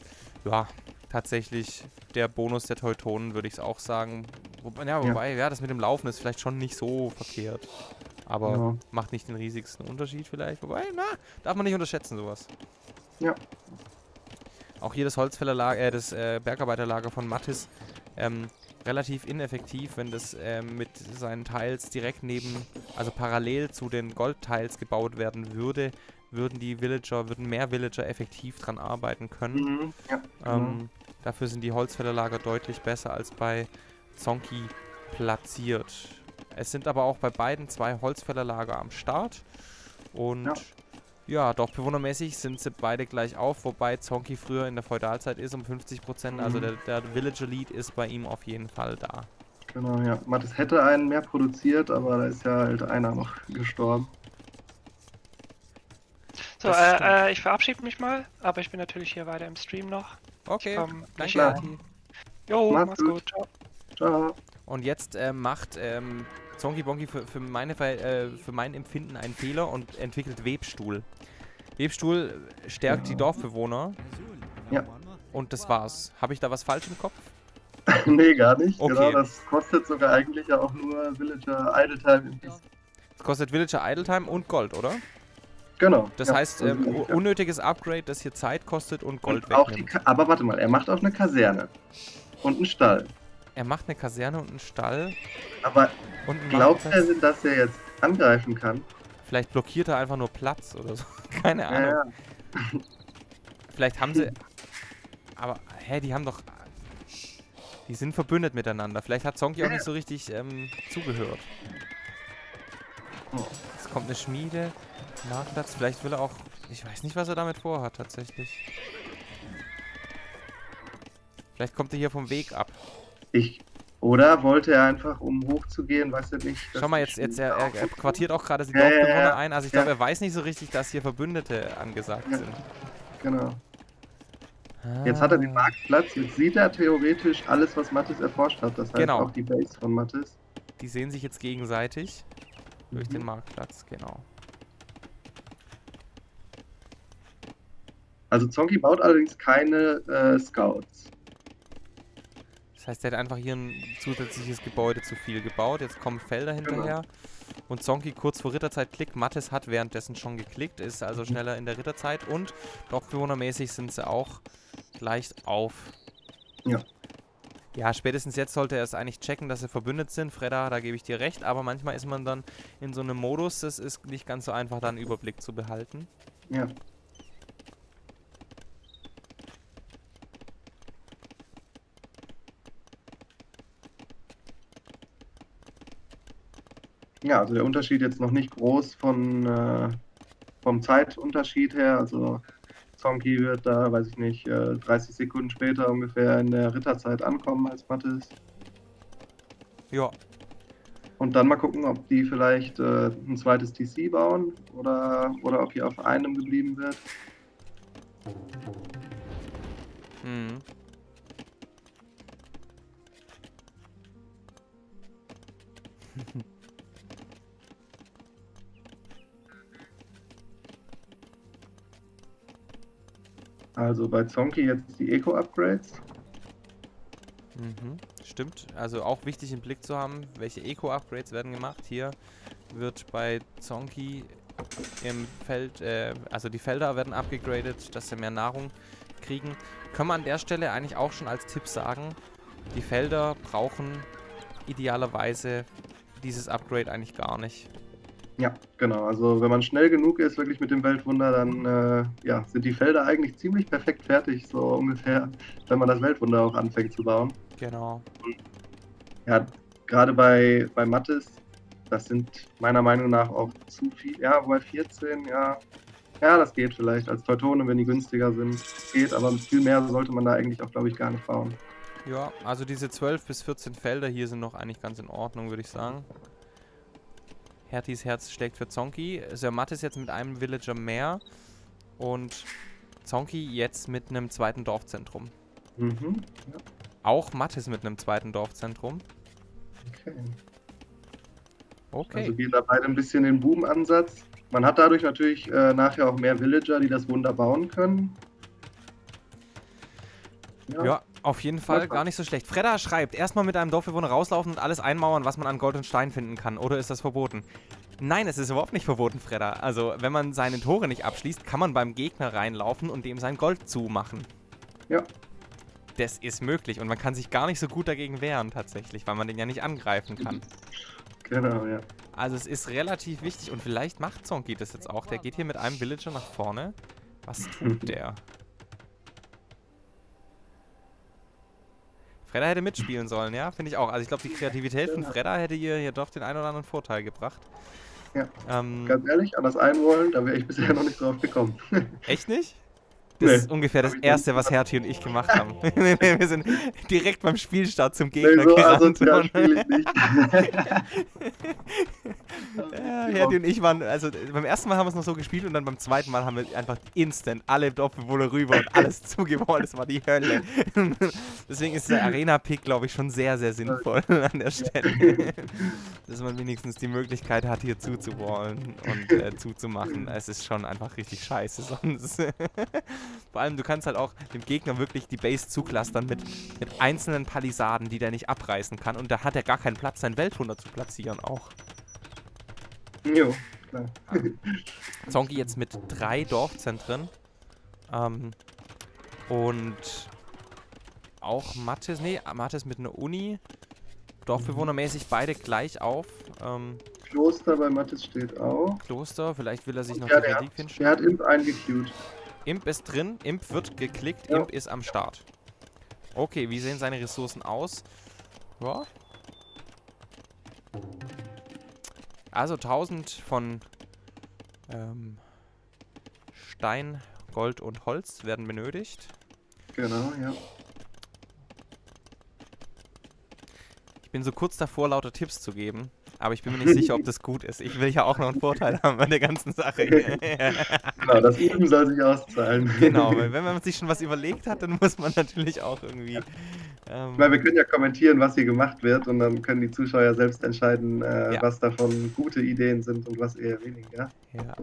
ja, tatsächlich der Bonus der Teutonen, würde ich es auch sagen. Wobei, ja, wobei, ja. das mit dem Laufen ist vielleicht schon nicht so verkehrt. Aber Ja. macht nicht den riesigsten Unterschied vielleicht. Wobei, na, darf man nicht unterschätzen, sowas. Ja. Auch hier das Holzfällerlager, äh, das äh, Bergarbeiterlager von Mattis, ähm, relativ ineffektiv, wenn das ähm, mit seinen Teils direkt neben, also parallel zu den Goldteils gebaut werden würde, würden die Villager, würden mehr Villager effektiv dran arbeiten können. Mhm. Ja. Ähm, dafür sind die Holzfällerlager deutlich besser als bei Zonki platziert. Es sind aber auch bei beiden zwei Holzfällerlager am Start. Und ja, Ja. dorfbewohnermäßig sind sie beide gleich auf, wobei Zonki früher in der Feudalzeit ist um 50%. Also Mhm. der, der Villager Lead ist bei ihm auf jeden Fall da. Genau, ja. Mattes hätte einen mehr produziert, aber da ist ja halt einer noch gestorben. So, äh, äh, ich verabschiede mich mal, aber ich bin natürlich hier weiter im Stream noch. Okay, komm, danke. Jo, Mach's mach's gut. gut. Ciao. Ciao. Und jetzt äh, macht ähm, Zonky Bonky für, für, meine, äh, für mein Empfinden einen Fehler und entwickelt Webstuhl. Webstuhl stärkt die. Dorfbewohner. Ja. Und das war's. Habe ich da was falsch im Kopf? nee, gar nicht. Okay. Genau, das kostet sogar eigentlich ja auch nur Villager Idle Time. Das kostet Villager Idle Time und Gold, oder? Genau. Das ja, heißt, so ähm, ja. unnötiges Upgrade, das hier Zeit kostet und Gold Und wegnimmt. Aber warte mal, er macht auch eine Kaserne. Und einen Stall. Er macht eine Kaserne und einen Stall Aber und glaubt er dass er jetzt angreifen kann? Vielleicht blockiert er einfach nur Platz oder so. Keine Ahnung. Ja, ja. Vielleicht haben sie. Aber, hä, die haben doch. Die sind verbündet miteinander. Vielleicht hat Zonky auch Ja. nicht so richtig ähm, zugehört. Oh. Es kommt eine Schmiede, Marktplatz. Vielleicht will er auch. Ich weiß nicht, was er damit vorhat, tatsächlich. Vielleicht kommt er hier vom Weg ab. Ich. Oder wollte er einfach, um hochzugehen, weiß er nicht. Schau mal, jetzt, jetzt er, er, er quartiert auch gerade die Ja, ja, Dorfbewohner ja. ein. Also ich Ja. glaube, er weiß nicht so richtig, dass hier Verbündete angesagt Ja. sind. Genau. Jetzt hat er den Ah. Marktplatz, jetzt sieht er theoretisch alles, was Mathis erforscht hat. Das heißt Genau. auch die Base von Mathis. Die sehen sich jetzt gegenseitig durch Mhm. den Marktplatz, genau. Also Zonky baut allerdings keine äh, Scouts. Das heißt, er hat einfach hier ein zusätzliches Gebäude zu viel gebaut. Jetzt kommen Felder Genau. hinterher. Und Zonky kurz vor Ritterzeit klickt. Mattes hat währenddessen schon geklickt, ist Mhm. also schneller in der Ritterzeit. Und dorfbewohnermäßig sind sie auch gleich auf. Ja. Ja, spätestens jetzt sollte er es eigentlich checken, dass sie verbündet sind. Fredda, da gebe ich dir recht. Aber manchmal ist man dann in so einem Modus, das ist nicht ganz so einfach, da einen Überblick zu behalten. Ja. Ja, also der Unterschied jetzt noch nicht groß von, äh, vom Zeitunterschied her. Also Zonky wird da, weiß ich nicht, äh, 30 Sekunden später ungefähr in der Ritterzeit ankommen als Mattes. Ja, Und dann mal gucken, ob die vielleicht äh, ein zweites TC bauen oder, oder ob hier auf einem geblieben wird. Mhm. Also bei Zonky jetzt die Eco-Upgrades. Mhm, stimmt. Also auch wichtig im Blick zu haben, welche Eco-Upgrades werden gemacht. Hier wird bei Zonky im Feld, äh, also die Felder werden abgegradet, dass sie mehr Nahrung kriegen. Können wir an der Stelle eigentlich auch schon als Tipp sagen, die Felder brauchen idealerweise dieses Upgrade eigentlich gar nicht. Ja, genau. Also wenn man schnell genug ist, wirklich mit dem Weltwunder, dann äh, ja, sind die Felder eigentlich ziemlich perfekt fertig, so ungefähr, wenn man das Weltwunder auch anfängt zu bauen. Genau. Ja, gerade bei, bei Mattes, das sind meiner Meinung nach auch zu viel. Ja, wobei 14, ja. Ja, das geht vielleicht als Teutone, wenn die günstiger sind. Geht, aber viel mehr sollte man da eigentlich auch, glaube ich, gar nicht bauen. Ja, also diese 12 bis 14 Felder hier sind noch eigentlich ganz in Ordnung, würde ich sagen. Hertis Herz schlägt für Zonky. Sir Mattis jetzt mit einem Villager mehr. Und Zonky jetzt mit einem zweiten Dorfzentrum. Mhm. Ja. Auch Mattes mit einem zweiten Dorfzentrum. Okay. Okay. Also gehen da beide ein bisschen den Boom-Ansatz. Man hat dadurch natürlich äh, nachher auch mehr Villager, die das Wunder bauen können. Ja, auf jeden Fall gar nicht so schlecht. Fredda schreibt, erstmal mit einem Dorfbewohner rauslaufen und alles einmauern, was man an Gold und Stein finden kann. Oder ist das verboten? Nein, es ist überhaupt nicht verboten, Fredda. Also, wenn man seine Tore nicht abschließt, kann man beim Gegner reinlaufen und dem sein Gold zumachen. Ja. Das ist möglich und man kann sich gar nicht so gut dagegen wehren, tatsächlich, weil man den ja nicht angreifen kann. Genau, ja. Also, es ist relativ wichtig und vielleicht macht Zonky das jetzt auch. Der geht hier mit einem Villager nach vorne. Was tut der? Fredda hätte mitspielen sollen, ja? Finde ich auch. Also ich glaube, die Kreativität von Fredda hätte ihr hier doch den einen oder anderen Vorteil gebracht. Ja. Ähm, Ganz ehrlich, an das Einrollen, da wäre ich bisher noch nicht drauf gekommen. echt nicht? Das Nee. ist ungefähr das Erste, was Hertie und ich gemacht haben. Wir sind direkt beim Spielstart zum Nee, Gegner so gerannt. asozial und- spiele ich nicht. Ja, Herdi und ich waren, also beim ersten Mal haben wir es noch so gespielt und dann beim zweiten Mal haben wir einfach instant alle Doppelbewohner rüber und alles zugebaut. Das war die Hölle. Deswegen ist der Arena-Pick, glaube ich, schon sehr, sehr sinnvoll an der Stelle. Dass man wenigstens die Möglichkeit hat, hier zuzuballen und äh, zuzumachen. Es ist schon einfach richtig scheiße sonst. Vor allem, du kannst halt auch dem Gegner wirklich die Base zuklastern mit, mit einzelnen Palisaden, die der nicht abreißen kann. Und da hat er gar keinen Platz, sein Weltwunder zu platzieren auch. Jo, klar. Zonki jetzt mit drei Dorfzentren. Ähm, und auch Mattes, nee, Mattes mit einer Uni. Dorfbewohnermäßig beide gleich auf. Ähm, Kloster bei Mattes steht auch. Kloster, vielleicht will er sich noch Ja, die der Reliquien Der stellen. hat Imp eingequeued. Imp ist drin, Imp wird geklickt, Ja. Imp ist am Start. Okay, wie sehen seine Ressourcen aus? Ja. Also 1000 von ähm, Stein, Gold und Holz werden benötigt. Genau, ja. Ich bin so kurz davor, lauter Tipps zu geben, aber ich bin mir nicht sicher, ob das gut ist. Ich will ja auch noch einen Vorteil haben an der ganzen Sache. Genau, das Üben soll sich auszahlen. genau, weil wenn man sich schon was überlegt hat, dann muss man natürlich auch irgendwie. Ähm, Ich meine, wir können ja kommentieren, was hier gemacht wird und dann können die Zuschauer selbst entscheiden, äh, Ja. was davon gute Ideen sind und was eher weniger. Ja.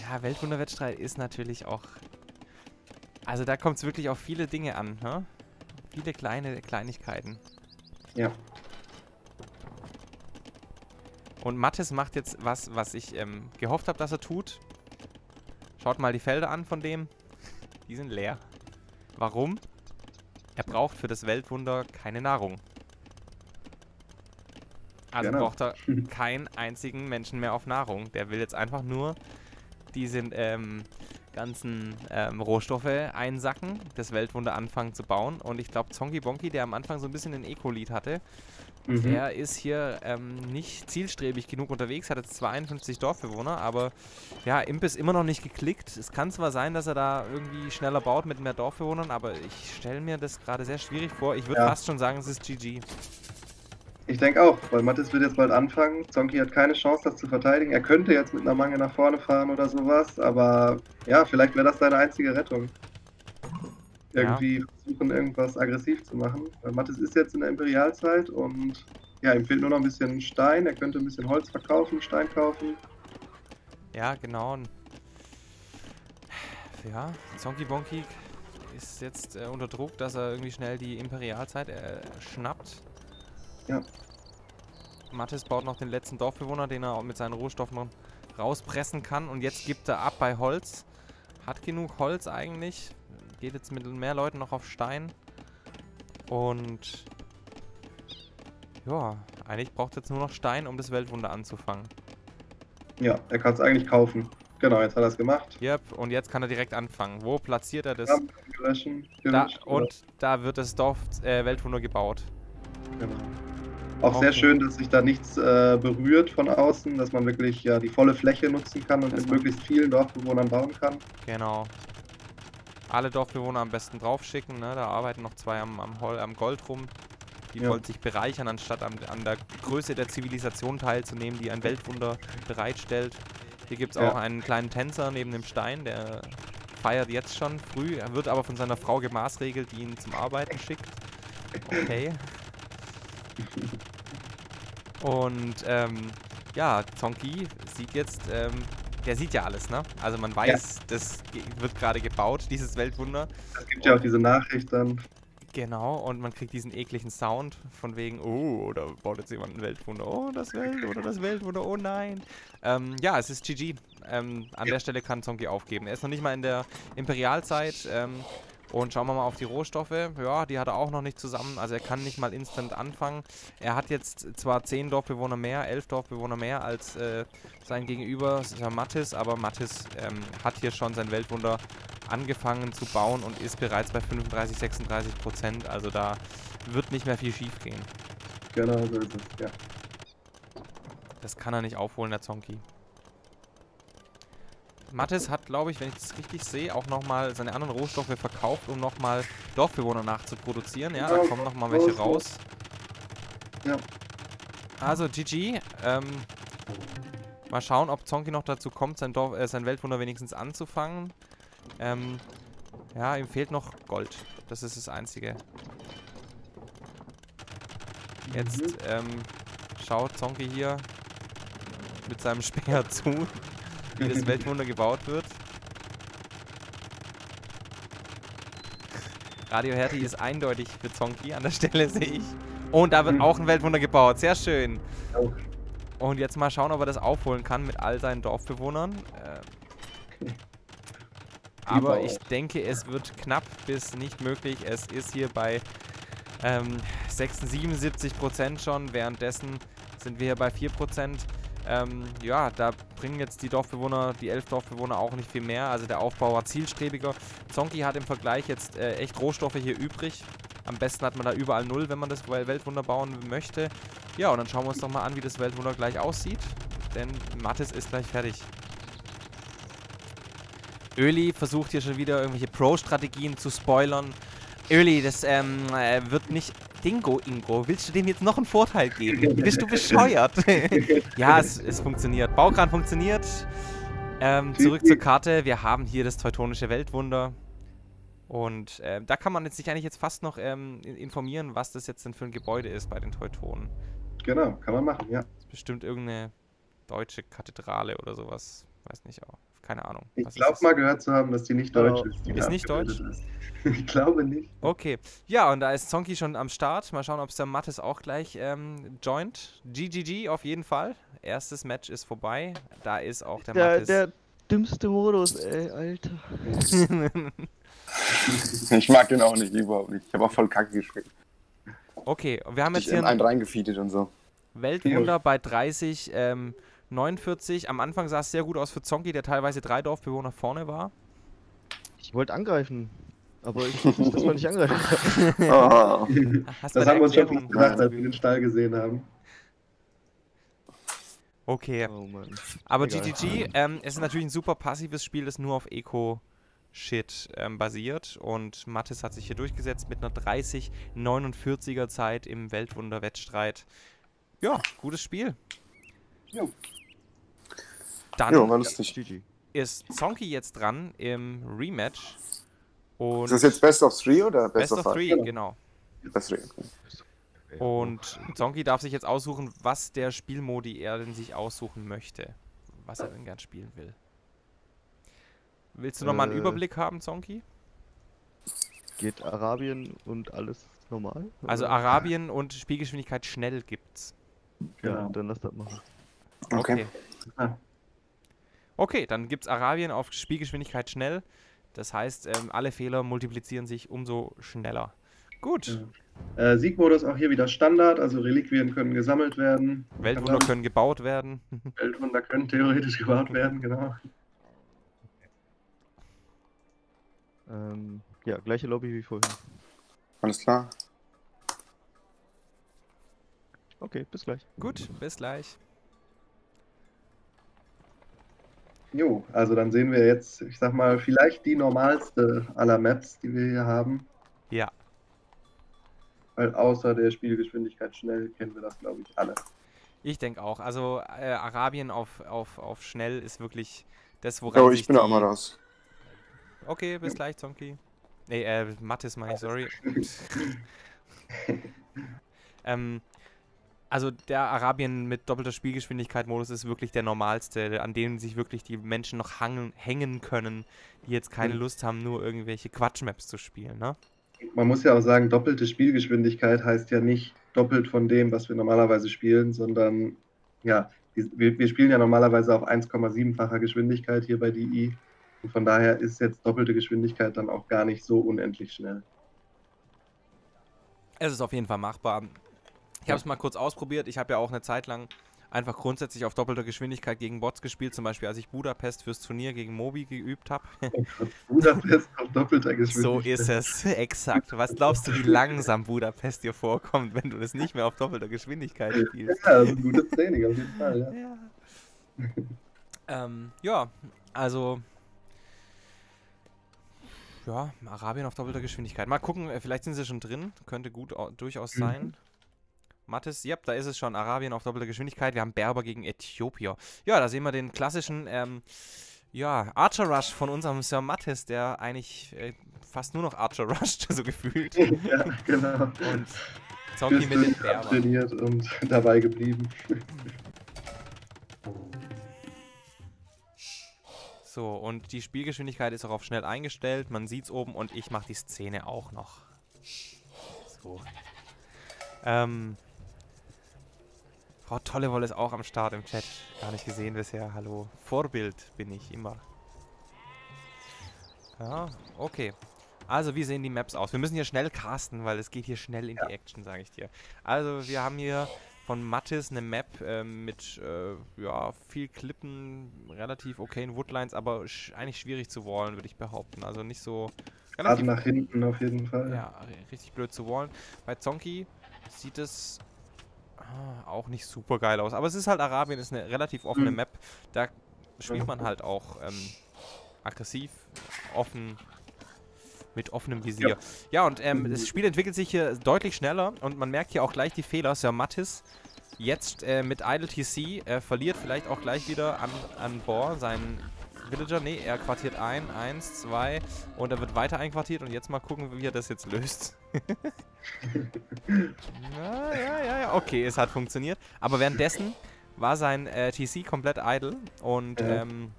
Ja, Weltwunderwettstreit ist natürlich auch. Also da kommt es wirklich auf viele Dinge an, ne? Viele kleine Kleinigkeiten. Ja. Und Mattes macht jetzt was, was ich ähm, gehofft habe, dass er tut. Schaut mal die Felder an von dem. Die sind leer. Warum? Er braucht für das Weltwunder keine Nahrung. Also Genau. braucht er keinen einzigen Menschen mehr auf Nahrung. Der will jetzt einfach nur diese ähm, ganzen ähm, Rohstoffe einsacken, das Weltwunder anfangen zu bauen. Und ich glaube, Zongi Bonki, der am Anfang so ein bisschen den Eco-Lied hatte, Mhm. der ist hier ähm, nicht zielstrebig genug unterwegs, hat jetzt 52 Dorfbewohner, aber ja, Imp ist immer noch nicht geklickt. Es kann zwar sein, dass er da irgendwie schneller baut mit mehr Dorfbewohnern, aber ich stelle mir das gerade sehr schwierig vor. Ich würde Ja. fast schon sagen, es ist GG. Ich denke auch, weil Mattes wird jetzt bald anfangen. Zonki hat keine Chance, das zu verteidigen. Er könnte jetzt mit einer Mange nach vorne fahren oder sowas, aber ja, vielleicht wäre das seine einzige Rettung. Irgendwie versuchen, irgendwas aggressiv zu machen. Weil Mattes ist jetzt in der Imperialzeit und ja, ihm fehlt nur noch ein bisschen Stein. Er könnte ein bisschen Holz verkaufen, Stein kaufen. Ja, genau. Ja, Zonky Bonky ist jetzt äh, unter Druck, dass er irgendwie schnell die Imperialzeit äh, schnappt. Ja. Mathis baut noch den letzten Dorfbewohner, den er mit seinen Rohstoffen rauspressen kann. Und jetzt gibt er ab bei Holz. Hat genug Holz eigentlich. Geht jetzt mit mehr Leuten noch auf Stein. Und ja, eigentlich braucht er jetzt nur noch Stein, um das Weltwunder anzufangen. Ja, er kann es eigentlich kaufen. Genau, jetzt hat er es gemacht. Yep, und jetzt kann er direkt anfangen. Wo platziert er das? Ja, gelöschen, Da, gelöscht, und da wird das Dorf äh, Weltwunder gebaut. Genau. Auch sehr schön, dass sich da nichts äh, berührt von außen, dass man wirklich ja die volle Fläche nutzen kann und Dass mit man- möglichst vielen Dorfbewohnern bauen kann. Genau. Alle Dorfbewohner am besten draufschicken, ne? Da arbeiten noch zwei am, am, Hol am Gold rum. Die Ja. wollen sich bereichern, anstatt an, an der Größe der Zivilisation teilzunehmen, die ein Weltwunder bereitstellt. Hier gibt es Ja. auch einen kleinen Tänzer neben dem Stein, der feiert jetzt schon früh. Er wird aber von seiner Frau gemaßregelt, die ihn zum Arbeiten schickt. Okay. Und ähm, ja, Zonki sieht jetzt, ähm, der sieht ja alles, ne? Also man weiß, das ge- wird gerade gebaut, dieses Weltwunder. Es gibt ja auch diese Nachricht dann. Genau, und man kriegt diesen ekligen Sound von wegen, oh, da baut jetzt jemand ein Weltwunder, oh, das Weltwunder, das Weltwunder, oh nein. Ähm, ja, es ist GG. Ähm, an der Stelle kann Zonki aufgeben. Er ist noch nicht mal in der Imperialzeit. Ähm, und schauen wir mal auf die Rohstoffe. Ja, die hat er auch noch nicht zusammen. Also er kann nicht mal instant anfangen. Er hat jetzt zwar 10 Dorfbewohner mehr, 11 Dorfbewohner mehr als äh, sein Gegenüber, Sir Mattis, aber Mattis ähm, hat hier schon sein Weltwunder angefangen zu bauen und ist bereits bei 35, 36 Prozent. Also da wird nicht mehr viel schief gehen. Genau, so ist es. Ja. Das kann er nicht aufholen, der Zonki. Mattis hat, glaube ich, wenn ich das richtig sehe, auch nochmal seine anderen Rohstoffe verkauft, um nochmal Dorfbewohner nachzuproduzieren. Ja, da kommen nochmal welche raus. Ja. Also GG. Ähm, mal schauen, ob Zonki noch dazu kommt, sein, Dorf, äh, sein Weltwunder wenigstens anzufangen. Ähm, ja, ihm fehlt noch Gold. Das ist das Einzige. Jetzt Mhm. ähm, schaut Zonki hier mit seinem Speer zu, wie das Weltwunder gebaut wird. Radio Hertie ist eindeutig für Zonki an der Stelle, sehe ich. Und da wird auch ein Weltwunder gebaut. Sehr schön. Und jetzt mal schauen, ob er das aufholen kann mit all seinen Dorfbewohnern. Aber ich denke, es wird knapp bis nicht möglich. Es ist hier bei ähm, 76, 77 Prozent schon. Währenddessen sind wir hier bei 4 Prozent. Ähm, ja, da bringen jetzt die Dorfbewohner, die elf Dorfbewohner auch nicht viel mehr. Also der Aufbau war zielstrebiger. Zonki hat im Vergleich jetzt äh, echt Rohstoffe hier übrig. Am besten hat man da überall null, wenn man das Wel- Weltwunder bauen möchte. Ja, und dann schauen wir uns doch mal an, wie das Weltwunder gleich aussieht. Denn Mattes ist gleich fertig. Öli versucht hier schon wieder irgendwelche Pro-Strategien zu spoilern. Öli, das ähm, äh, wird nicht. Dingo, Ingo, willst du dem jetzt noch einen Vorteil geben? Bist du bescheuert? ja, es, es funktioniert. Baukran funktioniert. Ähm, zurück zur Karte. Wir haben hier das teutonische Weltwunder. Und ähm, da kann man jetzt sich eigentlich jetzt fast noch ähm, in- informieren, was das jetzt denn für ein Gebäude ist bei den Teutonen. Genau, kann man machen, ja. Das ist bestimmt irgendeine deutsche Kathedrale oder sowas. Weiß nicht auch. Keine Ahnung. Ich glaube mal gehört zu haben, dass die nicht Genau. deutsch ist. die Ist nicht deutsch? Ist. Ich glaube nicht. Okay. Ja, und da ist Zonki schon am Start. Mal schauen, ob es der Mattes auch gleich ähm, joint. GGG auf jeden Fall. Erstes Match ist vorbei. Da ist auch der, Der, Mattes. der dümmste Modus, ey, Alter. Ich mag den auch nicht, überhaupt nicht. Ich habe auch voll Kacke gespielt. okay, und wir haben jetzt hier in ein einen reingefeedet und so. Weltwunder bei 30, ähm, 49. Am Anfang sah es sehr gut aus für Zonki, der teilweise drei Dorfbewohner vorne war. Ich wollte angreifen. Aber ich wusste nicht, dass man nicht angreifen kann. Hast bei Das haben wir uns schon gedacht, als wir den Stall gesehen haben. Okay. Oh. Aber Egal. GGG, ähm, es ist natürlich ein super passives Spiel, das nur auf Eco-Shit ähm, basiert. Und Mattes hat sich hier durchgesetzt mit einer 30-49er Zeit im Weltwunder-Wettstreit. Ja, gutes Spiel. Jo. Dann Ja, war lustig. GG. ist Zonky jetzt dran im Rematch. Und Ist das jetzt Best of Three oder Best of Five? Three, Genau. genau. Best of Three. Und Zonky darf sich jetzt aussuchen, was der Spielmodi er denn sich aussuchen möchte. Was er denn gern spielen will. Willst du nochmal einen Äh. Überblick haben, Zonky? Geht Arabien und alles normal? Also? Arabien und Spielgeschwindigkeit schnell gibt's. Ja, Genau. dann lass das machen. Okay. Ah. Okay, dann gibt's Arabien auf Spielgeschwindigkeit schnell. Das heißt, ähm, alle Fehler multiplizieren sich umso schneller. Gut, Ja. Äh, Siegmodus auch hier wieder Standard, also Reliquien können gesammelt werden. Weltwunder können gebaut werden. Weltwunder können theoretisch gebaut werden, genau. Ähm, ja, gleiche Lobby wie vorhin. Alles klar. Okay, bis gleich. Gut, bis gleich. Jo, also dann sehen wir jetzt, ich sag mal, vielleicht die normalste aller Maps, die wir hier haben. Ja, Weil außer der Spielgeschwindigkeit schnell kennen wir das, glaube ich, alle. ich denke auch. Also äh, Arabien auf, auf, auf schnell ist wirklich das, woran Oh, sich ich bin die, auch mal raus. Okay, bis gleich, Zonki. Nee, äh, Mattis meine ich, sorry. ähm, also der Arabien mit doppelter Spielgeschwindigkeit-Modus ist wirklich der normalste, an dem sich wirklich die Menschen noch hangen, hängen können, die jetzt keine Mhm. Lust haben, nur irgendwelche Quatschmaps zu spielen, ne? Man muss ja auch sagen, doppelte Spielgeschwindigkeit heißt ja nicht doppelt von dem, was wir normalerweise spielen, sondern ja, wir, wir spielen ja normalerweise auf 1,7-facher Geschwindigkeit hier bei DI. Und von daher ist jetzt doppelte Geschwindigkeit dann auch gar nicht so unendlich schnell. Es ist auf jeden Fall machbar. Ich habe es mal kurz ausprobiert. Ich habe ja auch eine Zeit lang einfach grundsätzlich auf doppelter Geschwindigkeit gegen Bots gespielt. Zum Beispiel, als ich Budapest fürs Turnier gegen Mobi geübt habe. Budapest auf doppelter so Geschwindigkeit. ist es. Exakt. Was glaubst du, wie langsam Budapest dir vorkommt, wenn du das nicht mehr auf doppelter Geschwindigkeit spielst? Ja, das ist ein gutes Training auf jeden Fall. Ja. Ja. ähm, ja, also. Ja, Arabien auf doppelter Geschwindigkeit. Mal gucken, äh, vielleicht sind sie schon drin. Könnte gut au- durchaus Mhm. sein. Mattes, yep, da ist es schon. Arabien auf doppelter Geschwindigkeit. Wir haben Berber gegen Äthiopier. Ja, da sehen wir den klassischen ähm, ja, Archer Rush von unserem Sir Mattes, der eigentlich äh, fast nur noch Archer rusht, so gefühlt. ja, genau. Und Zonki mit den Berber. trainiert und dabei geblieben. So, und die Spielgeschwindigkeit ist auch auf schnell eingestellt. Man sieht's oben und ich mache die Szene auch noch. So. Ähm. Frau Tollewoll ist auch am Start im Chat. Gar nicht gesehen bisher. Hallo. Vorbild bin ich immer. Ja, okay. Also, wie sehen die Maps aus? Wir müssen hier schnell casten, weil es geht hier schnell in die Action, sage ich dir. Also, wir haben hier von Mattis eine Map ähm, mit äh, ja, viel Klippen, relativ okayen Woodlines, aber sch eigentlich schwierig zu wallen, würde ich behaupten. Also nicht so Gerade relativ nach hinten auf jeden Fall. ja, ri- richtig blöd zu wallen. Bei Zonki sieht es ah, auch nicht super geil aus. Aber es ist halt Arabien, ist eine relativ offene Mhm. Map. Da spielt man halt auch ähm, aggressiv, offen, mit offenem Visier. Ja, und ähm, das Spiel entwickelt sich hier deutlich schneller und man merkt hier auch gleich die Fehler. Sir Mattis jetzt äh, mit Idle TC äh, verliert vielleicht auch gleich wieder an, an Bohr seinen Villager. Ne, er quartiert ein, eins, zwei und er wird weiter einquartiert und jetzt mal gucken, wie er das jetzt löst. ja, ja, ja, ja, okay, es hat funktioniert. Aber währenddessen war sein äh, TC komplett idle und Ja. ähm,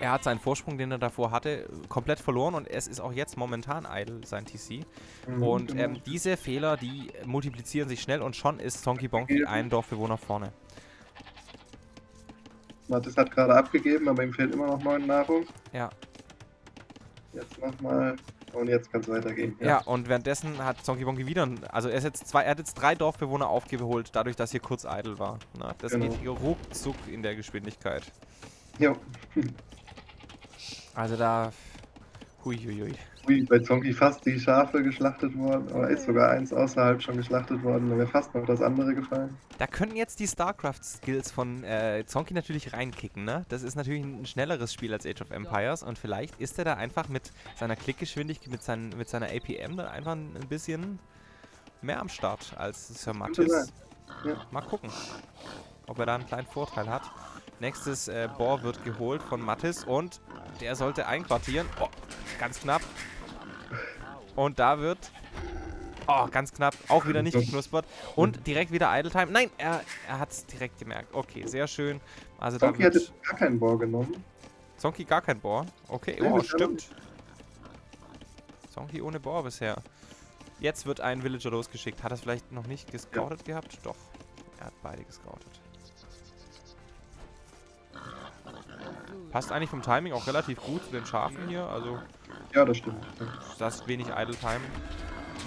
er hat seinen Vorsprung, den er davor hatte, komplett verloren und es ist auch jetzt momentan idle, sein TC. Mhm, Und genau. ähm, diese Fehler, die multiplizieren sich schnell und schon ist Sonky Bonky ein Dorfbewohner vorne. Mathis hat gerade abgegeben, aber ihm fehlt immer noch neun Nahrung. Ja. Jetzt nochmal. Und jetzt kann es weitergehen. Ja, und währenddessen hat Sonky Bonky wieder, also er, ist jetzt zwei, er hat jetzt drei Dorfbewohner aufgeholt, dadurch, dass hier kurz idle war. Na, das Genau. geht hier ruckzuck in der Geschwindigkeit. Jo. Also da, huiuiui. Ui, bei Zonky fast die Schafe geschlachtet worden, aber ist sogar eins außerhalb schon geschlachtet worden. Da wäre fast noch das andere gefallen. Da können jetzt die StarCraft-Skills von äh, Zonky natürlich reinkicken, ne? Das ist natürlich ein schnelleres Spiel als Age of Empires und vielleicht ist er da einfach mit seiner Klickgeschwindigkeit, mit, seinen, mit seiner APM dann einfach ein bisschen mehr am Start als Sir Mattis. Ja. Mal gucken, ob er da einen kleinen Vorteil hat. Nächstes äh, Bohr wird geholt von Mattis und der sollte einquartieren. Oh, ganz knapp. Und da wird Oh, ganz knapp. Auch wieder nicht geknuspert. Und direkt wieder Idle Time. Nein, er, er hat es direkt gemerkt. Okay, sehr schön. Also da Zonky hat gar keinen Bohr genommen. Zonky gar kein Bohr. Okay, Nee, oh, stimmt. Zonky ohne Bohr bisher. Jetzt wird ein Villager losgeschickt. Hat er es vielleicht noch nicht gescoutet gehabt? Doch. Er hat beide gescoutet. Passt eigentlich vom Timing auch relativ gut zu den Schafen hier. Also Ja, das stimmt. das wenig Idle Time.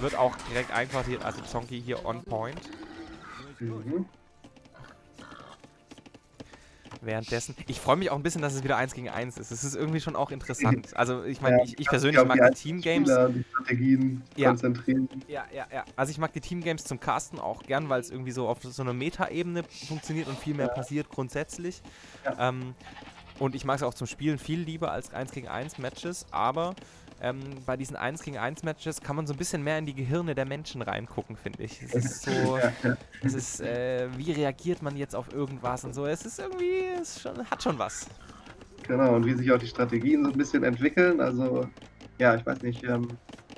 Wird auch direkt einquartiert. Also Zonky hier on point. Mhm. Währenddessen. Ich freue mich auch ein bisschen, dass es wieder 1 gegen 1 ist. Es ist irgendwie schon auch interessant. Also ich meine, Ja, ich, ich persönlich mag die die Teamgames. Spieler, Die Strategien Ja. konzentrieren. Ja, ja, ja. Also ich mag die Teamgames zum Casten auch gern, weil es irgendwie so auf so einer Meta-Ebene funktioniert und viel mehr passiert grundsätzlich. Ja. Ähm, und ich mag es auch zum Spielen viel lieber als 1 gegen 1 Matches, aber ähm, bei diesen 1 gegen 1 Matches kann man so ein bisschen mehr in die Gehirne der Menschen reingucken, finde ich. Es ist so, es ist, äh, wie reagiert man jetzt auf irgendwas und so. Es ist irgendwie, es schon, hat schon was. Genau, und wie sich auch die Strategien so ein bisschen entwickeln. Also, ja, ich weiß nicht, ähm,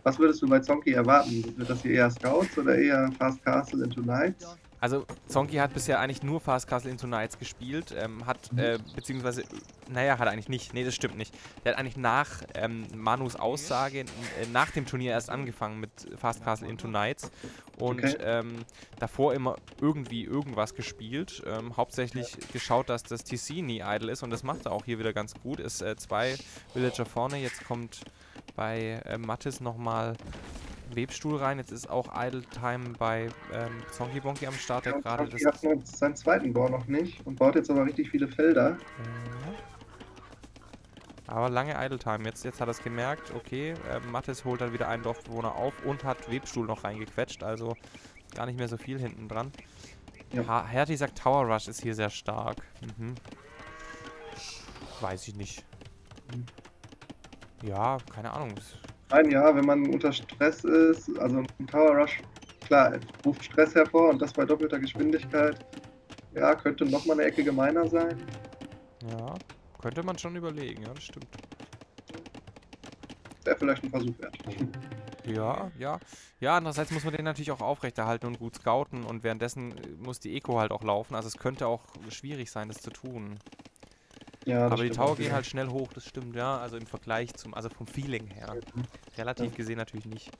was würdest du bei Zonky erwarten? Wird das hier eher Scouts oder eher Fast Castle into Knights? Also Zonky hat bisher eigentlich nur Fast Castle into Nights gespielt, ähm, hat, äh, beziehungsweise, naja, hat er eigentlich nicht, nee, das stimmt nicht. Der hat eigentlich nach ähm, Manus Aussage, äh, nach dem Turnier erst angefangen mit Fast Castle into Nights und Okay. ähm, davor immer irgendwie irgendwas gespielt. Ähm, hauptsächlich geschaut, dass das TC nie idle ist und das macht er auch hier wieder ganz gut. Ist äh, zwei Villager vorne, jetzt kommt bei äh, Mattis nochmal Webstuhl rein. Jetzt ist auch Idle Time bei ähm, Zonky Bonky am Start, der Ja, gerade das hat nur seinen zweiten Bau noch nicht und baut jetzt aber richtig viele Felder. Ja. Aber lange Idle Time. Jetzt, jetzt hat er es gemerkt. Okay, äh, Mattes holt dann wieder einen Dorfbewohner auf und hat Webstuhl noch reingequetscht. Also gar nicht mehr so viel hinten dran. Ja. Hertie sagt, Tower Rush ist hier sehr stark. Mhm. Weiß ich nicht. Ja, keine Ahnung. Ein Jahr, wenn man unter Stress ist, also ein Tower Rush, klar, ruft Stress hervor und das bei doppelter Geschwindigkeit. Ja, könnte noch mal eine Ecke gemeiner sein. Ja, könnte man schon überlegen. Ja, das stimmt. Wäre vielleicht ein Versuch wert. Ja, ja. Ja, andererseits muss man den natürlich auch aufrechterhalten und gut scouten und währenddessen äh, muss die Eco halt auch laufen. Also es könnte auch schwierig sein, das zu tun. Ja, Aber die Tower gehen halt schnell hoch, das stimmt, ja. Also im Vergleich zum, also vom Feeling her. Relativ Ja. gesehen natürlich nicht.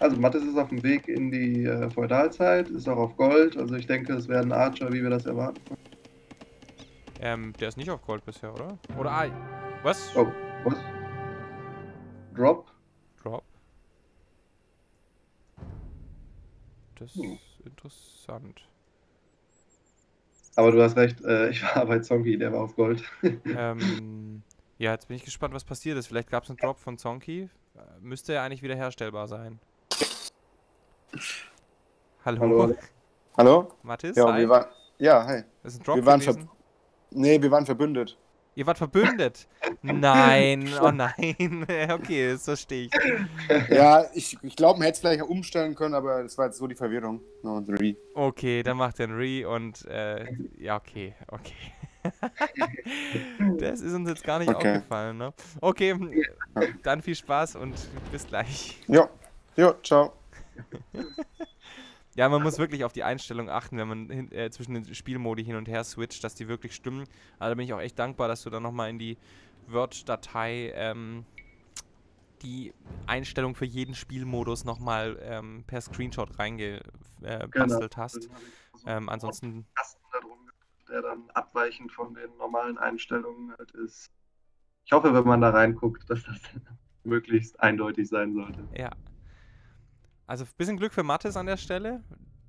Also Mattes ist auf dem Weg in die äh, Feudalzeit, ist auch auf Gold. Also ich denke, es werden Archer, wie wir das erwarten. Ähm, der ist nicht auf Gold bisher, oder? Oder ah, was? Oh, was? Drop? Drop. Das Hm. ist interessant. Aber du hast recht, äh, ich war bei Zonky, der war auf Gold. ähm, ja, jetzt bin ich gespannt, was passiert ist. Vielleicht gab es einen Drop von Zonky. Äh, Müsste ja eigentlich wieder herstellbar sein. Hallo, Hallo. Hallo? Mathis? Ja, hi. wir waren. Ja, hi. ist ein Drop wir waren ver- gewesen? Nee, wir waren verbündet. Ihr wart verbündet? Nein, oh nein. okay, das verstehe ich. ja, ich, ich glaube, man hätte es vielleicht umstellen können, aber das war jetzt so die Verwirrung. No, the re. Okay, dann macht er ein Re und äh, ja, okay, okay. das ist uns jetzt gar nicht Okay. aufgefallen, ne? Okay, dann viel Spaß und bis gleich. Jo, jo, ciao. Ja, man muss wirklich auf die Einstellung achten, wenn man hin, äh, zwischen den Spielmodi hin und her switcht, dass die wirklich stimmen. Also da bin ich auch echt dankbar, dass du dann nochmal in die Word-Datei ähm, die Einstellung für jeden Spielmodus nochmal ähm, per Screenshot reingebastelt äh, bastelt hast. Ähm, ansonsten, der dann abweichend von den normalen Einstellungen halt ist. Ich hoffe, wenn man da reinguckt, dass das möglichst eindeutig sein sollte. ja. Also bisschen Glück für Mattes an der Stelle,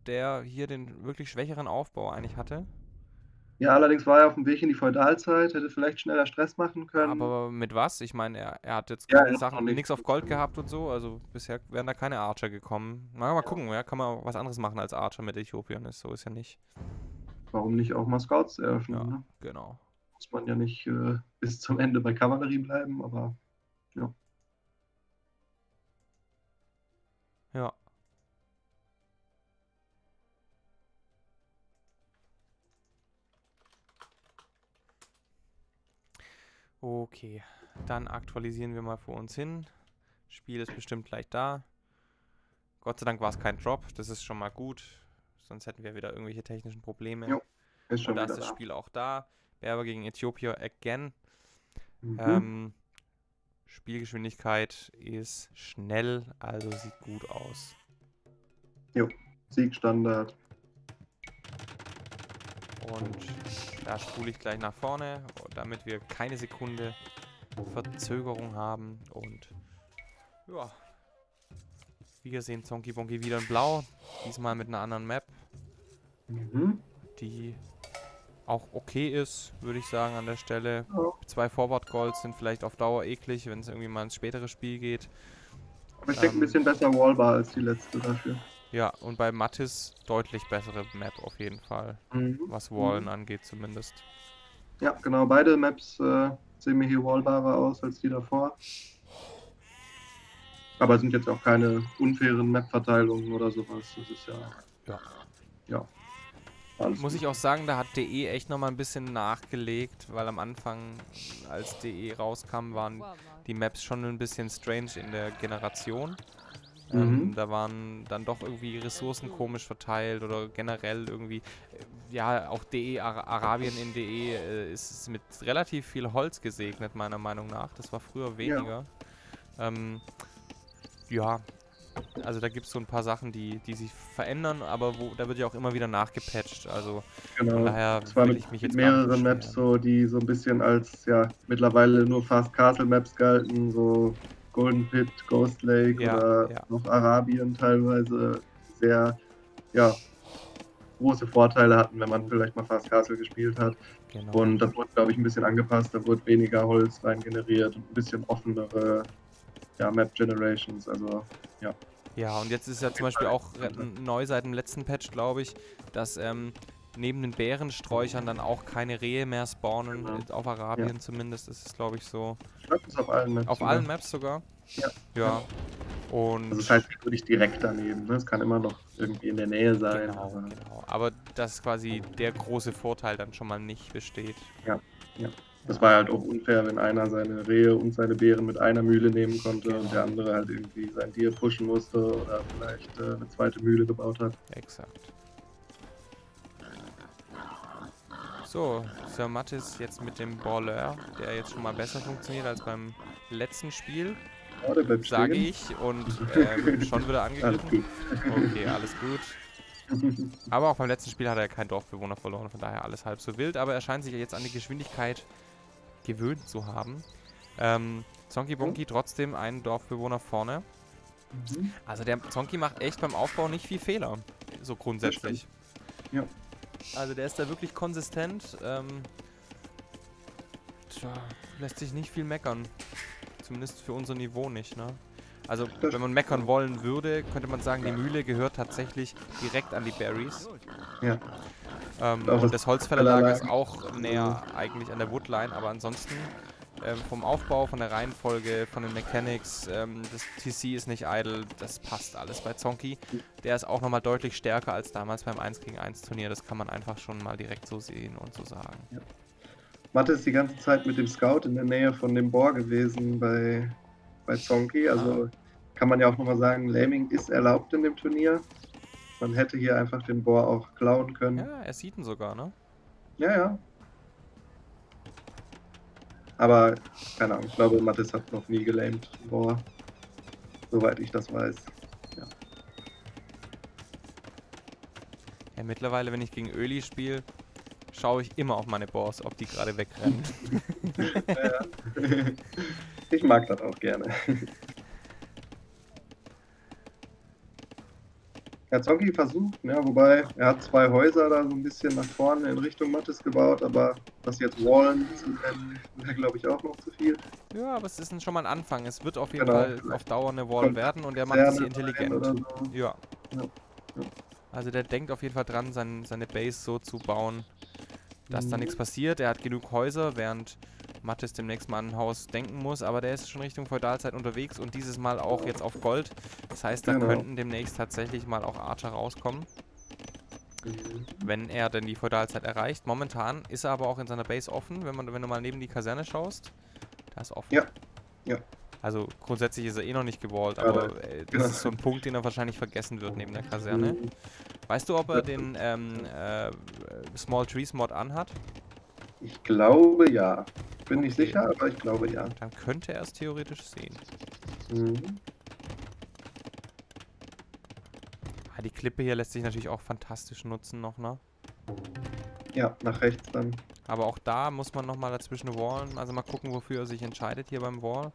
der hier den wirklich schwächeren Aufbau eigentlich hatte. Ja, allerdings war er auf dem Weg in die Feudalzeit, hätte vielleicht schneller Stress machen können. Aber mit was? Ich meine, er, er hat jetzt Ja, keine Sachen, noch nichts. auf Gold gehabt und so. Also bisher wären da keine Archer gekommen. Na, mal gucken, ja, kann man was anderes machen als Archer mit Äthiopien. Ist so ist ja nicht. Warum nicht auch mal Scouts eröffnen? Ja, Ne? genau. Muss man ja nicht äh, bis zum Ende bei Kavallerie bleiben, aber Ja. Okay, dann aktualisieren wir mal vor uns hin. Spiel ist bestimmt gleich da. Gott sei Dank war es kein Drop, das ist schon mal gut. Sonst hätten wir wieder irgendwelche technischen Probleme. Jo, ist schon Und da ist das da. Spiel auch da. Berber gegen Äthiopien again. Mhm. Ähm, Spielgeschwindigkeit ist schnell, also sieht gut aus. Siegstandard. Und da spule ich gleich nach vorne, damit wir keine Sekunde Verzögerung haben. Und ja, wir sehen Zonky Bonky wieder in Blau. Diesmal mit einer anderen Map, Mhm. die auch okay ist, würde ich sagen, an der Stelle. Zwei Forward Goals sind vielleicht auf Dauer eklig, wenn es irgendwie mal ins spätere Spiel geht. Aber ich denke Ähm. ein bisschen besser Wallbar als die letzte dafür. Ja, und bei Mattis deutlich bessere Map auf jeden Fall, Mhm. was Wallen angeht zumindest. Ja, genau. Beide Maps äh, sehen mir hier wallbarer aus als die davor. Aber es sind jetzt auch keine unfairen Map-Verteilungen oder sowas. Das ist ja. Ja. Ja. Alles Muss gut. ich auch sagen, da hat DE echt nochmal ein bisschen nachgelegt, weil am Anfang, als DE rauskam, waren die Maps schon ein bisschen strange in der Generation. Ähm, Mhm. da waren dann doch irgendwie Ressourcen komisch verteilt oder generell irgendwie, äh, ja, auch DE, Ara Arabien in DE äh, ist mit relativ viel Holz gesegnet, meiner Meinung nach. Das war früher weniger. Ähm, ja, also da gibt es so ein paar Sachen, die, die sich verändern, aber wo, da wird ja auch immer wieder nachgepatcht. Also Genau. von daher Es war will ich mich jetzt beschweren. Maps so, die so ein bisschen als ja mittlerweile nur Fast Castle Maps galten, so Golden Pit, Ghost Lake Ja, oder ja. noch Arabien teilweise sehr ja große Vorteile hatten, wenn man vielleicht mal Fast Castle gespielt hat. Genau. Und das wurde, glaube ich, ein bisschen angepasst. Da wurde weniger Holz rein generiert und ein bisschen offenere ja, Map Generations. Also Ja, und jetzt ist ja zum Beispiel auch neu seit dem letzten Patch, glaube ich, dass ähm, neben den Bärensträuchern dann auch keine Rehe mehr spawnen. Genau. Äh, Auf Arabien zumindest ist es, glaube ich, so. ich glaube, das ist auf allen Maps. Auf sogar. allen Maps sogar? Ja. Ja. Und. Also es heißt nicht wirklich direkt daneben. Ne? Es kann immer noch irgendwie in der Nähe sein. genau, aber- genau. Aber dass quasi der große Vorteil dann schon mal nicht besteht. Das war halt auch unfair, wenn einer seine Rehe und seine Beeren mit einer Mühle nehmen konnte Genau. und der andere halt irgendwie sein Tier pushen musste oder vielleicht äh, eine zweite Mühle gebaut hat. Exakt. So, Sir Mattis jetzt mit dem Baller, der jetzt schon mal besser funktioniert als beim letzten Spiel, Ja, der bleibt sage stehen. ich. Und ähm, schon wieder Alles angegriffen. gut. Okay, alles gut. Aber auch beim letzten Spiel hat er keinen Dorfbewohner verloren, von daher alles halb so wild. Aber er scheint sich jetzt an die Geschwindigkeit gewöhnt zu haben. Ähm, Zonky Bonky trotzdem einen Dorfbewohner vorne. Mhm. Also der Zonky macht echt beim Aufbau nicht viel Fehler. So grundsätzlich. Ja. Also der ist da wirklich konsistent. Ähm, tja, lässt sich nicht viel meckern. Zumindest für unser Niveau nicht, ne? Also, wenn man meckern wollen würde, könnte man sagen, die Mühle gehört tatsächlich direkt an die Berries. Ja. Ähm, und das Holzfällerlager ist auch näher eigentlich an der Woodline, aber ansonsten ähm, vom Aufbau, von der Reihenfolge, von den Mechanics, ähm, das TC ist nicht idle, das passt alles bei Zonky. Der ist auch nochmal deutlich stärker als damals beim 1 gegen 1 Turnier, das kann man einfach schon mal direkt so sehen und so sagen. Matte ist die ganze Zeit mit dem Scout in der Nähe von dem Bohr gewesen bei, bei Zonky. Also kann man ja auch nochmal sagen, Laming ist erlaubt in dem Turnier. Man hätte hier einfach den Bohr auch klauen können. Ja, er sieht ihn sogar, ne? Ja, ja. Aber, keine Ahnung, ich glaube, Mattis hat noch nie gelamed. Boah. Soweit ich das weiß. Ja, mittlerweile, wenn ich gegen Öli spiele, schaue ich immer auf meine Boss, ob die gerade wegrennen. Ja, ja. ich mag das auch gerne. Ja, Zonki versucht, ja, wobei er hat zwei Häuser da so ein bisschen nach vorne in Richtung Mattis gebaut, aber das jetzt Wallen zu nennen, wäre glaube ich auch noch zu viel. ja, aber es ist schon mal ein Anfang. Es wird auf jeden Genau, Fall auf Dauer eine Wall kommt werden und er macht rein intelligent. So. Ja. Ja. Ja. Also der denkt auf jeden Fall dran, sein, seine Base so zu bauen, dass da Mhm. nichts passiert. Er hat genug Häuser, während Mattes demnächst mal an ein Haus denken muss, aber der ist schon Richtung Feudalzeit unterwegs und dieses Mal auch jetzt auf Gold. Das heißt, da Genau. könnten demnächst tatsächlich mal auch Archer rauskommen, Mhm. wenn er denn die Feudalzeit erreicht. Momentan ist er aber auch in seiner Base offen, wenn, man, wenn du mal neben die Kaserne schaust. Da ist offen. Ja. Ja. Also grundsätzlich ist er eh noch nicht gewallt, Ja, aber äh, das ist so ein Punkt, den er wahrscheinlich vergessen wird neben der Kaserne. Mhm. Weißt du, ob er den ähm, äh, Small Trees Mod anhat? Ich glaube ja. Bin nicht Okay. sicher, aber ich glaube ja. Dann könnte er es theoretisch sehen. Mhm. Ah, die Klippe hier lässt sich natürlich auch fantastisch nutzen noch, ne? Ja, nach rechts dann. Aber auch da muss man nochmal dazwischen wallen. Also mal gucken, wofür er sich entscheidet hier beim Wall.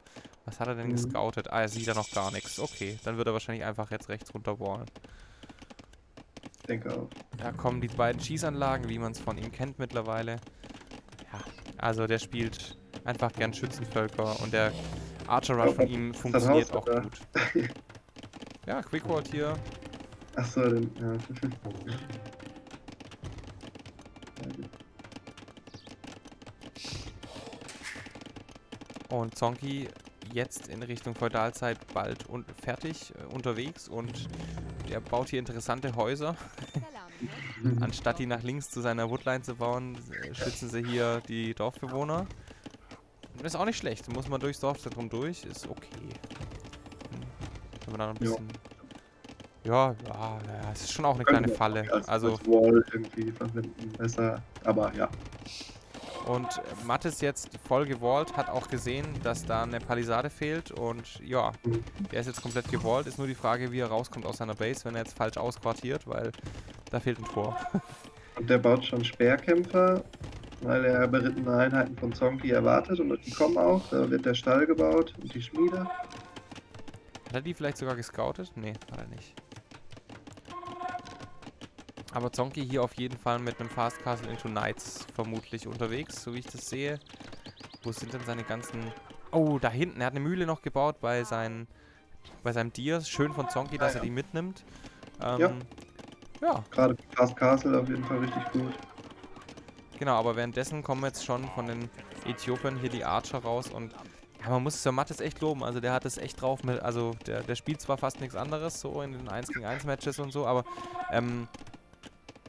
Was hat er denn Mhm. gescoutet? Ah, er sieht da noch gar nichts. Okay, dann wird er wahrscheinlich einfach jetzt rechts runter wallen. Ich denke auch. Da kommen die beiden Schießanlagen, wie man es von ihm kennt mittlerweile. Ja, also der spielt einfach gern Schützenvölker und der Archer Rush von ihm funktioniert auch da? gut. Ja, Quickhold hier. Achso, den. Ja. Und Zonky jetzt in Richtung Feudalzeit bald und fertig äh, unterwegs und der baut hier interessante Häuser. Anstatt die nach links zu seiner Woodline zu bauen, äh, schützen sie hier die Dorfbewohner. Ist auch nicht schlecht. Muss man durchs Dorfzentrum durch, ist okay. Hm. Wenn man da noch ein Ja. bisschen. Ja, ja, ja, es ist schon auch eine kleine Falle. Als, Also, als Wall irgendwie verwenden, besser. Aber ja. Und Mattes jetzt voll gewallt, hat auch gesehen, dass da eine Palisade fehlt und ja, der ist jetzt komplett gewallt. Ist nur die Frage, wie er rauskommt aus seiner Base, wenn er jetzt falsch ausquartiert, weil da fehlt ein Tor. Und der baut schon Speerkämpfer, weil er berittene Einheiten von Zonki erwartet und die kommen auch. Da wird der Stall gebaut und die Schmiede. Hat er die vielleicht sogar gescoutet? Nee, hat er nicht. Aber Zonki hier auf jeden Fall mit einem Fast Castle into Knights vermutlich unterwegs, so wie ich das sehe. Wo sind denn seine ganzen... Oh, da hinten. Er hat eine Mühle noch gebaut bei, seinen, bei seinem Deer. Schön von Zonki, dass Ah, er ja. die mitnimmt. Ähm, Ja. ja, Gerade Fast Castle auf jeden Fall richtig gut. genau. Aber währenddessen kommen jetzt schon von den Äthiopiern hier die Archer raus und ja, man muss es ja Mattes echt loben. Also der hat es echt drauf mit, also der, der spielt zwar fast nichts anderes, so in den 1 gegen 1 Matches und so, aber ähm,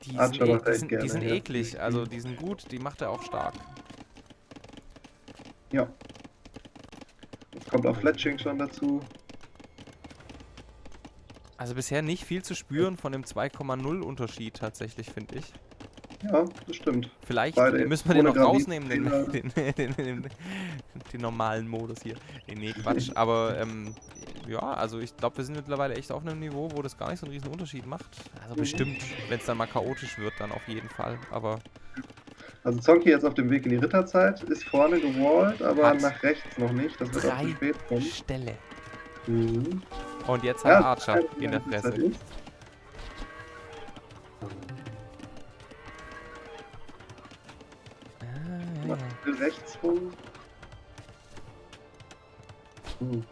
die sind, e die sind, die sind eklig, also die sind gut, die macht er auch stark. Ja. Jetzt kommt auch Fletching schon dazu. Also bisher nicht viel zu spüren von dem 2,0 Unterschied tatsächlich, finde ich. Ja, das stimmt. Vielleicht Beide müssen wir den noch rausnehmen, den, den, den, den normalen Modus hier. Nee, nee, Quatsch. Aber ähm, ja, also ich glaube, wir sind mittlerweile echt auf einem Niveau, wo das gar nicht so einen riesen Unterschied macht. Also Mhm. bestimmt, wenn es dann mal chaotisch wird, dann auf jeden Fall. Aber Also Zonki jetzt auf dem Weg in die Ritterzeit, ist vorne gewallt, aber Hat nach rechts noch nicht. Das wird auch zu spät kommen. Stelle. Mhm. Und jetzt hat Archer in der Fresse. ist. Ja, ja. Rechts rum. Hm.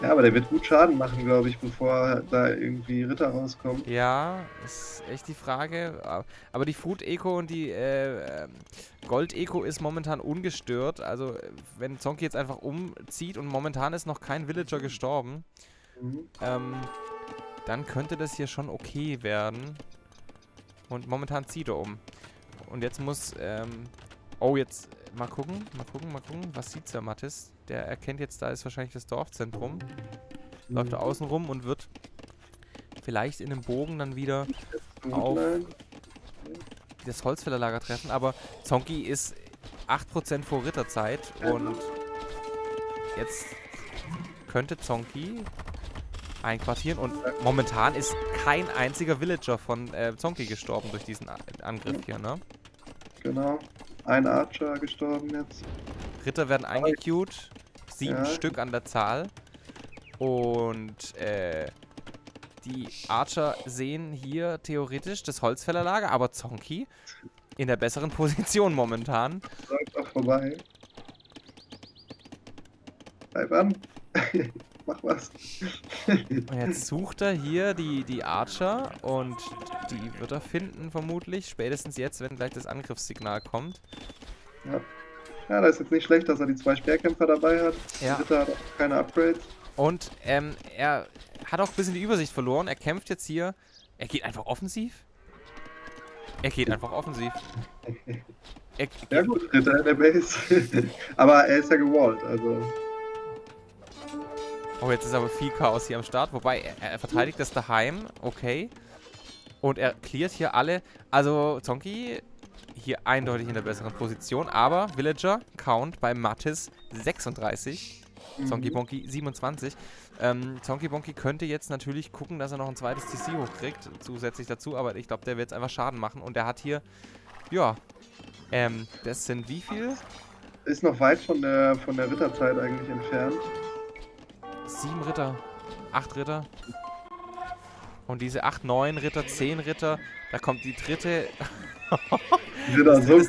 Ja, aber der wird gut Schaden machen, glaube ich, bevor da irgendwie Ritter rauskommen. Ja, ist echt die Frage. Aber die Food Eco und die äh, ähm, Gold Eco ist momentan ungestört. Also wenn Zonki jetzt einfach umzieht und momentan ist noch kein Villager gestorben, Mhm. ähm, dann könnte das hier schon okay werden. Und momentan zieht er um. Und jetzt muss, ähm, oh jetzt mal gucken, mal gucken, mal gucken. Was sieht der Mattis? Der erkennt jetzt, da ist wahrscheinlich das Dorfzentrum. Läuft er außen rum und wird vielleicht in dem Bogen dann wieder auf- das Holzfällerlager treffen, aber Zonki ist 8% vor Ritterzeit und jetzt könnte Zonki einquartieren und momentan ist kein einziger Villager von äh, Zonki gestorben durch diesen A Angriff hier, ne? Genau. Ein Archer gestorben jetzt. Ritter werden eingequeued, sieben Ja. Stück an der Zahl und äh, die Archer sehen hier theoretisch das Holzfällerlager, aber Zonki in der besseren Position momentan. Läuft auch vorbei. Bleib an. Mach was. Und jetzt sucht er hier die, die Archer und die wird er finden vermutlich. Spätestens jetzt, wenn gleich das Angriffssignal kommt. Ja, da ist jetzt nicht schlecht, dass er die zwei Speerkämpfer dabei hat. Ja. Die Ritter hat auch keine Upgrades. Und ähm, er hat auch ein bisschen die Übersicht verloren. Er kämpft jetzt hier. Er geht einfach offensiv. Er geht einfach offensiv. Er, Ja gut, Ritter in der Base. Aber er ist ja gewallt, also. Oh, jetzt ist aber viel Chaos hier am Start. Wobei, er, er verteidigt das daheim. Okay. Und er cleart hier alle. Also, Zonki hier eindeutig in der besseren Position. Aber Villager Count bei Mattis 36. Zonky. Bonky 27. Ähm, Zonky Bonky könnte jetzt natürlich gucken, dass er noch ein zweites TC hochkriegt, zusätzlich dazu, aber ich glaube, der wird jetzt einfach Schaden machen und der hat hier, ja, ähm, das sind wie viel? Ist noch weit von der, von der Ritterzeit eigentlich entfernt. Sieben Ritter, acht Ritter. Und diese acht, neun Ritter, zehn Ritter, da kommt die dritte. Ritter so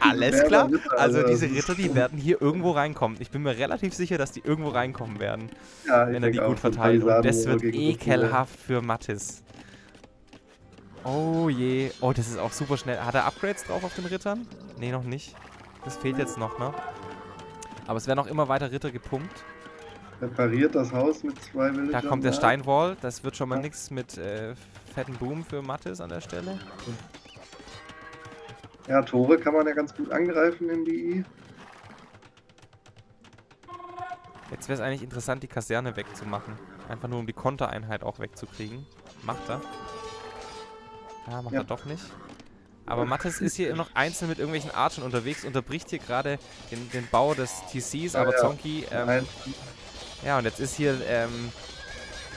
Alles klar. Ritter, Also das diese Ritter, die werden hier irgendwo reinkommen. Ich bin mir relativ sicher, dass die irgendwo reinkommen werden. ja, wenn er die gut verteilt. Und das wird ekelhaft für Mattis. Oh je. Oh, das ist auch super schnell. Hat er Upgrades drauf auf den Rittern? Nee, noch nicht. Das fehlt jetzt noch, ne? Aber es werden auch immer weiter Ritter gepumpt. Repariert das Haus mit zwei Da Villagern. kommt der. Steinwall. Das wird schon mal Ja. nichts mit äh, fetten Boom für Mattes an der Stelle. Ja, Tore kann man ja ganz gut angreifen in die. Jetzt wäre es eigentlich interessant, die Kaserne wegzumachen. Einfach nur, um die Kontereinheit auch wegzukriegen. Macht er. Ja, macht Ja. er doch nicht. Aber Mattes ist hier noch einzeln mit irgendwelchen Archen unterwegs, unterbricht hier gerade den, den Bau des TCs, aber ja. Zonki, ähm. Ja, und jetzt ist hier ähm,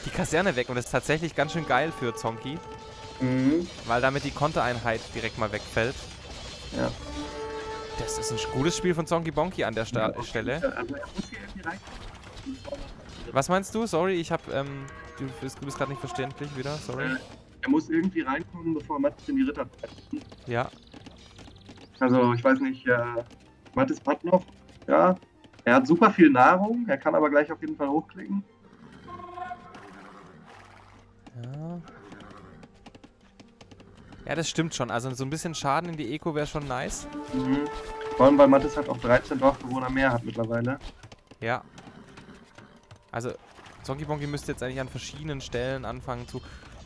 die Kaserne weg und das ist tatsächlich ganz schön geil für Zonki, Mhm. weil damit die Kontereinheit direkt mal wegfällt. Ja. Das ist ein gutes Spiel von Zonky Bonky an der Sta Stelle. Irgendwie rein. Was meinst du? Sorry, ich hab, ähm, du bist, bist gerade nicht verständlich wieder, sorry. Er muss irgendwie reinkommen, bevor Mattes in die Ritter. Ja, Also ich weiß nicht, äh, Mattes hat noch, ja. Er hat super viel Nahrung, er kann aber gleich auf jeden Fall hochklicken. Ja. Ja, das stimmt schon. Also so ein bisschen Schaden in die Eco wäre schon nice. Mhm. Vor allem, weil Mattes halt auch 13 Dorfbewohner mehr hat mittlerweile. Ja. Also, Zonky Bonky müsste jetzt eigentlich an verschiedenen Stellen anfangen zu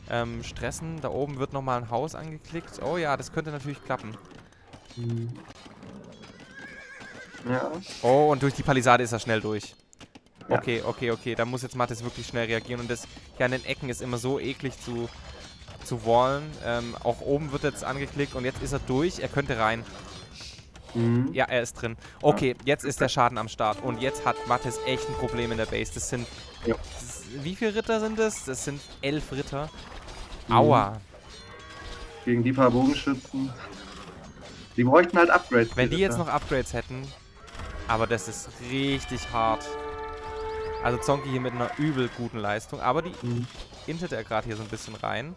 ähm, stressen. Da oben wird nochmal ein Haus angeklickt. Oh ja, das könnte natürlich klappen. Mhm. Ja. Oh, und durch die Palisade ist er schnell durch. Ja. Okay, okay, okay. Da muss jetzt Mattes wirklich schnell reagieren. Und das hier an den Ecken ist immer so eklig zu, zu wallen. Ähm, auch oben wird jetzt angeklickt und jetzt ist er durch. Er könnte rein. Mhm. Ja, er ist drin. Okay, jetzt ist der Schaden am Start. Und jetzt hat Mattes echt ein Problem in der Base. Das sind. Ja. Wie viele Ritter sind das? Das sind elf Ritter. Mhm. Aua. Gegen die paar Bogenschützen. Die bräuchten halt Upgrades. Wenn die jetzt Ritter. noch Upgrades hätten. Aber das ist richtig hart. Also Zonki hier mit einer übel guten Leistung. Aber die Mhm. intet er gerade hier so ein bisschen rein.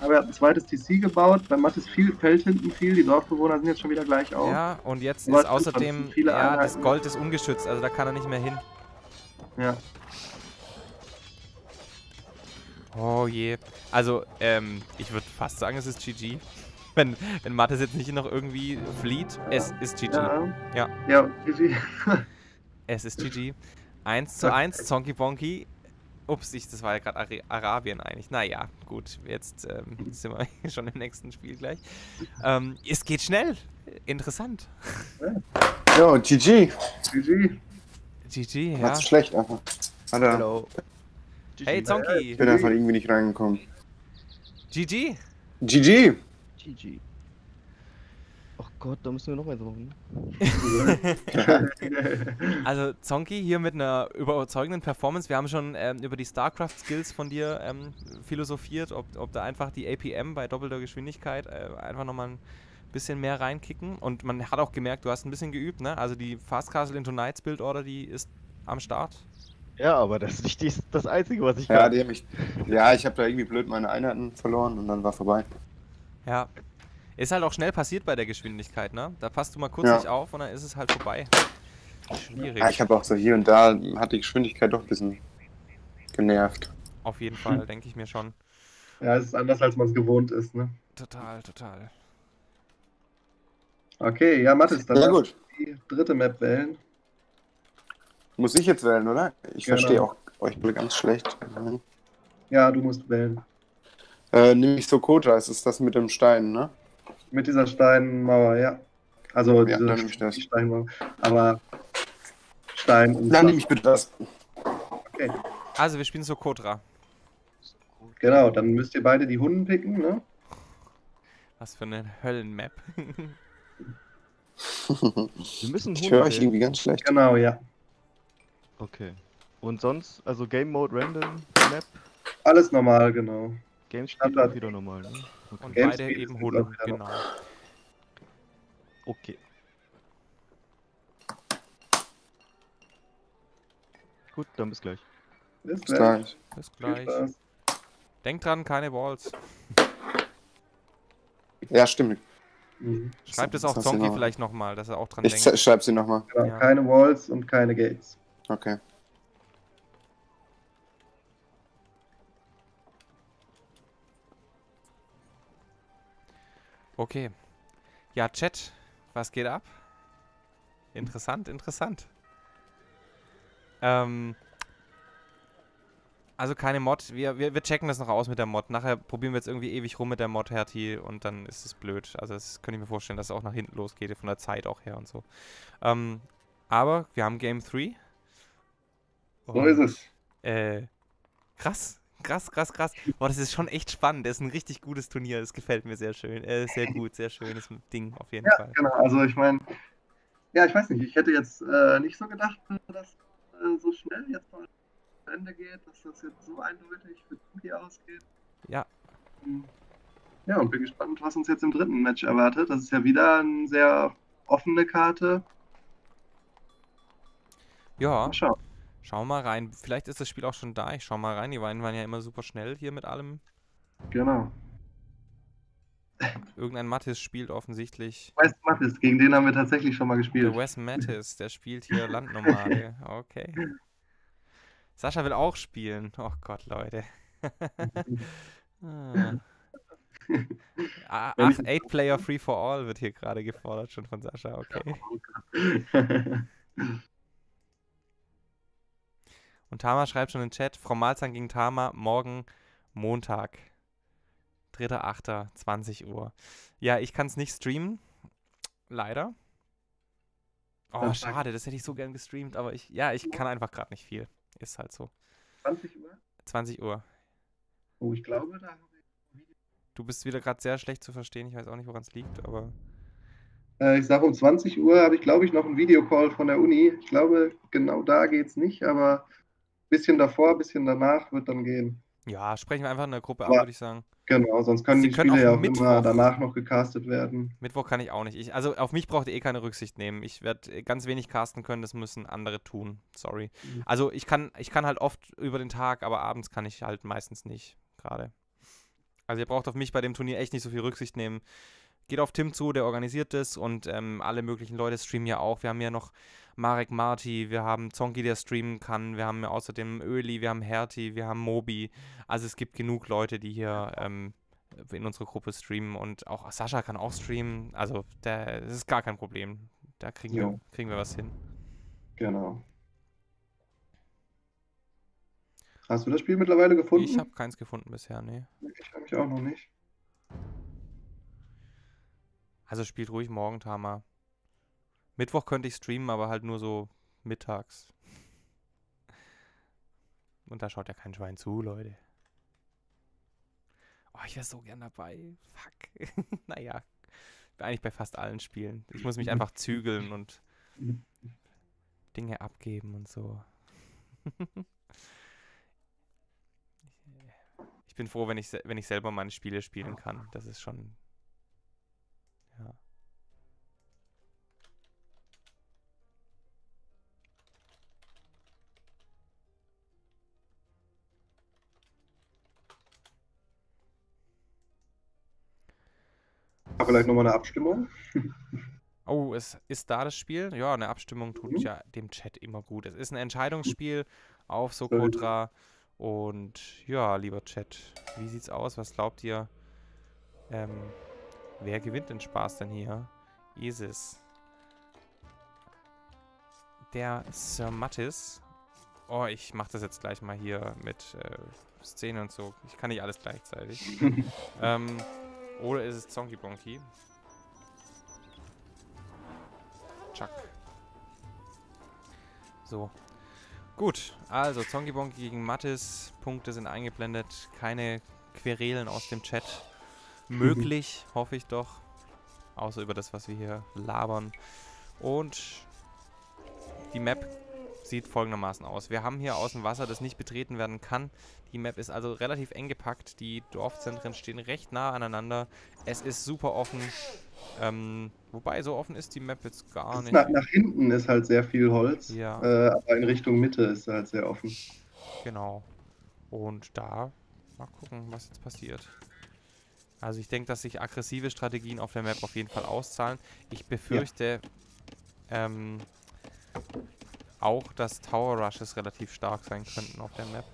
Aber er hat ein zweites TC gebaut, bei Mattes viel, fällt hinten viel, die Dorfbewohner sind jetzt schon wieder gleich auf. Ja, und jetzt ist außerdem. Ja, das Einheiten. Gold ist ungeschützt. Also da kann er nicht mehr hin. Ja. Oh je. Also, ähm, ich würde fast sagen, es ist GG. Wenn, wenn Mattes jetzt nicht noch irgendwie flieht, es ist GG. Ja. Ja. Ja, GG. Es ist GG. 1 zu 1, Zonky Bonky. Ups, ich, das war ja gerade Ara Arabien eigentlich. Naja, gut, jetzt ähm, sind wir schon im nächsten Spiel gleich. Ähm, es geht schnell. Interessant. Ja, GG. GG. GG, ja. Hat's schlecht einfach. Alter, Hello. Hey, ich Zonky. bin einfach irgendwie nicht reingekommen. GG. GG. GG. Ach Gott, da müssen wir noch mal suchen. Also Zonky hier mit einer überzeugenden Performance. Wir haben schon ähm, über die StarCraft-Skills von dir ähm, philosophiert, ob, ob da einfach die APM bei doppelter Geschwindigkeit äh, einfach nochmal ein bisschen mehr reinkicken. Und man hat auch gemerkt, du hast ein bisschen geübt, ne? Also die Fast Castle into Knights Build Order, die ist am Start. Ja, aber das ist nicht das Einzige, was ich Ja, kann. die hab ich, ja, ich habe da irgendwie blöd meine Einheiten verloren und dann war vorbei. Ja. Ist halt auch schnell passiert bei der Geschwindigkeit, ne? Da passt du mal kurz Ja. nicht auf und dann ist es halt vorbei. Schwierig. Ja, ich habe auch so hier und da hat die Geschwindigkeit doch ein bisschen genervt. Auf jeden Fall, denke ich mir schon. ja, es ist anders, als man es gewohnt ist, ne? Total, total. Okay, ja, Mathis, dann Ja gut, die dritte Map wählen. muss ich jetzt wählen, oder? Ich Genau. verstehe auch euch wohl ganz schlecht. Ja, du musst wählen. Äh, nämlich Sokotra, es ist das mit dem Stein, ne? Mit dieser Steinmauer, ja. Also Ja, diese dann nehme ich das. die Steinmauer. Aber Stein und Dann nehme ich bitte das. Okay, Also wir spielen Sokotra. genau, dann müsst ihr beide die Hunden picken, ne? Was für eine Höllenmap. Wir müssen Ich Hunde höre euch irgendwie ganz schlecht. Genau, ja. Okay. Und sonst, also Game Mode Random Map, Alles normal, genau. Game Speed Standard. auch wieder normal, ne? Okay. Und beide eben wieder genau. okay. Gut, dann bis gleich. Bis Bis gleich. Bis gleich. Denkt dran, keine Walls. Ja, stimmt. Mhm. Schreibt es Das auch noch. vielleicht nochmal, dass er auch dran Ich denkt. ze- schreib sie nochmal. Genau, Ja. Keine Walls und keine Gates. Okay. Okay. Ja, Chat, was geht ab? Interessant, interessant. Ähm, also keine Mod. Wir, wir, wir checken das noch aus mit der Mod. Nachher probieren wir jetzt irgendwie ewig rum mit der Mod, Hertie, und dann ist es blöd. Also das könnte ich mir vorstellen, dass es auch nach hinten losgeht, von der Zeit auch her und so. Ähm, aber wir haben Game 3. So ist es. Äh, krass, krass, krass, krass. Boah, das ist schon echt spannend. Das ist ein richtig gutes Turnier. Das gefällt mir sehr schön. Äh, sehr gut, sehr schönes Ding auf jeden Ja, Fall. genau. Also ich meine, ja, ich weiß nicht, ich hätte jetzt äh, nicht so gedacht, dass äh, so schnell jetzt mal zu Ende geht, dass das jetzt so eindeutig für Tuki ausgeht. Ja. Hm. Ja, und bin gespannt, was uns jetzt im dritten Match erwartet. Das ist ja wieder eine sehr offene Karte. Ja, Mal schauen. Schauen wir mal rein. Vielleicht ist das Spiel auch schon da. Ich schau mal rein. Die beiden waren ja immer super schnell hier mit allem. Genau. Irgendein Mattis spielt offensichtlich. Wes Mattis, gegen den haben wir tatsächlich schon mal Der gespielt. Wes Mattis, der spielt hier Landnomade. Okay. Sascha will auch spielen. Oh Gott, Leute. Ah. Ah, Ach, ich- 8 Player Free for All wird hier gerade gefordert schon von Sascha, okay. Und Tama schreibt schon im Chat, Frau Malzahn gegen Tama morgen Montag. 3.8. 20 Uhr. Ja, ich kann es nicht streamen. Leider. Oh, schade, das hätte ich so gern gestreamt, aber ich, ja, ich kann einfach gerade nicht viel. Ist halt so. 20 Uhr? 20 Uhr. Oh, ich glaube, da habe ich. Du bist wieder gerade sehr schlecht zu verstehen. Ich weiß auch nicht, woran es liegt, aber. Äh, ich sage, um 20 Uhr habe ich, glaube ich, noch einen Videocall von der Uni. Ich glaube, genau da geht es nicht, aber bisschen davor, bisschen danach wird dann gehen. Ja, sprechen wir einfach in der Gruppe ab, Ja. würde ich sagen. Genau, sonst können Sie die können Spiele auch ja auch Mittwoch- immer danach noch gecastet werden. Mittwoch kann ich auch nicht. Ich, also auf mich braucht ihr eh keine Rücksicht nehmen. Ich werde ganz wenig casten können, das müssen andere tun. Sorry. Mhm. Also ich kann, ich kann halt oft über den Tag, aber abends kann ich halt meistens nicht gerade. Also ihr braucht auf mich bei dem Turnier echt nicht so viel Rücksicht nehmen. Geht auf Tim zu, der organisiert das und ähm, alle möglichen Leute streamen ja auch. Wir haben ja noch Marek Marti, wir haben Zonki, der streamen kann, wir haben ja außerdem Öli, wir haben Herti, wir haben Mobi. Also es gibt genug Leute, die hier ähm, in unserer Gruppe streamen und auch Sascha kann auch streamen. Also der, das ist gar kein Problem. Da kriegen wir, kriegen wir was hin. Genau. Hast du das Spiel mittlerweile gefunden? Ich habe keins gefunden bisher, nee. ich habe mich auch noch nicht. Also spielt ruhig morgen, Tama. Mittwoch könnte ich streamen, aber halt nur so mittags. Und da schaut ja kein Schwein zu, Leute. Oh, ich wäre so gern dabei. Fuck. naja. Eigentlich bei fast allen Spielen. Ich muss mich einfach zügeln und Dinge abgeben und so. ich bin froh, wenn ich, wenn ich selber meine Spiele spielen kann. Das ist schon. Aber vielleicht nochmal eine Abstimmung. Oh, es ist da das Spiel? Ja, eine Abstimmung tut Mhm. ja dem Chat immer gut. Es ist ein Entscheidungsspiel auf Sokotra. Und ja, lieber Chat, wie sieht's aus? Was glaubt ihr? Ähm, wer gewinnt den Spaß denn hier? Isis. Der Sir Mattis. Oh, ich mach das jetzt gleich mal hier mit äh, Szene und so. Ich kann nicht alles gleichzeitig. ähm, oder ist es Zonky Bonky? Chuck. So. Gut, also Zonky Bonky gegen Mattis. Punkte sind eingeblendet. Keine Querelen aus dem Chat. Möglich, hoffe ich doch. Außer über das, was wir hier labern. Und die Map sieht folgendermaßen aus. Wir haben hier außen Wasser, das nicht betreten werden kann. Die Map ist also relativ eng gepackt. Die Dorfzentren stehen recht nah aneinander. Es ist super offen. Ähm, wobei, so offen ist die Map jetzt gar nicht. Nach, nach hinten ist halt sehr viel Holz. Ja. Äh, aber in Richtung Mitte ist halt sehr offen. Genau. Und da mal gucken, was jetzt passiert. Also ich denke, dass sich aggressive Strategien auf der Map auf jeden Fall auszahlen. Ich befürchte ähm, auch, dass Tower Rushes relativ stark sein könnten auf der Map.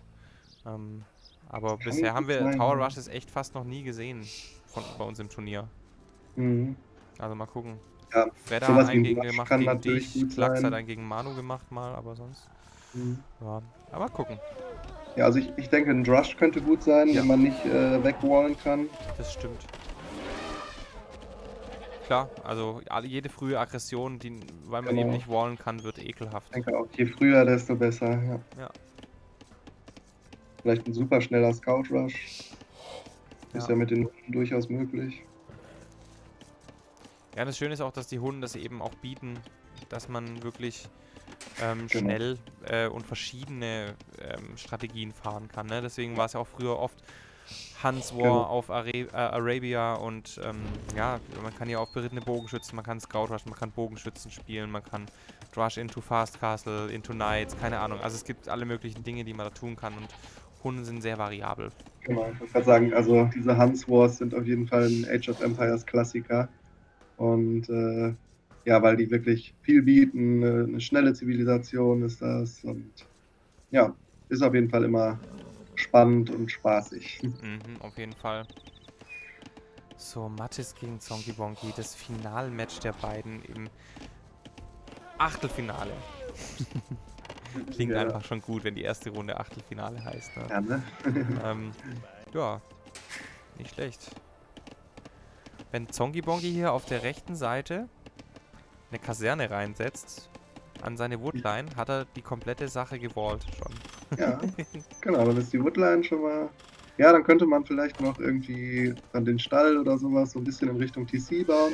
Ähm, aber Kann bisher haben wir sein, Tower. Rushes echt fast noch nie gesehen von bei uns im Turnier. Mhm. Also mal gucken. Ja, Fredda hat einen ein gegen gemacht gegen dich. Klax hat einen gegen Manu gemacht mal, aber sonst. Mhm. Ja, aber gucken. Ja, also ich, ich denke, ein Drush könnte gut sein, Ja. den man nicht äh, wegwallen kann. Das stimmt. Klar, also jede frühe Aggression, die, weil man Genau. eben nicht wallen kann, wird ekelhaft. Ich denke auch, je früher, desto besser. Ja. Ja. Vielleicht ein super schneller Scout Rush. Ist Ja. ja mit den Hunden durchaus möglich. Ja, das Schöne ist auch, dass die Hunde das eben auch bieten, dass man wirklich ähm, Genau. schnell äh, und verschiedene ähm, Strategien fahren kann. Ne? Deswegen war es ja auch früher oft Hans War Genau. auf Ara äh, Arabia und ähm, ja, man kann ja auch berittene Bogenschützen, man kann Scout Rush, man kann Bogenschützen spielen, man kann Rush into Fast Castle, into Knights, keine Ahnung. Also es gibt alle möglichen Dinge, die man da tun kann und Hunde sind sehr variabel. Genau, ich wollte gerade sagen, also diese Hans Wars sind auf jeden Fall ein Age of Empires Klassiker. Und äh, ja, weil die wirklich viel bieten, eine schnelle Zivilisation ist das. Und ja, ist auf jeden Fall immer spannend und spaßig. Mhm, auf jeden Fall. So, Mattis gegen Zonky Bonky, das Finalmatch der beiden im Achtelfinale. Klingt Ja. einfach schon gut, wenn die erste Runde Achtelfinale heißt. Ne? Ja, ne? ähm, ja, nicht schlecht. Wenn Zonky Bonky hier auf der rechten Seite eine Kaserne reinsetzt an seine Woodline, hat er die komplette Sache gewallt schon. Ja, genau, dann ist die Woodline schon mal. Ja, dann könnte man vielleicht noch irgendwie an den Stall oder sowas so ein bisschen in Richtung TC bauen.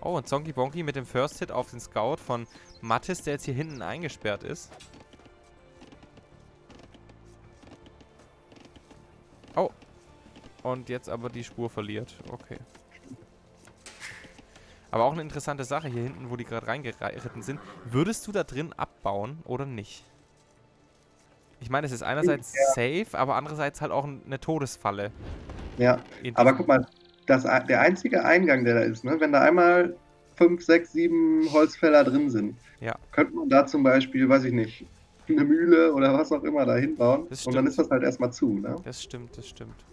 Oh, und Zonky Bonky mit dem First Hit auf den Scout von Mattis, der jetzt hier hinten eingesperrt ist. Oh. Und jetzt aber die Spur verliert. Okay. Aber auch eine interessante Sache hier hinten, wo die gerade reingeritten sind. Würdest du da drin abbauen oder nicht? Ich meine, es ist einerseits safe, aber andererseits halt auch eine Todesfalle. Ja, aber guck mal, das, der einzige Eingang, der da ist, ne, wenn da einmal fünf, sechs, sieben Holzfäller drin sind, Ja. könnte man da zum Beispiel, weiß ich nicht, eine Mühle oder was auch immer da hinbauen. Und dann ist das halt erstmal zu, ne? Das stimmt, das stimmt.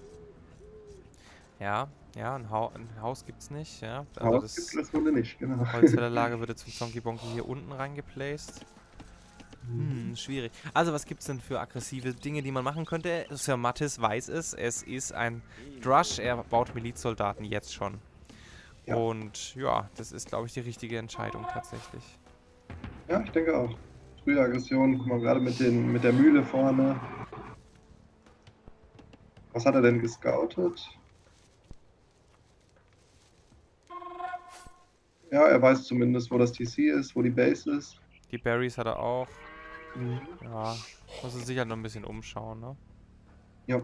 Ja, ja, ein, Hau ein Haus gibt's nicht, ja. Also Haus das gibt das Runde nicht, genau. Holzfällerlager wird jetzt zum Zonky Bonky hier unten reingeplaced. Hm, schwierig. Also, was gibt's denn für aggressive Dinge, die man machen könnte? Sir Mattis weiß es. Es ist ein Drush. Er baut Milizsoldaten jetzt schon. Ja. Und ja, das ist, glaube ich, die richtige Entscheidung tatsächlich. Ja, ich denke auch. Frühe Aggression, guck mal, gerade mit, den, mit der Mühle vorne. Was hat er denn gescoutet? Ja, er weiß zumindest, wo das TC ist, wo die Base ist. Die Berries hat er auch. Ja, muss er sich halt noch ein bisschen umschauen, ne? Ja.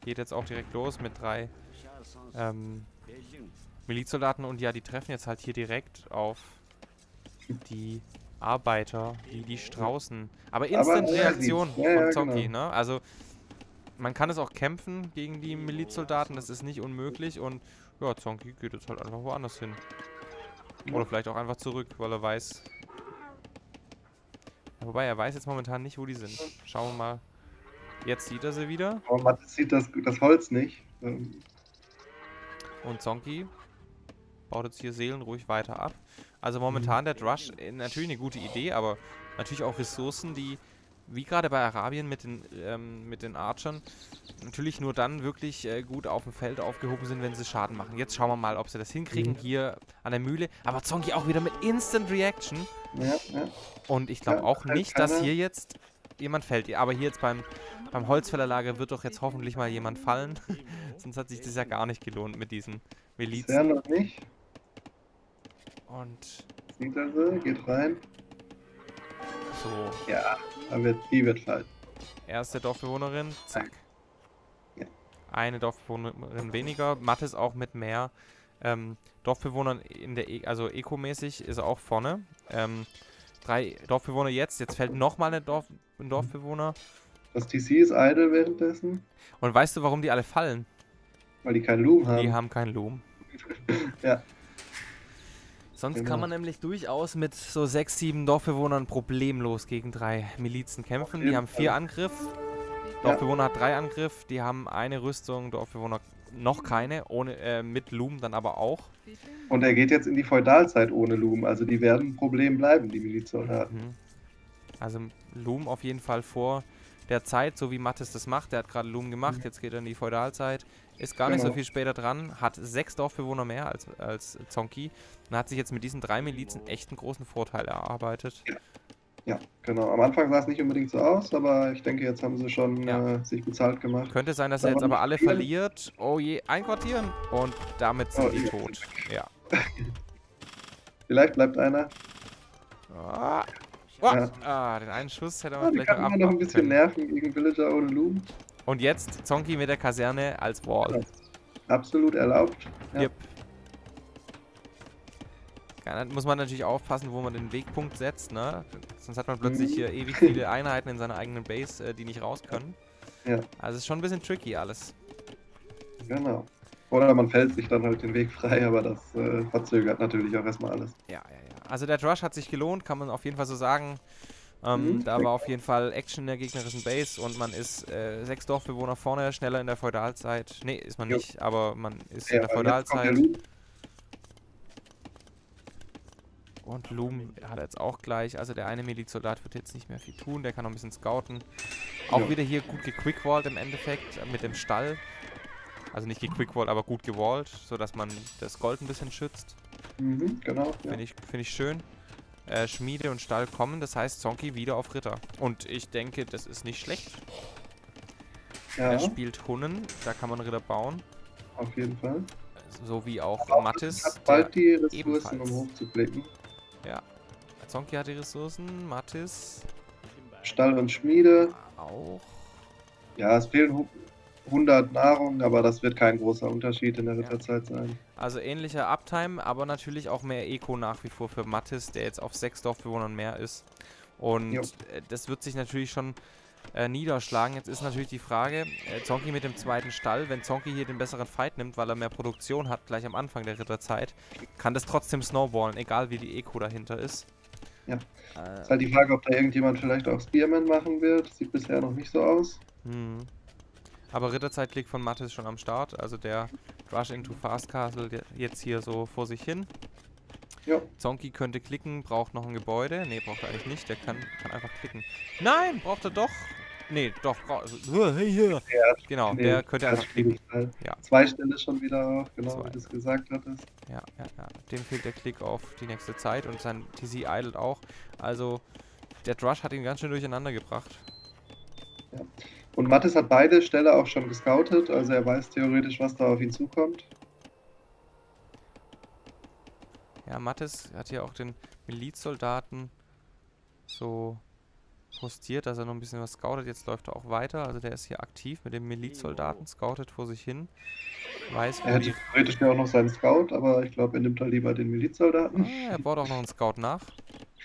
Geht jetzt auch direkt los mit drei ähm, Milizsoldaten und ja, die treffen jetzt halt hier direkt auf die Arbeiter, wie die Straußen. Aber Instant-Reaktion ja, ja, von Zonky, genau. ne? Also, man kann es auch kämpfen gegen die Milizsoldaten, das ist nicht unmöglich und ja, Zonky geht jetzt halt einfach woanders hin. Oder vielleicht auch einfach zurück, weil er weiß. Wobei, er weiß jetzt momentan nicht, wo die sind. Schauen wir mal. Jetzt sieht er sie wieder. Aber man sieht das, das Holz nicht. Ähm, Und Zonky baut jetzt hier seelenruhig weiter ab. Also momentan der Drush, äh, natürlich eine gute Idee, aber natürlich auch Ressourcen, die, wie gerade bei Arabien mit den, ähm, mit den Archern, natürlich nur dann wirklich äh, gut auf dem Feld aufgehoben sind, wenn sie Schaden machen. Jetzt schauen wir mal, ob sie das hinkriegen, Mhm. hier an der Mühle. Aber Zonky auch wieder mit Instant Reaction. Ja, ja. Und ich glaube Ja, auch nicht, dass hier jetzt jemand fällt. Aber hier jetzt beim, beim Holzfällerlager wird doch jetzt hoffentlich mal jemand fallen. Sonst hat sich das ja gar nicht gelohnt mit diesen Milizen. Bisher noch nicht. Und sie, geht rein. So, Ja, da wird, die wird fallen. erste Dorfbewohnerin, zack. Ja. Eine Dorfbewohnerin weniger. Mattes auch mit mehr ähm, Dorfbewohnern in der, e also ekomäßig ist er auch vorne. Ähm, drei Dorfbewohner jetzt. Jetzt fällt nochmal ein, Dorf ein Dorfbewohner. Das TC ist idle währenddessen, Und weißt du, warum die alle fallen? weil die keinen Loom haben. Die haben keinen Loom. Ja. Sonst Genau. kann man nämlich durchaus mit so sechs, sieben Dorfbewohnern problemlos gegen drei Milizen kämpfen. Die haben vier. Angriff. Dorfbewohner hat drei Angriff. Die haben eine Rüstung. Dorfbewohner noch keine. Ohne, äh, mit Loom dann aber auch. Und er geht jetzt in die Feudalzeit ohne Loom, also die werden ein Problem bleiben, die Milizsoldaten. Mhm. Also Loom auf jeden Fall vor der Zeit, so wie Mattes das macht. Der hat gerade Loom gemacht, jetzt geht er in die Feudalzeit. Ist gar nicht so Genau. viel später dran, hat sechs Dorfbewohner mehr als, als Zonki und hat sich jetzt mit diesen drei Milizen echt einen großen Vorteil erarbeitet. Ja, genau. Am Anfang sah es nicht unbedingt so aus, aber ich denke, jetzt haben sie schon Ja. äh, sich bezahlt gemacht. Könnte sein, dass Da er jetzt aber alle verliert. Oh je, einquartieren. Und damit sind Oh, die tot. Ja. Vielleicht bleibt einer. Ah, ah, Ja. ah, den einen Schuss hätte Ja, man die vielleicht noch noch ein bisschen können. nerven gegen Villager ohne Loom. Und jetzt Zonki mit der Kaserne als Wall. Absolut erlaubt. Ja. Yep. Ja, dann muss man natürlich aufpassen, wo man den Wegpunkt setzt, ne? Sonst hat man plötzlich Mhm. hier ewig viele Einheiten in seiner eigenen Base, äh, die nicht raus können. Ja. Also es ist schon ein bisschen tricky alles. Genau. Oder man fällt sich dann halt den Weg frei, aber das äh, verzögert natürlich auch erstmal alles. Ja, ja, ja. Also der Drush hat sich gelohnt, kann man auf jeden Fall so sagen. Ähm, Mhm. Da war auf jeden Fall Action in der gegnerischen Base und man ist äh, sechs Dorfbewohner vorne, schneller in der Feudalzeit. Nee, ist man Jo. nicht, aber man ist Ja, in der Feudalzeit. Und Loom hat er jetzt auch gleich. Also der eine Milizsoldat wird jetzt nicht mehr viel tun. Der kann noch ein bisschen scouten. Auch Ja. wieder hier gut gequickwalled im Endeffekt äh, mit dem Stall. Also nicht gequickwalled, aber gut gewallt, sodass man das Gold ein bisschen schützt. Mhm, genau. Ja. Finde ich, find ich schön. Äh, Schmiede und Stall kommen, das heißt Zonki wieder auf Ritter. Und ich denke, das ist nicht schlecht. ja, Er spielt Hunnen, da kann man Ritter bauen. auf jeden Fall. So wie auch Auch Mattis. Hat bald die Ressourcen, ebenfalls. um hochzublicken. Zonki hat die Ressourcen, Mattis Stall und Schmiede. auch. Ja, es fehlen hu- 100 Nahrung, aber das wird kein großer Unterschied in der Ritterzeit sein. Also ähnlicher Uptime, aber natürlich auch mehr Eco nach wie vor für Mattis, der jetzt auf sechs Dorfbewohnern mehr ist. Und Jo. äh, das wird sich natürlich schon äh, niederschlagen. Jetzt ist natürlich die Frage, äh, Zonki mit dem zweiten Stall, wenn Zonki hier den besseren Fight nimmt, weil er mehr Produktion hat, gleich am Anfang der Ritterzeit, kann das trotzdem snowballen, egal wie die Eco dahinter ist. Ja. Äh, Ist halt die Frage, ob da irgendjemand vielleicht auch Spearman machen wird. Sieht bisher noch nicht so aus. Hm. Aber Ritterzeit-Klick von Matte ist schon am Start. Also der Rush into Fast Castle jetzt hier so vor sich hin. Ja. Zonki könnte klicken, braucht noch ein Gebäude. Ne, braucht er eigentlich nicht. Der kann, kann einfach klicken. Nein, braucht er doch. Ne, doch, hier. Genau, Nee, der könnte einfach klicken. Stall. Ja. Zwei Stelle schon wieder genau Zwei. wie du es gesagt hattest. Ja, ja, ja. Dem fehlt der Klick auf die nächste Zeit und sein TC idlet auch. Also der Drush hat ihn ganz schön durcheinander gebracht. Und Mattes hat beide Ställe auch schon gescoutet, also er weiß theoretisch, was da auf ihn zukommt. Ja, Mattes hat hier auch den Milizsoldaten so postiert, dass er noch ein bisschen was scoutet. Jetzt läuft er auch weiter. Also der ist hier aktiv mit dem Milizsoldaten, scoutet vor sich hin. Weiß, Er hätte theoretisch ja auch noch seinen Scout, aber ich glaube, er nimmt halt lieber den Milizsoldaten. Ah, er baut auch noch einen Scout nach.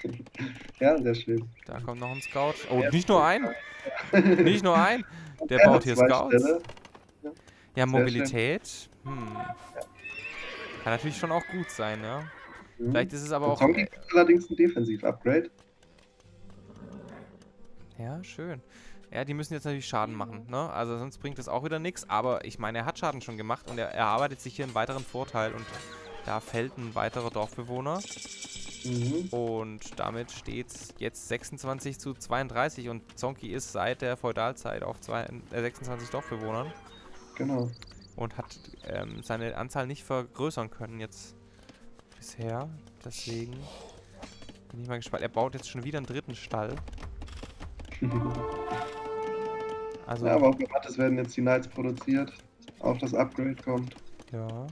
Ja, sehr schön. Da kommt noch ein Scout. Oh, Ja, nicht nur ein. Nicht nur ein. Der Er baut hier Scouts. Ja, schön. Mobilität. Hm. Kann natürlich schon auch gut sein, ja. Mhm. Vielleicht ist es aber auch... Äh, kriegt allerdings ein Defensiv-Upgrade. Ja, schön. Ja, die müssen jetzt natürlich Schaden machen, ne? Also sonst bringt das auch wieder nichts. Aber ich meine, er hat Schaden schon gemacht und er erarbeitet sich hier einen weiteren Vorteil. Und da fällt ein weiterer Dorfbewohner. Mhm. Und damit steht es jetzt 26 zu 32. Und Zonki ist seit der Feudalzeit auf zwei, äh, 26 Dorfbewohnern. Genau. Und hat ähm, seine Anzahl nicht vergrößern können jetzt bisher. Deswegen bin ich mal gespannt. Er baut jetzt schon wieder einen dritten Stall. Also, ja, aber auch Mattes werden jetzt die Knights produziert. Auch das Upgrade kommt. Ja.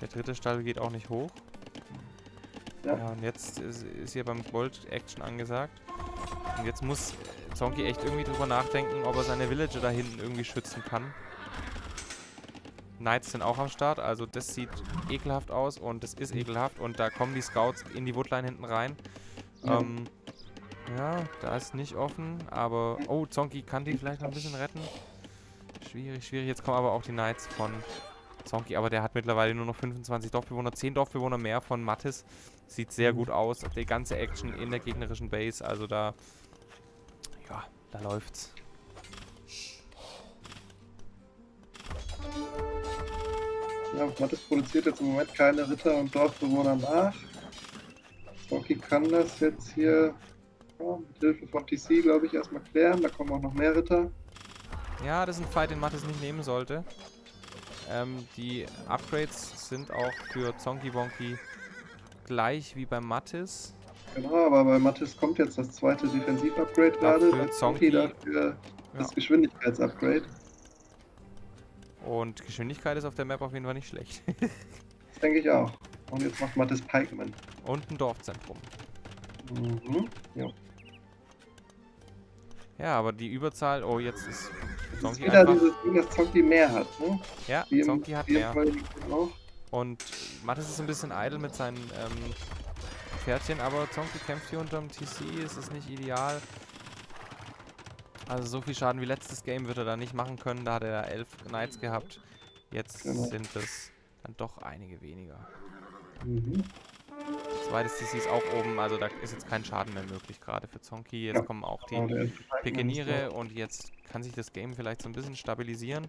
Der dritte Stall geht auch nicht hoch. Ja. Ja, und jetzt ist, ist hier beim Gold-Action angesagt. Und jetzt muss Zonki echt irgendwie drüber nachdenken, ob er seine Villager da hinten irgendwie schützen kann. Knights sind auch am Start, also das sieht ekelhaft aus und das ist ekelhaft und da kommen die Scouts in die Woodline hinten rein. Ja. Ähm, ja, da ist nicht offen, aber... Oh, Zonki kann die vielleicht noch ein bisschen retten. Schwierig, schwierig. Jetzt kommen aber auch die Knights von Zonki, aber der hat mittlerweile nur noch 25 Dorfbewohner, 10 Dorfbewohner mehr von Mattis. Sieht sehr Mhm. gut aus. Die ganze Action in der gegnerischen Base, also da... Ja, da läuft's. Ja, Mattes produziert jetzt im Moment keine Ritter und Dorfbewohner nach. Zonky kann das jetzt hier ja, mit Hilfe von TC, glaube ich, erstmal klären. Da kommen auch noch mehr Ritter. Ja, das ist ein Fight, den Mattes nicht nehmen sollte. Ähm, die Upgrades sind auch für Zonky Bonky gleich wie bei Mattis. Genau, aber bei Mattis kommt jetzt das zweite Defensiv-Upgrade gerade. Bei Zonky- dafür das Ja. Geschwindigkeits-Upgrade. Und Geschwindigkeit ist auf der Map auf jeden Fall nicht schlecht. Das denke ich auch. Und jetzt macht Mattis Pikeman. Und ein Dorfzentrum. Mhm. Ja. Ja, aber die Überzahl, oh, jetzt ist Zonky wieder einfach. dieses Ding, dass Zonky mehr hat, ne? Ja, Wie Zonky hat mehr. Auch. Und Mattes ist ein bisschen idle mit seinen ähm, Pferdchen, aber Zonky kämpft hier unterm TC, es ist nicht ideal. Also so viel Schaden wie letztes Game wird er da nicht machen können, da hat er elf Knights gehabt. Jetzt Genau. sind es dann doch einige weniger. Mhm. Zweites TC ist auch oben, also da ist jetzt kein Schaden mehr möglich gerade für Zonky. Jetzt Ja. kommen auch die Genau, ist Pikeniere und jetzt kann sich das Game vielleicht so ein bisschen stabilisieren.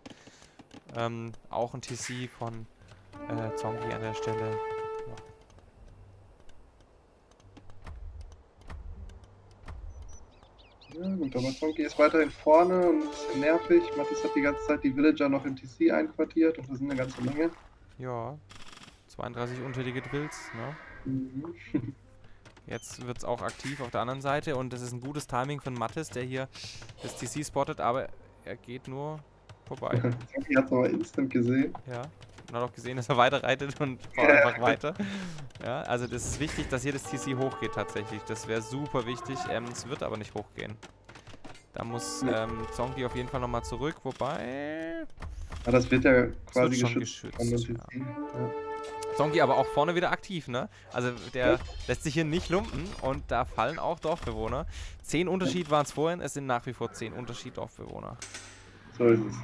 Ähm, auch ein TC von äh, Zonky an der Stelle. Ja, gut, aber Zonky ist weiterhin vorne und bisschen nervig. Mattis hat die ganze Zeit die Villager noch im TC einquartiert und das sind eine ganze Menge. Ja, 32 untätige Wills, ne? Mhm. Jetzt wird es auch aktiv auf der anderen Seite und das ist ein gutes Timing von Mattis, der hier das TC spottet, aber er geht nur vorbei. Hat es aber instant gesehen. ja. Und hat auch gesehen, dass er weiter reitet und fährt Ja. einfach weiter. Ja, also das ist wichtig, dass hier das TC hochgeht tatsächlich. Das wäre super wichtig. Ähm, es wird aber nicht hochgehen. Da muss ähm, Zonky auf jeden Fall nochmal zurück, wobei Aber das wird ja quasi schon geschützt, geschützt, TC. Ja. Zonky aber auch vorne wieder aktiv, ne? Also der lässt sich hier nicht lumpen und da fallen auch Dorfbewohner. Zehn Unterschied waren es vorhin, es sind nach wie vor zehn Unterschied Dorfbewohner. So ist es.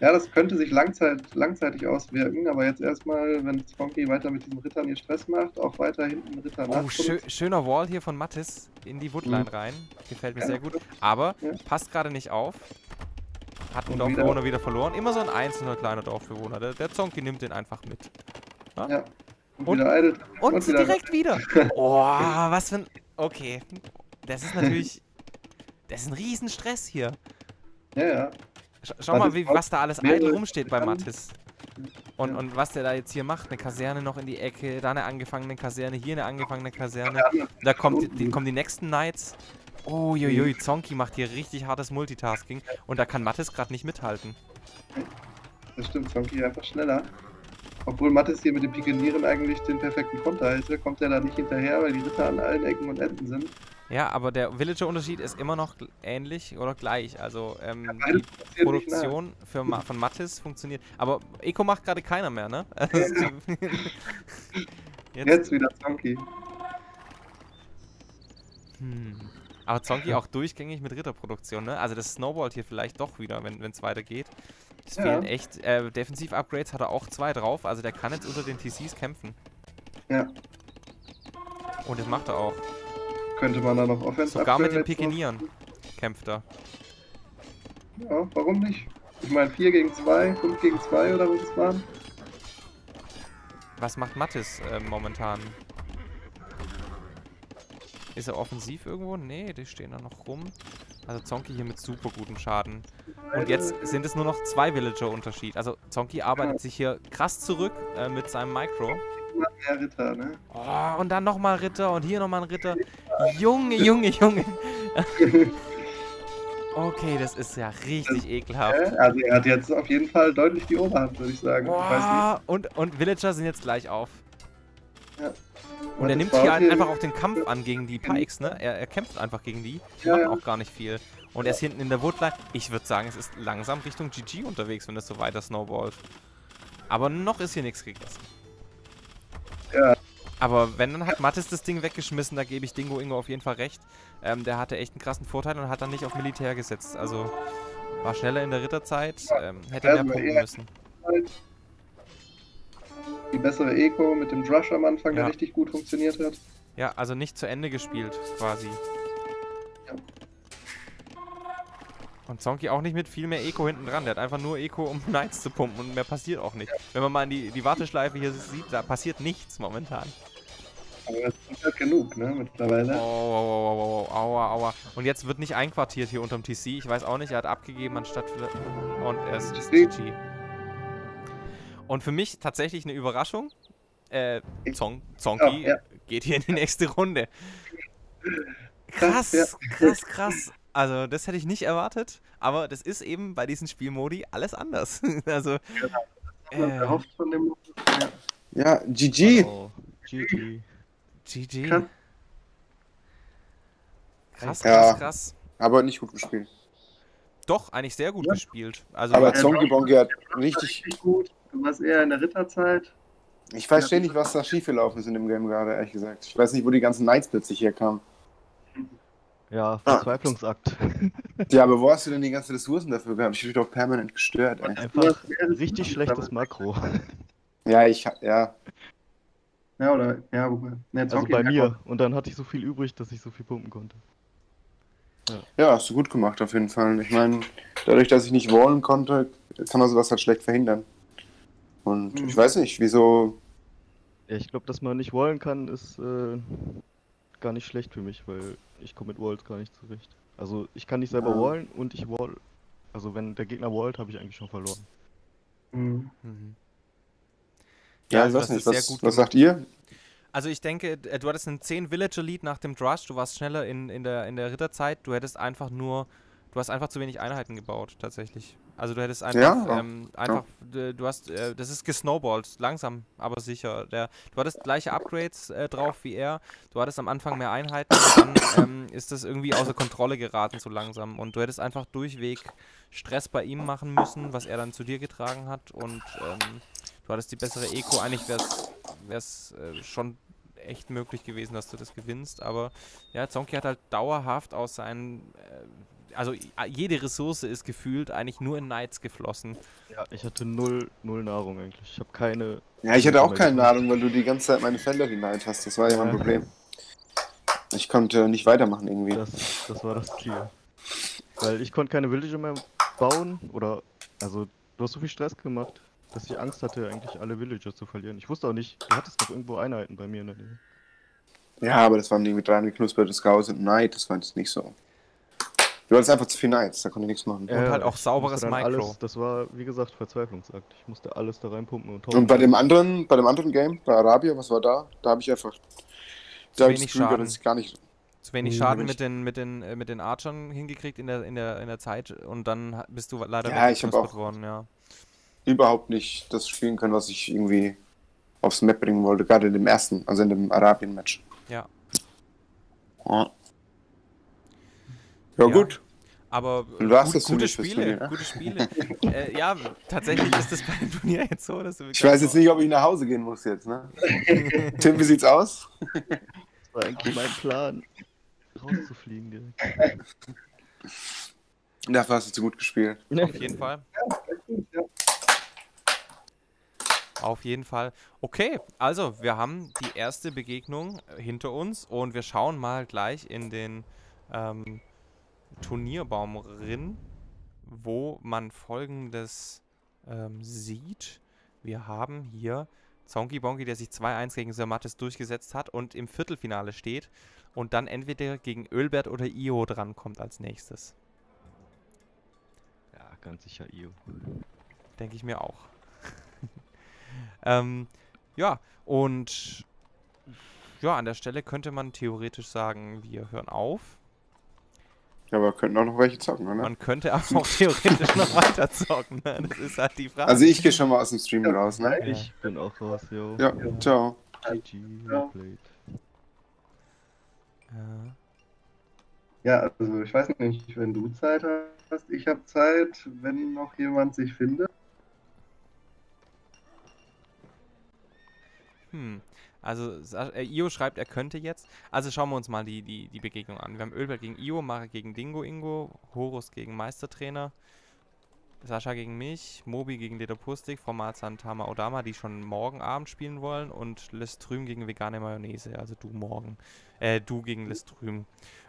Ja, das könnte sich langzeit, langzeitig auswirken, aber jetzt erstmal, wenn Zonky weiter mit diesen Rittern hier Stress macht, auch weiter hinten Ritter Oh, schö schöner Wall hier von Mattis in die Woodline Mhm. rein. Gefällt mir Ja. sehr gut. Aber Ja. passt gerade nicht auf. Hat einen Und wieder- Dorfbewohner wieder verloren. Immer so ein einzelner kleiner Dorfbewohner. Der, der Zonky nimmt den einfach mit. Ja. Und, Und- wieder Idle. Und, wieder direkt wieder. Oh, was für ein... Okay. Das ist natürlich... Das ist ein Riesenstress hier. Ja, ja. Sch schau mal, Mattis wie, was da alles eitel rumsteht bei. Mattis. Und, Ja. und was der da jetzt hier macht, eine Kaserne noch in die Ecke, da eine angefangene Kaserne, hier eine angefangene Kaserne. Ja, Da kommt, die, kommen die nächsten Knights. Uiuiui, Zonky macht hier richtig hartes Multitasking. Und da kann Mattis gerade nicht mithalten. Das stimmt, Zonky einfach schneller. Obwohl Mattis hier mit den Pikenieren eigentlich den perfekten Konter hätte, kommt er da nicht hinterher, weil die Ritter an allen Ecken und Enden sind. Ja, aber der Villager-Unterschied ist immer noch ähnlich oder gleich. Also ähm, Beides die. Produktion für Ma von Mattis funktioniert. Aber Eco macht gerade keiner mehr, ne? Jetzt, Jetzt wieder Zonky. Hm. Aber Zonky auch durchgängig mit Ritterproduktion, ne? Also das snowballt hier vielleicht doch wieder, wenn es weitergeht. Es Ja. fehlen echt, äh, Defensiv-Upgrades hat er auch zwei drauf, also der kann jetzt unter den TCs kämpfen. Ja. Und das macht er auch. Könnte man da noch Offense Sogar mit den noch- Pikenieren kämpft er. Ja, warum nicht? Ich meine 4 gegen 2, 5 gegen 2 oder was es waren. Was macht Mattis äh, momentan? Ist er offensiv irgendwo? Nee, die stehen da noch rum. Also Zonky hier mit super gutem Schaden. Und jetzt sind es nur noch zwei Villager-Unterschied. Also Zonky arbeitet sich hier krass zurück äh, mit seinem Micro. Mehr Ritter, ne? Oh, und dann nochmal Ritter und hier nochmal ein Ritter. Junge, Junge, Junge. okay, das ist ja richtig ekelhaft. Äh, Also er hat jetzt auf jeden Fall deutlich die Oberhand, würde ich sagen. Ich nicht. Boah, und, und Villager sind jetzt gleich auf. Ja. Und er das nimmt hier einfach auch den Kampf an gegen die Pikes, ne? Er, er kämpft einfach gegen die. Die Ja, machen ja. auch gar nicht viel. Und er ist hinten in der Woodline. Ich würde sagen, es ist langsam Richtung GG unterwegs, wenn es so weiter snowballt. Aber noch ist hier nichts gegessen. Ja. Aber wenn, dann hat Mattis das Ding weggeschmissen, da gebe ich Dingo Ingo auf jeden Fall recht. Ähm, der hatte echt einen krassen Vorteil und hat dann nicht auf Militär gesetzt. Also war schneller in der Ritterzeit, ähm, hätte mehr punkten müssen. Die bessere Eco mit dem Drush am Anfang, Ja. der richtig gut funktioniert hat. Ja, also nicht zu Ende gespielt, quasi. Und Zonky auch nicht mit viel mehr Eco hinten dran. Der hat einfach nur Eco, um Knights zu pumpen und mehr passiert auch nicht. Wenn man mal in die, die Warteschleife hier sieht, da passiert nichts momentan. Aber das ist halt genug, ne, Oh, mittlerweile. oh, oh, oh, oh, aua, aua. Und jetzt wird nicht einquartiert hier unterm TC. Ich weiß auch nicht, er hat abgegeben anstatt... Und er ist, ist GG. Und für mich tatsächlich eine Überraschung. Äh, Zong, Zonky Ja, ja. geht hier in die nächste Runde. Krass, krass, krass. Also, das hätte ich nicht erwartet. Aber das ist eben bei diesen Spielmodi alles anders. also, äh. Ja. GG. Oh, GG. GG. Krass. Krass, Ja. krass. Aber nicht gut gespielt. Doch, eigentlich sehr gut Ja. gespielt. Also, Aber Ja, Zonky Bonky hat richtig gut. Du warst eher in der Ritterzeit. Ich weiß ständig, was da schiefgelaufen ist in dem Game gerade, ehrlich gesagt. Ich weiß nicht, wo die ganzen Knights plötzlich herkamen. Ja, Ah. Verzweiflungsakt. Ja, aber wo hast du denn die ganzen Ressourcen dafür gehabt? Ich bin doch permanent gestört, ey. Einfach Ja, richtig schlechtes Makro. Ja, ich, ja. Ja, oder? Ja, wobei. Ne, Also bei mir. Und dann hatte ich so viel übrig, dass ich so viel pumpen konnte. Ja, hast du gut gemacht, auf jeden Fall. Ich meine, dadurch, dass ich nicht wallen konnte, kann man sowas halt schlecht verhindern. Und Mhm. ich weiß nicht, wieso. Ja, ich glaube, dass man nicht wallen kann, ist äh, gar nicht schlecht für mich, weil ich komme mit Walls gar nicht zurecht. Also ich kann nicht selber Ja. wallen und ich wall. Also wenn der Gegner wallt, habe ich eigentlich schon verloren. Mhm. Mhm. Ja, also ich weiß das nicht, was, gut was sagt ihr? Also ich denke, äh, du hattest einen 10 Villager Lead nach dem Drush, du warst schneller in, in, der, in der Ritterzeit, du hättest einfach nur, du hast einfach zu wenig Einheiten gebaut, tatsächlich. Also du hättest einfach, Ja, ähm, einfach, du hast, äh, das ist gesnowballt, langsam, aber sicher. Der, du hattest gleiche Upgrades äh, drauf wie er, du hattest am Anfang mehr Einheiten und dann ähm, ist das irgendwie außer Kontrolle geraten so langsam. Und du hättest einfach durchweg Stress bei ihm machen müssen, was er dann zu dir getragen hat. Und ähm, du hattest die bessere Eco, eigentlich wäre es äh, schon echt möglich gewesen, dass du das gewinnst, aber ja, Zonky hat halt dauerhaft aus seinen, äh, also i- jede Ressource ist gefühlt eigentlich nur in Knights geflossen. Ja, ich hatte null, null Nahrung eigentlich. Ich habe keine. Ja, ich hatte auch keine ich- Ahnung, weil du die ganze Zeit meine Felder hinein hast. Das war ja mein Ja. Problem. Ich konnte nicht weitermachen irgendwie. Das, das war das Ziel. Weil ich konnte keine Villager mehr bauen oder. Also, du hast so viel Stress gemacht, dass ich Angst hatte, eigentlich alle Villager zu verlieren. Ich wusste auch nicht, du hattest doch irgendwo Einheiten bei mir in der Nähe. Ja, aber das waren irgendwie drei geknusperte Scouts und Knight. Das war jetzt nicht so. Du hattest einfach zu viel Knights, da konnte ich nichts machen. Und halt auch sauberes Micro. Alles, das war, wie gesagt, Verzweiflungsakt. Ich musste alles da reinpumpen und Und bei dem anderen, bei dem anderen Game, bei Arabia, was war da? Da habe ich einfach. Da hab ich wenig das Gefühl gehabt, Schaden. dass ich gar nicht. Zu wenig Schaden mit den, mit den, äh, mit den Archern hingekriegt in der, in der, in der Zeit und dann bist du leider Ja, ich auch- worden, ja. überhaupt nicht das spielen können, was ich irgendwie aufs Map bringen wollte, gerade in dem ersten, also in dem Arabien-Match. Ja. Ja. Ja, Ja. gut. Aber äh, gut, das gute Spiele, Turnier, ne? gute Spiele. äh, ja, tatsächlich ist es beim Turnier jetzt so, dass du Ich weiß jetzt nicht, ob ich nach Hause gehen muss jetzt, ne? Tim, wie sieht's aus? Das war eigentlich mein Plan, rauszufliegen direkt. Dafür hast du zu gut gespielt. Auf jeden Fall. Auf jeden Fall. Okay, also wir haben die erste Begegnung hinter uns und wir schauen mal gleich in den ähm, Turnierbaum rein, wo man folgendes ähm, sieht. Wir haben hier Zonky Bonky, der sich 2-1 gegen Sermatis durchgesetzt hat und im Viertelfinale steht und dann entweder gegen Ölbert oder Io drankommt als nächstes. Ja, ganz sicher Io. Denke ich mir auch. ähm, ja, und ja, an der Stelle könnte man theoretisch sagen, wir hören auf. Ja, aber könnten auch noch welche zocken, oder? Man könnte aber auch theoretisch noch weiter zocken. Ne? Das ist halt die Frage. Also ich gehe schon mal aus dem Stream raus, ne? Ja. Ich bin auch raus, yo. Ja, ciao. GG. Ja. Ja, also ich weiß nicht, wenn du Zeit hast, ich habe Zeit, wenn noch jemand sich findet. Hm. Also äh, Io schreibt, er könnte jetzt. Also schauen wir uns mal die, die, die Begegnung an. Wir haben Ölberg gegen Io, Mare gegen Dingo Ingo, Horus gegen Meistertrainer, Sascha gegen mich, Mobi gegen Ledopustik, Format Santama Odama, die schon morgen Abend spielen wollen und Lestrüm gegen vegane Mayonnaise, also du morgen. Äh, du gegen Lestrüm.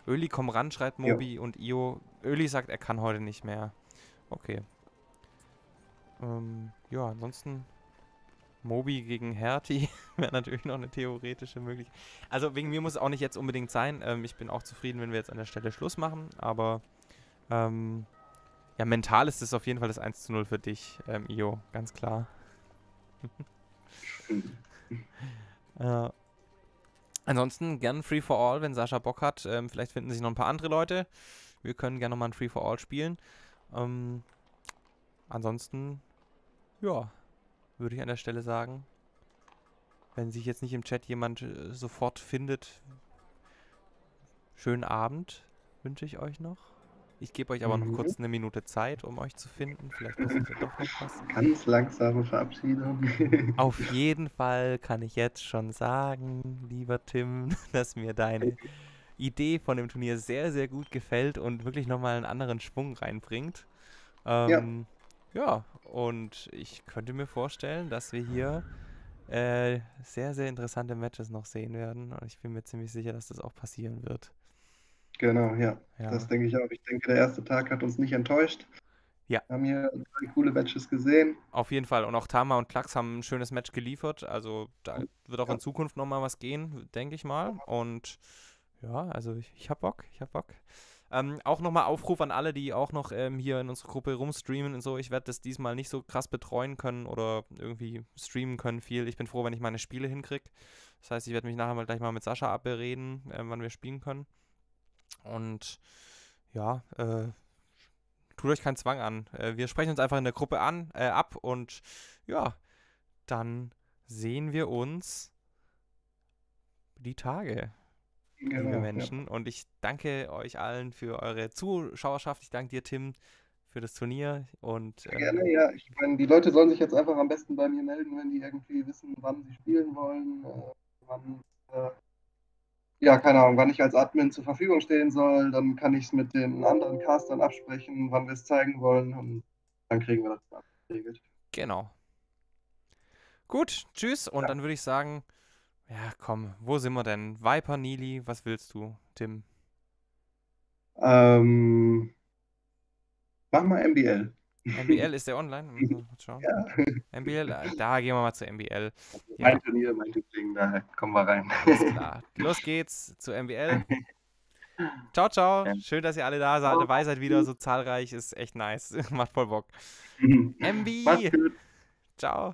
Öli, komm ran, schreibt Ja. Mobi und Io. Öli sagt, er kann heute nicht mehr. Okay. Ähm, ja, ansonsten Mobi gegen Hertie wäre natürlich noch eine theoretische Möglichkeit. Also wegen mir muss es auch nicht jetzt unbedingt sein. Ähm, ich bin auch zufrieden, wenn wir jetzt an der Stelle Schluss machen, aber ähm, ja, mental ist es auf jeden Fall das 1 zu 0 für dich, ähm, Io, ganz klar. äh, ansonsten gern Free for All, wenn Sascha Bock hat. Ähm, vielleicht finden sich noch ein paar andere Leute. Wir können gerne nochmal ein Free for All spielen. Ähm, ansonsten, ja, würde ich an der Stelle sagen, wenn sich jetzt nicht im Chat jemand äh, sofort findet, schönen Abend wünsche ich euch noch. Ich gebe euch aber noch Mhm. kurz eine Minute Zeit, um euch zu finden. Vielleicht passiert ja doch noch was. Ganz langsame Verabschiedung. Auf jeden Fall kann ich jetzt schon sagen, lieber Tim, dass mir deine Idee von dem Turnier sehr, sehr gut gefällt und wirklich nochmal einen anderen Schwung reinbringt. Ähm, ja. Und ich könnte mir vorstellen, dass wir hier äh, sehr, sehr interessante Matches noch sehen werden. Und ich bin mir ziemlich sicher, dass das auch passieren wird. Genau, ja. Ja. Das denke ich auch. Ich denke, der erste Tag hat uns nicht enttäuscht. Ja. Wir haben hier drei coole Matches gesehen. Auf jeden Fall. Und auch Tama und Klax haben ein schönes Match geliefert. Also da wird auch Ja. in Zukunft nochmal was gehen, denke ich mal. Und ja, also ich, ich hab Bock, ich hab Bock. Ähm, auch nochmal Aufruf an alle, die auch noch ähm, hier in unserer Gruppe rumstreamen und so. Ich werde das diesmal nicht so krass betreuen können oder irgendwie streamen können viel. Ich bin froh, wenn ich meine Spiele hinkriege. Das heißt, ich werde mich nachher mal gleich mal mit Sascha abbereden, ähm, wann wir spielen können. Und ja, äh, tut euch keinen Zwang an. Äh, wir sprechen uns einfach in der Gruppe an, äh, ab und ja, dann sehen wir uns die Tage, Genau, liebe ja. Menschen. Und ich danke euch allen für eure Zuschauerschaft. Ich danke dir, Tim, für das Turnier. Und ähm, Gerne, ja. Ich meine, die Leute sollen sich jetzt einfach am besten bei mir melden, wenn die irgendwie wissen, wann sie spielen wollen, äh, wann, äh, ja, keine Ahnung, wann ich als Admin zur Verfügung stehen soll. Dann kann ich es mit den anderen Castern absprechen, wann wir es zeigen wollen und dann kriegen wir das geregelt. genau. Gut, tschüss. Und Ja. dann würde ich sagen, ja, komm, wo sind wir denn? Viper, Nili, was willst du, Tim? Ähm, mach mal MBL. MBL, ist der online? Schauen. Ja. MBL, äh, da gehen wir mal zu MBL. Ja. Mein Turnier, mein Liebling, da kommen wir rein. Alles klar. Los geht's zu MBL. Ciao, ciao. Ja. Schön, dass ihr alle da seid, dabei seid wieder so zahlreich. Ist echt nice. Macht voll Bock. MB. Ciao.